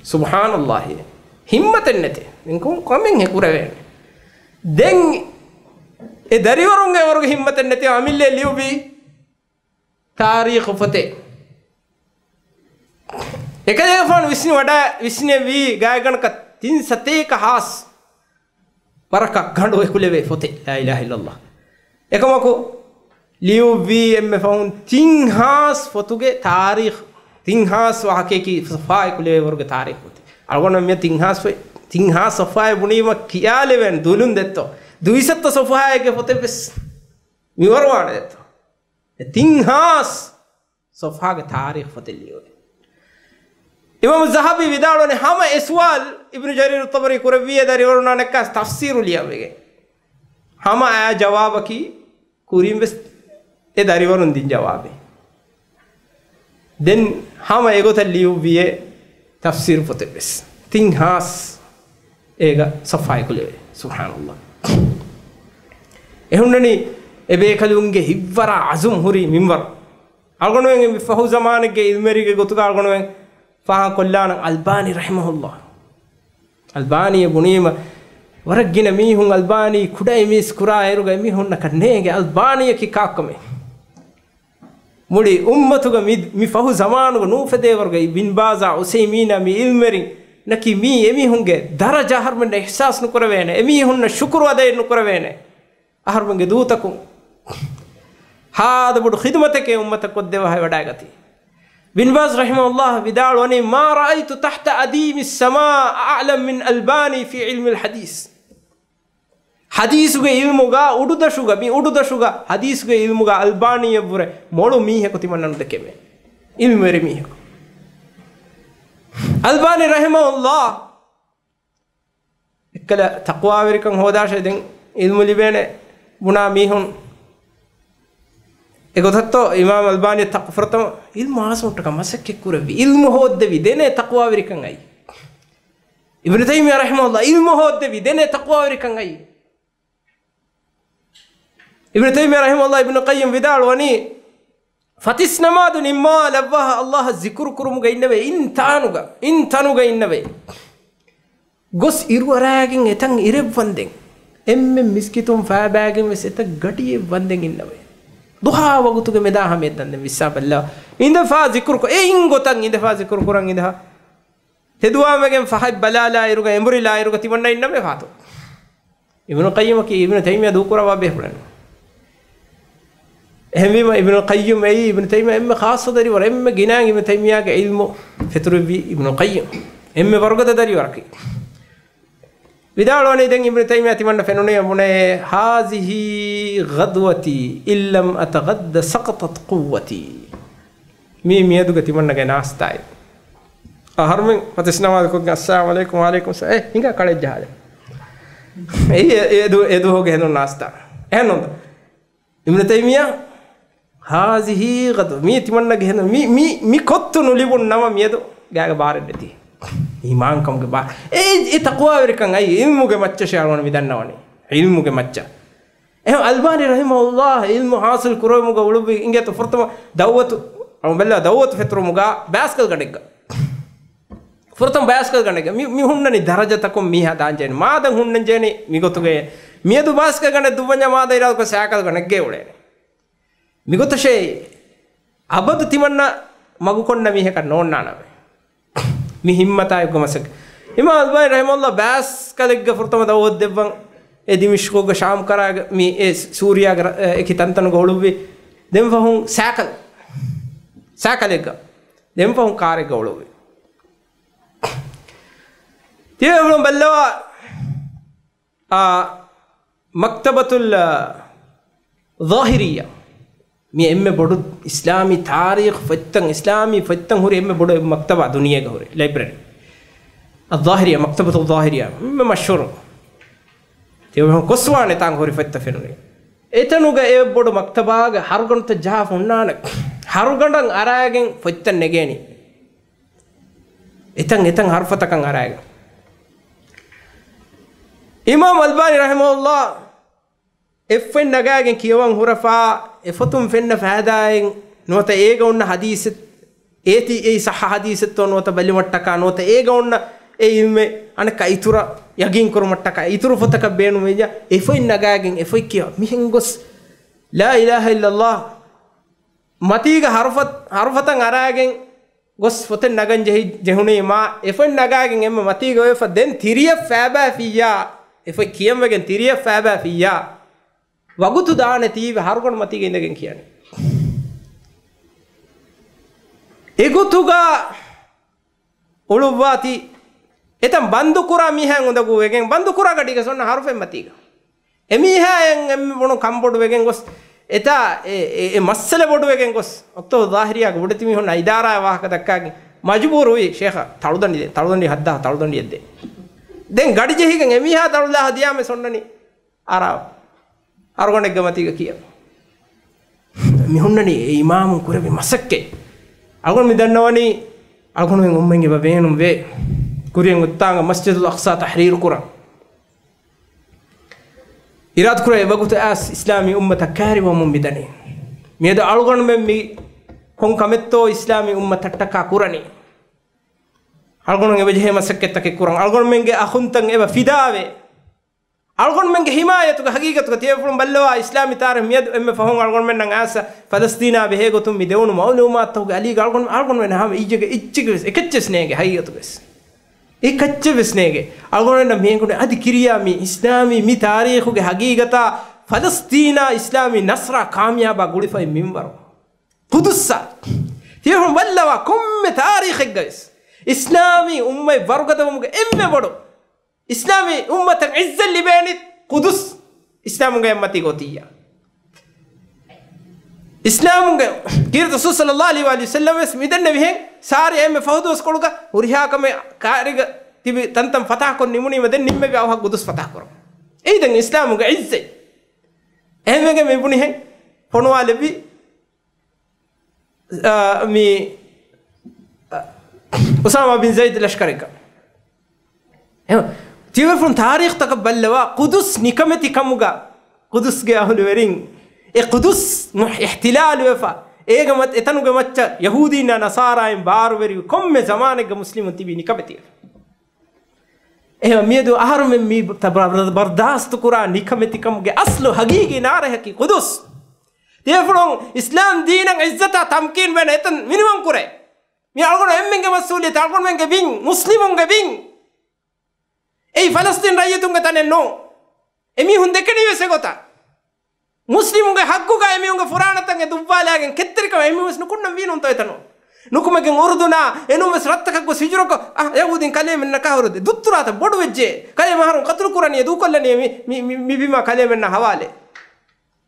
සුබ්හානල්ලාහි හිම්මතෙන් නැති එංකොම් කොමෙන් හෙකුරවෙන්නේ දැන් ඒ දරිවරුන්ගේ වරුගේ හිම්මතෙන් නැති අමිල්ලේ ලියුබි තාරීඛ ෆතේ එක දේෆෝන් විශ්නි වඩා විශ්නේ වී ගායකණක තින් සතේක හාස් වරක ගඬෝ එකුලේ ෆතේ ලා ඉලාහ ඉල්ලල්ලා එකමකෝ ලියුබි එම්ම ෆෝන් තින් හාස් ෆතුගේ තාරීඛ තින් හාස් වහකේ කි ෆා එකුලේ වරුගේ තාරීඛ ෆතේ අරගොන මෙ තින් හාස් වේ. ತಿಂಹಾ ಸಫಾಯ ಬುಣೀಮ ಕಿಯಾಲಿವೆನ್ ದುಲುಂದೆತ್ತೋ ದುಯಿಸತ್ತ ಸಫಾಯಗೆ ಹೊತೆ ಬೆಸ್ ವಿವರ ಮಾಡಿದೆತ್ತೋ ತಿಂಹಾಸ್ ಸಫಾಗೆ ತಾರೀಖ್ ಹೊತೆಲಿಯೋನೆ ಇಮಾಮ್ ಜಹಬಿ ವಿದಾಳೋನೆ ಹಮ ಎಸ್ವಾಲ್ ಇಬ್ನು ಜರೀರ್ ತಬರಿ ಕುರವಿಯದರ್ ಇವರು ನನಕ್ಕ ತಫ್ಸೀರುಲಿ ಅವಿಗೆ ಹಮ ಆ ಜವಾಬಕಿ ಕುರಿಂ ಬೆಸ್ ಎ ದರಿವರೊಂದಿನ ಜವಾಬೆ ದೆನ್ ಹಮ ಎಗೊತಲ್ಲಿಯು ವಿಯೆ ತಫ್ಸೀರ್ ಪೊತೆ ಬೆಸ್ ತಿಂಹಾಸ್ ඒක සෆාය කළේ සුභානල්ලා එහුන්නනි එබේකලුන්ගේ හිව්වර අසුම් හුරි මින්වර. අල්ගොනුවෙන් ෆහු සමානගේ ඉල්මෙරිගේ ගොතුක අල්ගොනුවෙන් ෆහ කොල්ලාන අල්බානි රහිමහුල්ලා අල්බානිය බුනීම වරගින මීහුන් අල්බානී කුඩයි මිස් කුරා එරුග මිහුන්න කන්නේගේ අල්බානිය කි කාක්කමේ. මුඩි උම්මතුග මි ෆහු සමානුග නූෆදේවර්ගයි බින් බාසා උසේමීන මි ඉල්මෙරින් ನಕಿಮಿ ಎಮಿಹುಂಗೆ ದರಜ ಹರ್ಮಂಡ ಎಹ್ಸಾಸ್ನು ಕೊರವೇನೆ ಎಮಿಹುನ್ನ ಶುಕ್ರವಾದೆಯನ್ನು ಕೊರವೇನೆ ಅಹರ್ಮಂಗೆ ದೂತಕು ಹಾದ ಬುಡು ಖಿದ್ಮತಕ್ಕೆ ಉಮ್ಮತ ಕೊದ್ದೆವ ವಡಾಗತಿ ಬಿನ್ ಬಾಸ್ ರಹಿಮುಲ್ಲಾಹ್ ವಿದಾಳೋನಿ ಮಾ ರಾಯಿತು ತಹ್ತ ಅದೀಮಿ ಸಮಾ ಅಲಮ್ ಮಿನ್ ಅಲ್ಬಾನಿ ಫಿ ಇಲ್ಮಿಲ್ ಹದೀಸ್ ಹದೀಸುಗೆ ಇಲ್ಮುಗ ಉಡುದಶುಗ ಮಿ ಉಡುದಶುಗ ಹದೀಸುಗೆ ಇಲ್ಮುಗ ಅಲ್ಬಾನಿಯಬ್ಬುರೆ ಮೊಳು ಮೀಹೆಕು ತಿಮ್ಮಣ್ಣನದಕ್ಕೆ ಮೇ ಇಲ್ಮೆರಿ ಮೀಹೆಕು අල්බානි රහිමහුල්ලා එක්කල තක්වාවිරිකන් හෝදාශයදෙන් ඉල්මුලිබේනේ ගුණා මීහුන් එගොතත්තෝ ඉමාම අල්බානි තක්ෆරතම ඉල්ම ආසුට්ටක මසක් එක්කුරවි ඉල්ම හෝද්දවි දෙනේ තක්වාවිරිකන් අයි ඉබ්න තයිමියා රහිමහුල්ලා ඉල්ම හෝද්දවි දෙනේ තක්වාවිරිකන් අයි ඉබ්න තයිමියා රහිමහුල්ලා ඉබ්න කයිම් විදාල් වනී ಫತಿಸ್ನಮಾದು ನಿಮ್ಮ ಲವ್ವಹ ಅಲ್ಲಾಹ ಜಿಕುರು ಕುರುಮುಗ ಇನ್ನವೆ ಇನ್ ತಾನುಗ ಇನ್ ತನುಗ ಇನ್ನವೆ ಗೊಸ್ ಇರುವರಾಗಿಂ ಎತಂ ಇರೆವ್ ವಂದೆಂ ಎಮ್ಮೆ ಮಿಸ್ಕಿತುಂ ಫಾಬಾಗಿಂ ವೆಸ್ ಎತ ಗಟಿಯೆ ವಂದೆಂ ಇನ್ನವೆ ದುಹಾ ವಗುತುಗೆ ಮೆದಾ ಹಮೆದ್ದಂದೆ ವಿಸ್ಸಾಬಲ್ಲ ಇಂದ ಫಾ ಜಿಕುರು ಎ ಇನ್ ಗೊತಂ ಇಂದ ಫಾ ಜಿಕುರು ಕುರಂ ಇಂದ ಹೆದುವಾಮೆಗೆಂ ಫಹೈ ಬಲಾಲ ಇರುಗ ಎಂಬುರಿಲ ಇರುಗ ತಿವಣ್ಣ ಇನ್ನವೆ ಫಾತು ಇವನು ಕೈಮಕಿ ಇವನು ತೈಮಿಯ ದೂಕುರವಾ ಬೇಹುಳನು එහෙම ඉබන කයියුම් ඇයි ඉබන තයිම එම කාස දරිවර එම ගෙනන් ඉම තයිමයාගේ ඉල්ම ෆෙතුරවී ඉබන කයියුම් එම වර්ගත දරිවරකි විදාලෝනේ දැන් ඉබන තයිම ඇතිවන්න ෆෙනුනේ මුනේ හාසිහි ගදවති ඉල්ලම් අතගද්ද සකතත් කුවති මේ මියදුග තිවන්නගේ නාස්ථායි අහරමෙන් පතිස්නවාදකුත් අස්සාම අලයිකුම් වලයිකුම් ඒ හිඟ කඩේ ජහල ඒ එදු එදු හොගේ හෙනු නාස්ථා එහෙනොන්ද ඉබන තයිමියා හාසිහිගතු මේ තිමන්න ගෙන මි කොත්තුනු ලිබුන් නම මියද ගෑග බාරෙන්ඩති ඒමාංකම්ගේ බා. ඒ තකවාවරකන් අයි ඉල්මුගේ මච්චෂයාලන විදන්නවනේ ඉල්මුගේ මච්චා. එහෙම අල්බානි රහිමහුල්ලාහ් ඉල්මු හාසිල් කුරෝමුග උළුබි ඉංගේත ෆුර්තම දවවතු අම බෙල්ලා දවවතු ෆෙත්රුමුගා බෑස්කල් ගඩෙක්ග ෆුර්තම බෑස්කල් ගඩෙක්ග මි හුන්නනි දරජතකොම් මිහ දාංජේන මාදන් හුන්නන් ජේනි මිගොතුගේ මියදු බාස්ක ගණ දුවඤ මාද ඉරාක සෑකල් ගණක්ගේ උලේනේ. ಮಿಗುತಶೇ ಅಬದು ತಿಮಣ್ಣ ಮಗುಕೊಂಡ ಮಿಹಕ ನೋಣ್ಣಾಣವೆ ಮಿ ಹಿಮ್ಮತಾಯ ಗುಮಸಕ್ ಇಮಾಮ್ ಅಲ್ಬಾಯ್ ರಹಮುಲ್ಲಾ ಬ್ಯಾಸ್ ಕಲೆಗ್ಗ ಫುರ್ತಮದ ಓದ್ದೆವ್ವಂ ಎ ದಿಮಿಷ್ಕೋಗ ಶಾಮ್ ಕರಾಗ ಮಿ ಎ ಸೂರ್ಯಾಗ ಎಕಿ ತಂತನಗ ಹೊಳುವಿ ದೆಂಫಹುಂ ಸ್ಯಾಕಲ್ ಸ್ಯಾಕಲೆಗ್ಗ ದೆಂಫಹುಂ ಕಾರೆಗ್ಗ ಹೊಳುವಿ ತೇವಳು ಬಲ್ಲವ ಮಕ್ತಬತುಲ್ ظاهريه මේ එම්ම බොඩු ඉස්ලාමී තාරීඛ ෆත්තන් ඉස්ලාමී ෆත්තන් හුරි එම්ම බොඩු මක්තබ දුනියග හුරි ලයිබ්‍රරි. الظاهريه مكتبه الظاهريه مما مشهور تيوم كسوان تان هوري فت فينوري එතනුග ඒ බොඩු මක්තබාග හරුගන්ත ජා ෆොන්නාන හරුගණ්ඩන් අරායගෙන් ෆොත්තන් නෙගේනි. එතන් එතන් හර්ෆතකන් අරායගෙන්. ඉමාම් අල්බානි රහමහුල්ලා එෆ්ෙන් නගාගෙන් කියවන් හුරෆා එෆොතුම් ෆෙන්න ෆෑදායෙන් නොත ඒක ඔන්න හදීසිත් ඒති ඒ සහ හදීසිත්ව නොත බලිමට්ටකා නොත ඒක ඔන්න ඒඉම්මේ අන කයිතුර යගින් කරමට්ටක ඉතුරු ොතක බේනුමේජ එෆොයි නගෑගෙන් එෆොයි කියව. මිහින් ගොස්. ලා ඉලාහ ඉල්ලල්ලා මතීග හරුත් හරුපතන් අරාගෙන් ගොස් ොත නගන් ජෙහි ජෙහුණේ මා. එෆොයි නගාගෙන් එම මතීග ඔයෆ දෙන් තිරිය ෆෑබෑ ෆීයා. එෆොයි කියම්වගෙන් තිරිය ෆෑබෑ ෆීයා. වගුතු දාන තීව හරුගොණ මතික ඉඳගෙන කියන්නේ. එගුතුගා ඔළුවාති එතම් බන්දු කුරා මිහන් උදගු වෙගෙන් බන්දු කුරා ගටික සොන්න හරුෆෙන් මතික. එමිහායෙන් එම් බොණු කම්බොඩු වෙගෙන් ගොස් එතා ඒ මස්සල බොඩු වෙගෙන් ගොස් ඔත්තෝ දාහිරියාගේ උඩතිමි හොන්න ඉදාරා වාහක දක්කාගේ මජබූරු වේ ෂේඛ තළුදණ්ඩි තළුදණ්ඩි හද්දා තළුදණ්ඩි යද්දේ දැන් ගඩි ජෙහිගෙන් එමිහා තළුලා හදියාමේ සොන්නනි ආරාව අරගොනෙක් ගමතික කිය මිහුන්නනි ඉමාමුන් කුරවි මසක්කේ. අගොන් මිදන්නවනි අගොනුවෙන් උම්මෙන්ගේ බබේනුම් වේ. කුරියෙන් උත්තාංග මස්ජිදුල් අක්සා තහරීර් කුරන් ඉරාත් කුරේ වගුත ඇස් ඉස්ලාමී උම්මත කාරිවමුන් මිදනේ. මියද අල්ගොන් මෙම් මි කොන් කමෙත්තෝ ඉස්ලාමී උම්මත ටක්කා කුරණි. අල්ගොන් එබ ජෙහෙ මසක්කෙත්තක කුරන්. අල්ගොන් මෙන්ගේ අහුන්තන් එබ ෆිදාවේ. Algon men himayatuga hagigatuga tiyefulum ballowa islami tar miyad emme fahon algon men nang asa palestina be hegotum mi dewnu mawlumat tawga ali algon algon men ham ijege ichige eketches nege hagigatugas eketche vesnege algon men mengune adi kiriya mi islami mi tarikhuge hagigata palestina islami nasra kamyaba gulifai minwar kudussa තියහුම් වල්ලවා කොම්මෙ තාරීඛෙක් ගයිස් ඉස්ලාමී උම්මයි වර්ගදවමුග එම්මෙ බොඩු إسلامي أمة عزة اللي بينت قدس إسلام غير أمتي قوتية إسلام غير رسول صلى الله عليه وآله وسلم اسم إذا النبي هن سار يم فهد وسكولك وريها كم كارج تبي تنتم فتح كون نموني مدن نمّي بأوها قدس فتح كرم إذا إسلام غير عزة أهم غير مبني هن فنوا لبي آه مي أسامة بن زيد الأشكري كم ತಾರೀಖ್ ತಕಬಲ್ಲವ ಕುದುಸ್ ನಿಕಮತಿ ಕಮುಗ ಕುದುಸ್ಗೆ ಅಹುಲು ವೆರಿಂಗ್ ඒ කුදුස් ඉහ්තිලාලු වෙෆා ඒගමත් එතනුග මච්ච යහූදීන නසාරායෙන් බාරුවරි කොම්මෙ සමානෙග මුස්ලිමුන් තිබී නිකමතිය එහෙම මියදු අහරුමෙන් මී බර්දාස්තු කුරා නිකමතිකම්ගේ අස්ලු හගීගේ නාරහකි කුදුස් තියෆුලොන් ඉස්ලාම් දීනන් ඉස්සතා තම්කීන් වෙන එතන් මිනිමම් කුරේ මේ අල්ගොන එම්මෙන්ගේ මස්සූලියත අල්ගොන්ගේ බින් මුස්ලිමුන්ගේ බින් ඒ ෆලස්තීන් රයිතුන්ගේ තනෙන් නෝ එමි හුන් දෙකනි වෙසේ ගොතා ಮುಸ್ಲಿಮ್ಗೆ ಹಕ್ಕುಗ ಎಮಿಯುಂಗೆ ಫುರಾಣತಂಗೆ ದುವ್ವಾಲಾಗೆ ಕೆತ್ತರಿಕ ಎಮಿವಸ್ ನುಕುಣ್ಣ ವೀನು ಅಂತ ಆಯ್ತನು ನುಕುಮಗೆ ಉರ್ದುನ ಎನುಮಸ್ ರತ್ತಕಕ್ಕು ಸಿಜುರಕ ಯಹೂದಿನ್ ಕಲೆ ಮೆನ್ನ ಕಹರುದೆ ದುತ್ತುರಾತ ಬೊಡು ವೆಜ್ಜೆ ಕಲೆ ಮಹಾರು ಕತ್ಲು ಕುರನಿಯ ದೂಕೊಲ್ಲನಿಯ ಮಿ ಮಿ ಬಿಮ ಕಲೆ ಮೆನ್ನ ಹವಾಲೆ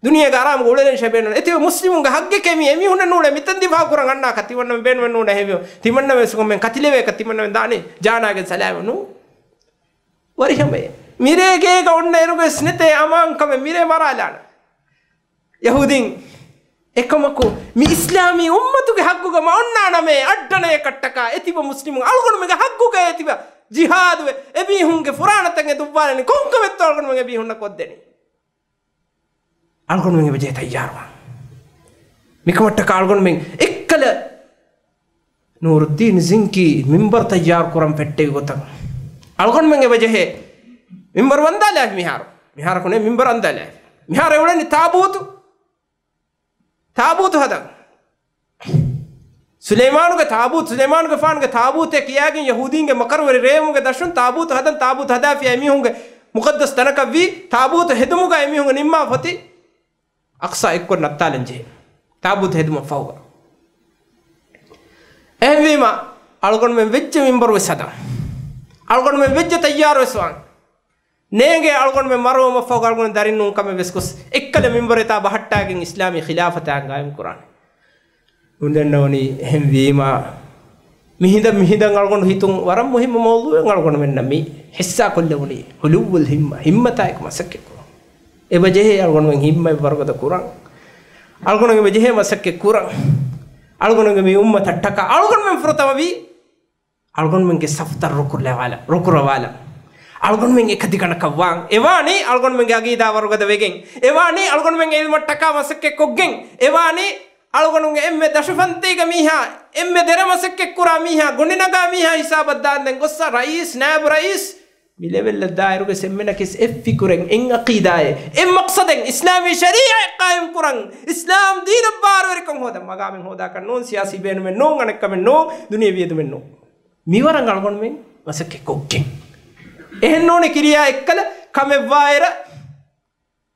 ದುನಿಯಾಗ ಆರಾಮ ಉಳಲೆನ್ ಶಬೇನ ಎತಿ ಮುಸ್ಲಿಮ್ಗೆ ಹಗ್ಗೆ ಕೆಮಿ ಎಮಿ ಹುಣ್ಣ ನೂಡೆ ಮಿತ್ತಂದಿ ಭಾ ಕುರಂಗ ಅಣ್ಣ ಕತ್ತಿವಣ್ಣ ಬೇನ್ವ ನೂಡೆ ಹೆವಿ ತಿಮಣ್ಣ ವೆಸ್ಕೊಮ್ಮೆ ಕತಿಲೆವೆ ಕತ್ತಿಮಣ್ಣ ದಾನಿ ಜಾನಾಗೆ വരിഹമേ മിരേകേക ഒണ്ണേനുക സ്നിതേ അമാങ്കമ മിരേ മറാലാണ് ಯಹೂದಿಂ ಎಕಮಕು ಮಿ ಇಸ್ಲಾಮಿ ಉಮ್ಮತುಗೆ ಹಗ್ಗುಗ ಮಣ್ಣಾಣಮೆ ಅಡ್ಡಣೆಯ ಕಟ್ಟಕ ಎತಿವ ಮುಸ್ಲಿಮ್ ಅಳ್ಗೊಂಡ್ಮೆಗೆ ಹಗ್ಗುಗ ಎತಿವ ಜಿಹಾದ್ವೆ ಎಬಿ ಹುಂಗೆ ಫುರಾಣ ತಂಗೆ ದುಬ್ಬಾನೆ ಕುಂಕುಮೆತ್ತು ಅಳ್ಗೊಂಡ್ಮೆಗೆ ಎಬಿ ಹುಣ್ಣ ಕೊದ್ದೇನೆ ಅಳ್ಗೊಂಡ್ಮೆಗೆ ವಿಜಯ ತಯ್ಯಾರ್ವ ಮಿಕಮಟ್ಟಕ ಅಳ್ಗೊಂಡ್ಮೆಗೆ ಎಕ್ಕಲ ನೂರುದ್ದೀನ್ ಜಿಂಕಿ ಮಿಂಬರ್ ತಯ್ಯಾರ್ ಕುರಂ ಪೆಟ್ಟೆಗೆ ಗೊತ್ತಾಗ අල්ගොන් මගේ වජහේ. මින්බර් වන්දාලෑ මිහාරු. මිහාර කොනේ මින්බර් අන්දාලෑ මිහාර එවලනි තාබූතු. තාබූතු හදන්. සුලේමානුගේ තාබූත් සුලේමානුගේ ෆානුගේ තාබූතේ කියාගෙන යහූදීන්ගේ මකරවරි රේමුගේ දර්ශන තාබූත හදන් තාබූත හදාෆිය එමිහුන්ගේ මුකද්දස් තනක වී තාබූත හෙදමුගා එමිහුන්ගේ නිම්මා ෆති අක්සා එක්කො නත්තාලෙන් ජේ තාබූත හෙදම ෆවුග එහෙවීම අලගොන් මෙන් වෙච්ච මින්බර් වෙසදා algon me wejjata yaroso an nege algon me maroma fog algon darinnun kame beskos ekkale mimbareta bahattagen islami khilafata ngayum qur'an undennawni hem wima මිහිද මිහිදන් අල්ගොඩ හිතුන් වරම් මුහිම මෝල්ලුවෙන් අල්ගොඩ මෙන්න මේ. හිස්සා කොල්ලවුණේ හුළුවල් හිම්ම හිම්මතායක මසක්කෙක්කු එබජෙහේ අල්ගොඩුවෙන් හිම්මයි වර්ගද කුරන් අල්ගොඩගේ බෙජෙහේ මසක්කෙක් කුරන් අල්ගොඩගේ මේ උම්ම තට්ටක. අල්ගොඩ මෙන් ෆුරතවී අල්ගොඩෙන් ෆුරතවවි අල්ගොඩෙන්ගේ සෆ්තර රුකුරලවාල රුකුරවාලා algonmen ekadi kana kawang. Ewani algonmen agida warugada wegen ewani algonmen ilmattaka masakke koggen ewani algonunge emme dashfantiga miha emme deramasakke kura miha goninaga miha hisabaddan gossa rais nab rais. Milevella dairuge semmena kis effi kuren en aqidaye en maqsaden islami sharia e qaim kuran islam din bar werikom hoda magamen hoda kan non siyasi benu men non anek kamen no duniya viedu men මිවරං අල්ගොන්මෙන් වසක කොක්කෙන්. එහෙන් ඕන කිරියා එක්කල කමෙව්වායර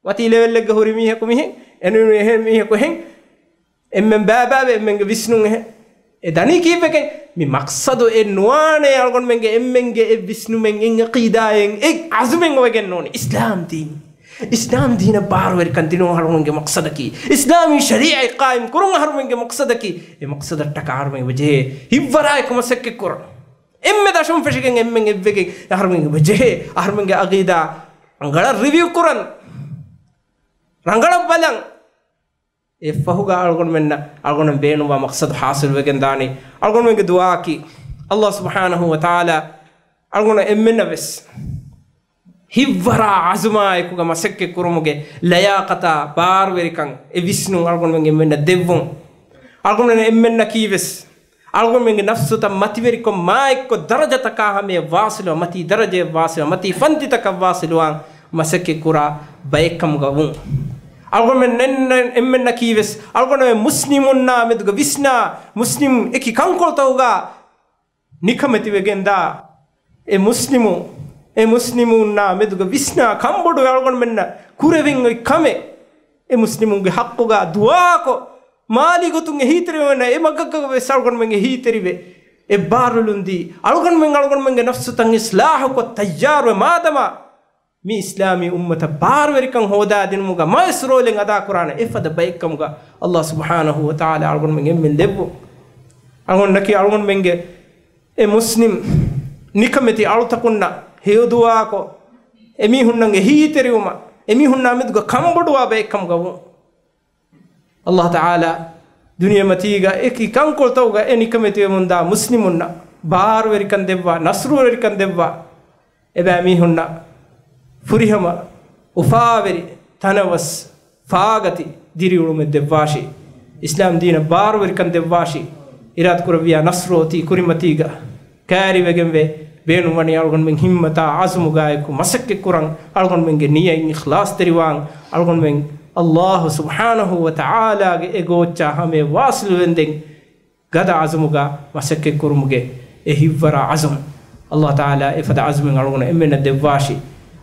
වතිීලෙල්ලෙක් හොරි මියහකු මිහෙ එනු එහ මියකොහෙන් එමෙන් බෑබෑව එමෙන්ගේ විස්්ණුන් එහ. එ ධනී කීපකෙන් මි මක්සද එ නවානේ අල්ගොන්මෙන්ගේ එම්මෙන්ගේ එ විස්්ණුමෙන් එ කීදායෙන් එ අසුමෙන් ඔයගෙන් ඕන ඉස්ලාම්තිීන් ඉස්ලාම් දීන බාරවරි කන්තිනෝ හරුන්ගේ මක්සදකි ඉස්ලාමී ශරීය කායිම් කරුන් හරුමන්ගේ මක්සදකි එ මක්සදට්ට කාරමය වජේ. හිව්වරායකමසක්කෙ කොරන එම්මෙ දශම ෆෙෂිකෙන් එම්මෙන් එව්වෙකෙන්. අහරුමෙන් වජේ අහරුමෙන්ගේ අගීදා රංගල රිවිව් කුරන් රංගල බලන් ඒ ෆහුගා අල්ගොන මෙන්න අල්ගොන බේනුවා මක්සද් හාසිල් වෙගෙන් දානි. අල්ගොන මෙන්ගේ දුආකි අල්ලාහ් සුබ්හානහු වතාලා අල්ගොන එම්මෙන්න වෙස්. හිව්වරා අසුමායකුග මසෙක්කෙ කුරුමුගේ ලයාකතා බාර්වෙරිකන් එ විස්නු අල්ගොන මෙන්ගේ මෙන්න දෙව්වොන්. අල්ගොන එම්මෙන්න කීවෙස් algomengi nafsuta mativeriko maiko darajataka hame wasilo mati daraje wasilo mati fantitaka wasiluan masake kura bayekam gawun algomen nen emmenna kives algono muslimunna meduga visna muslim eki kankol tawga nikameti wegenda e muslimu e muslimunna meduga visna kambodu algon menna kurevin kame e muslimunge haqquga duwa ko Mali ಗೊತ್ತುಂಗೆ ಹೀತರಿವನ A ಮಗ್ಗಕ್ಕ ಬೆಸ್ಸಾಳ್ಕೊಂಡು ಮಂಗೆ ಹೀತರಿವೆ A ಬಾರುಲುಂದಿ ಅಳ್ಕೊಂಡು ಮಂಗೆ ಅಳ್ಕೊಂಡು ಮಂಗೆ ನಫ್ಸು ತಂಗೆ ಇಸ್ಲಾಹ ಕೊ ತಯ್ಯಾರು ಮಾದಮ ಮಿ ಇಸ್ಲಾಮಿ ಉಮ್ಮತ ಬಾರ್ವರಿಕಂ ಹೋದಾ ದಿನ ಮುಗ ಮೈಸ್ರೋಲೆಂಗ್ ಅದಾ Quran ಎಫದ ಬೈಕಮ್ಗ ಅಲ್ಲಾಹ್ ಸುಬ್ಹಾನಹು ವ ತಾಲ ಅಳ್ಕೊಂಡು ಮಂಗೆ ಎಮ್ಮೆನ್ ದೆವ್ವು ಅಳ್ಕೊಂಡು ನಕಿ ಅಳ್ಕೊಂಡು ಮಂಗೆ A Muslim ನಿಕಮೆತಿ ಅಳು ತಕೊಂಡ ಹೇದುವಾಕೋ ಎಮಿ ಹುಣ್ಣಂಗೆ ಹೀತೆರಿವುಮ ಎಮಿ ಹುಣ್ಣ ಮಿದ್ಗ ಕಂಬಡುವ ಬೇಕಮ್ಗವು ಅಲ್ಲಾಹ್ ತಾಲ ದುನಿಯ ಮತೀಗ ಏಕಿ ಕಂಕೊಳ್ತವ್ಗ A ನಿಕಮೆತಿ ಮುಂದ ಮುಸ್ಲಿಮುನ್ನ ಬಾರುವರಿಕನ್ ದೆವ್ವ ನಸ್ರುವರಿಕನ್ ದೆವ್ವ ಎಬೆ ಮಿ ಹುಣ್ಣ ಫುರಿಹಮ ಉಫಾವೆರಿ ತನವಸ್ ಫಾಗತಿ ದಿರಿ ಉಳುಮೆ ದೆವ್ವಾಶಿ ಇಸ್ಲಾಂ ದೀನ ಬಾರುವರಿಕನ್ ದೆವ್ವಾಶಿ ಇರಾತ್ ಕುರವಿಯ ನಸ್ರೋತಿ ಕುರಿಮತೀಗ ಕ್ಯಾರಿವೆಗೆಂವೆ ಬೇಣು ಮಣಿ ಅಳ್ಗೊಂಡು ಮೆಂಗೆ ಹಿಮ್ಮತ ಆಸುಮುಗಾಯಕು ಮಸಕ್ಕೆ ಕುರಂಗ್ ಅಳ್ಗೊಂಡು ಮೆಂಗೆ ನಿಯ ಇಖ್ಲಾಸ್ ತೆರಿವಾಂಗ್ ಅಳ್ಗೊಂಡು ಮೆಂಗೆ ಅಲ್ಲಾಹು ಸುಬಾನಹುವತ ಆಲಾಗೆ ಎಗೋಚ್ಚ ಹಮೆ ವಾಸಲುವೆಂದೆಂಗ್ ಗದ ಅಜಮುಗ ಮಸಕ್ಕೆ ಕುರುಮುಗೆ ಎ ಹಿವ್ವರ ಅಜಮ್ ಅಲ್ಲಾ ತಾಲ ಎಫದ ಅಜಮೆ ಅಳಗುಣ ಎಮ್ಮೆನ ದೆವ್ವಾಶಿ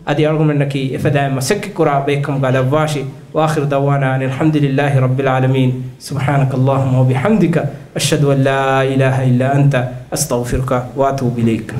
ಅದಿ ಅಳಗುಮೆನ್ನಕಿ ಎಫದ ಮಸಕ್ಕೆ ಕುರ ಬೇಕಂಗ ದವ್ವಾಶಿ ವಾಖಿರ್ ದವಾನ ಅಲ್ಹಮ್ದುಲಿಲ್ಲಾಹಿ ರಬ್ಬಿಲ್ ಆಲಮೀನ್ ಸುಬಹಾನಕ ಅಲ್ಲಾಹುಮ ಬಿಹಮ್ದಿಕ ಅಶ್ಹದು ಅಲ್ಲಾ ಇಲಾಹ ಇಲ್ಲ ಅಂತ ಅಸ್ತೌಫಿರ್ಕ ವಾತು ಬಿಲೈಕ್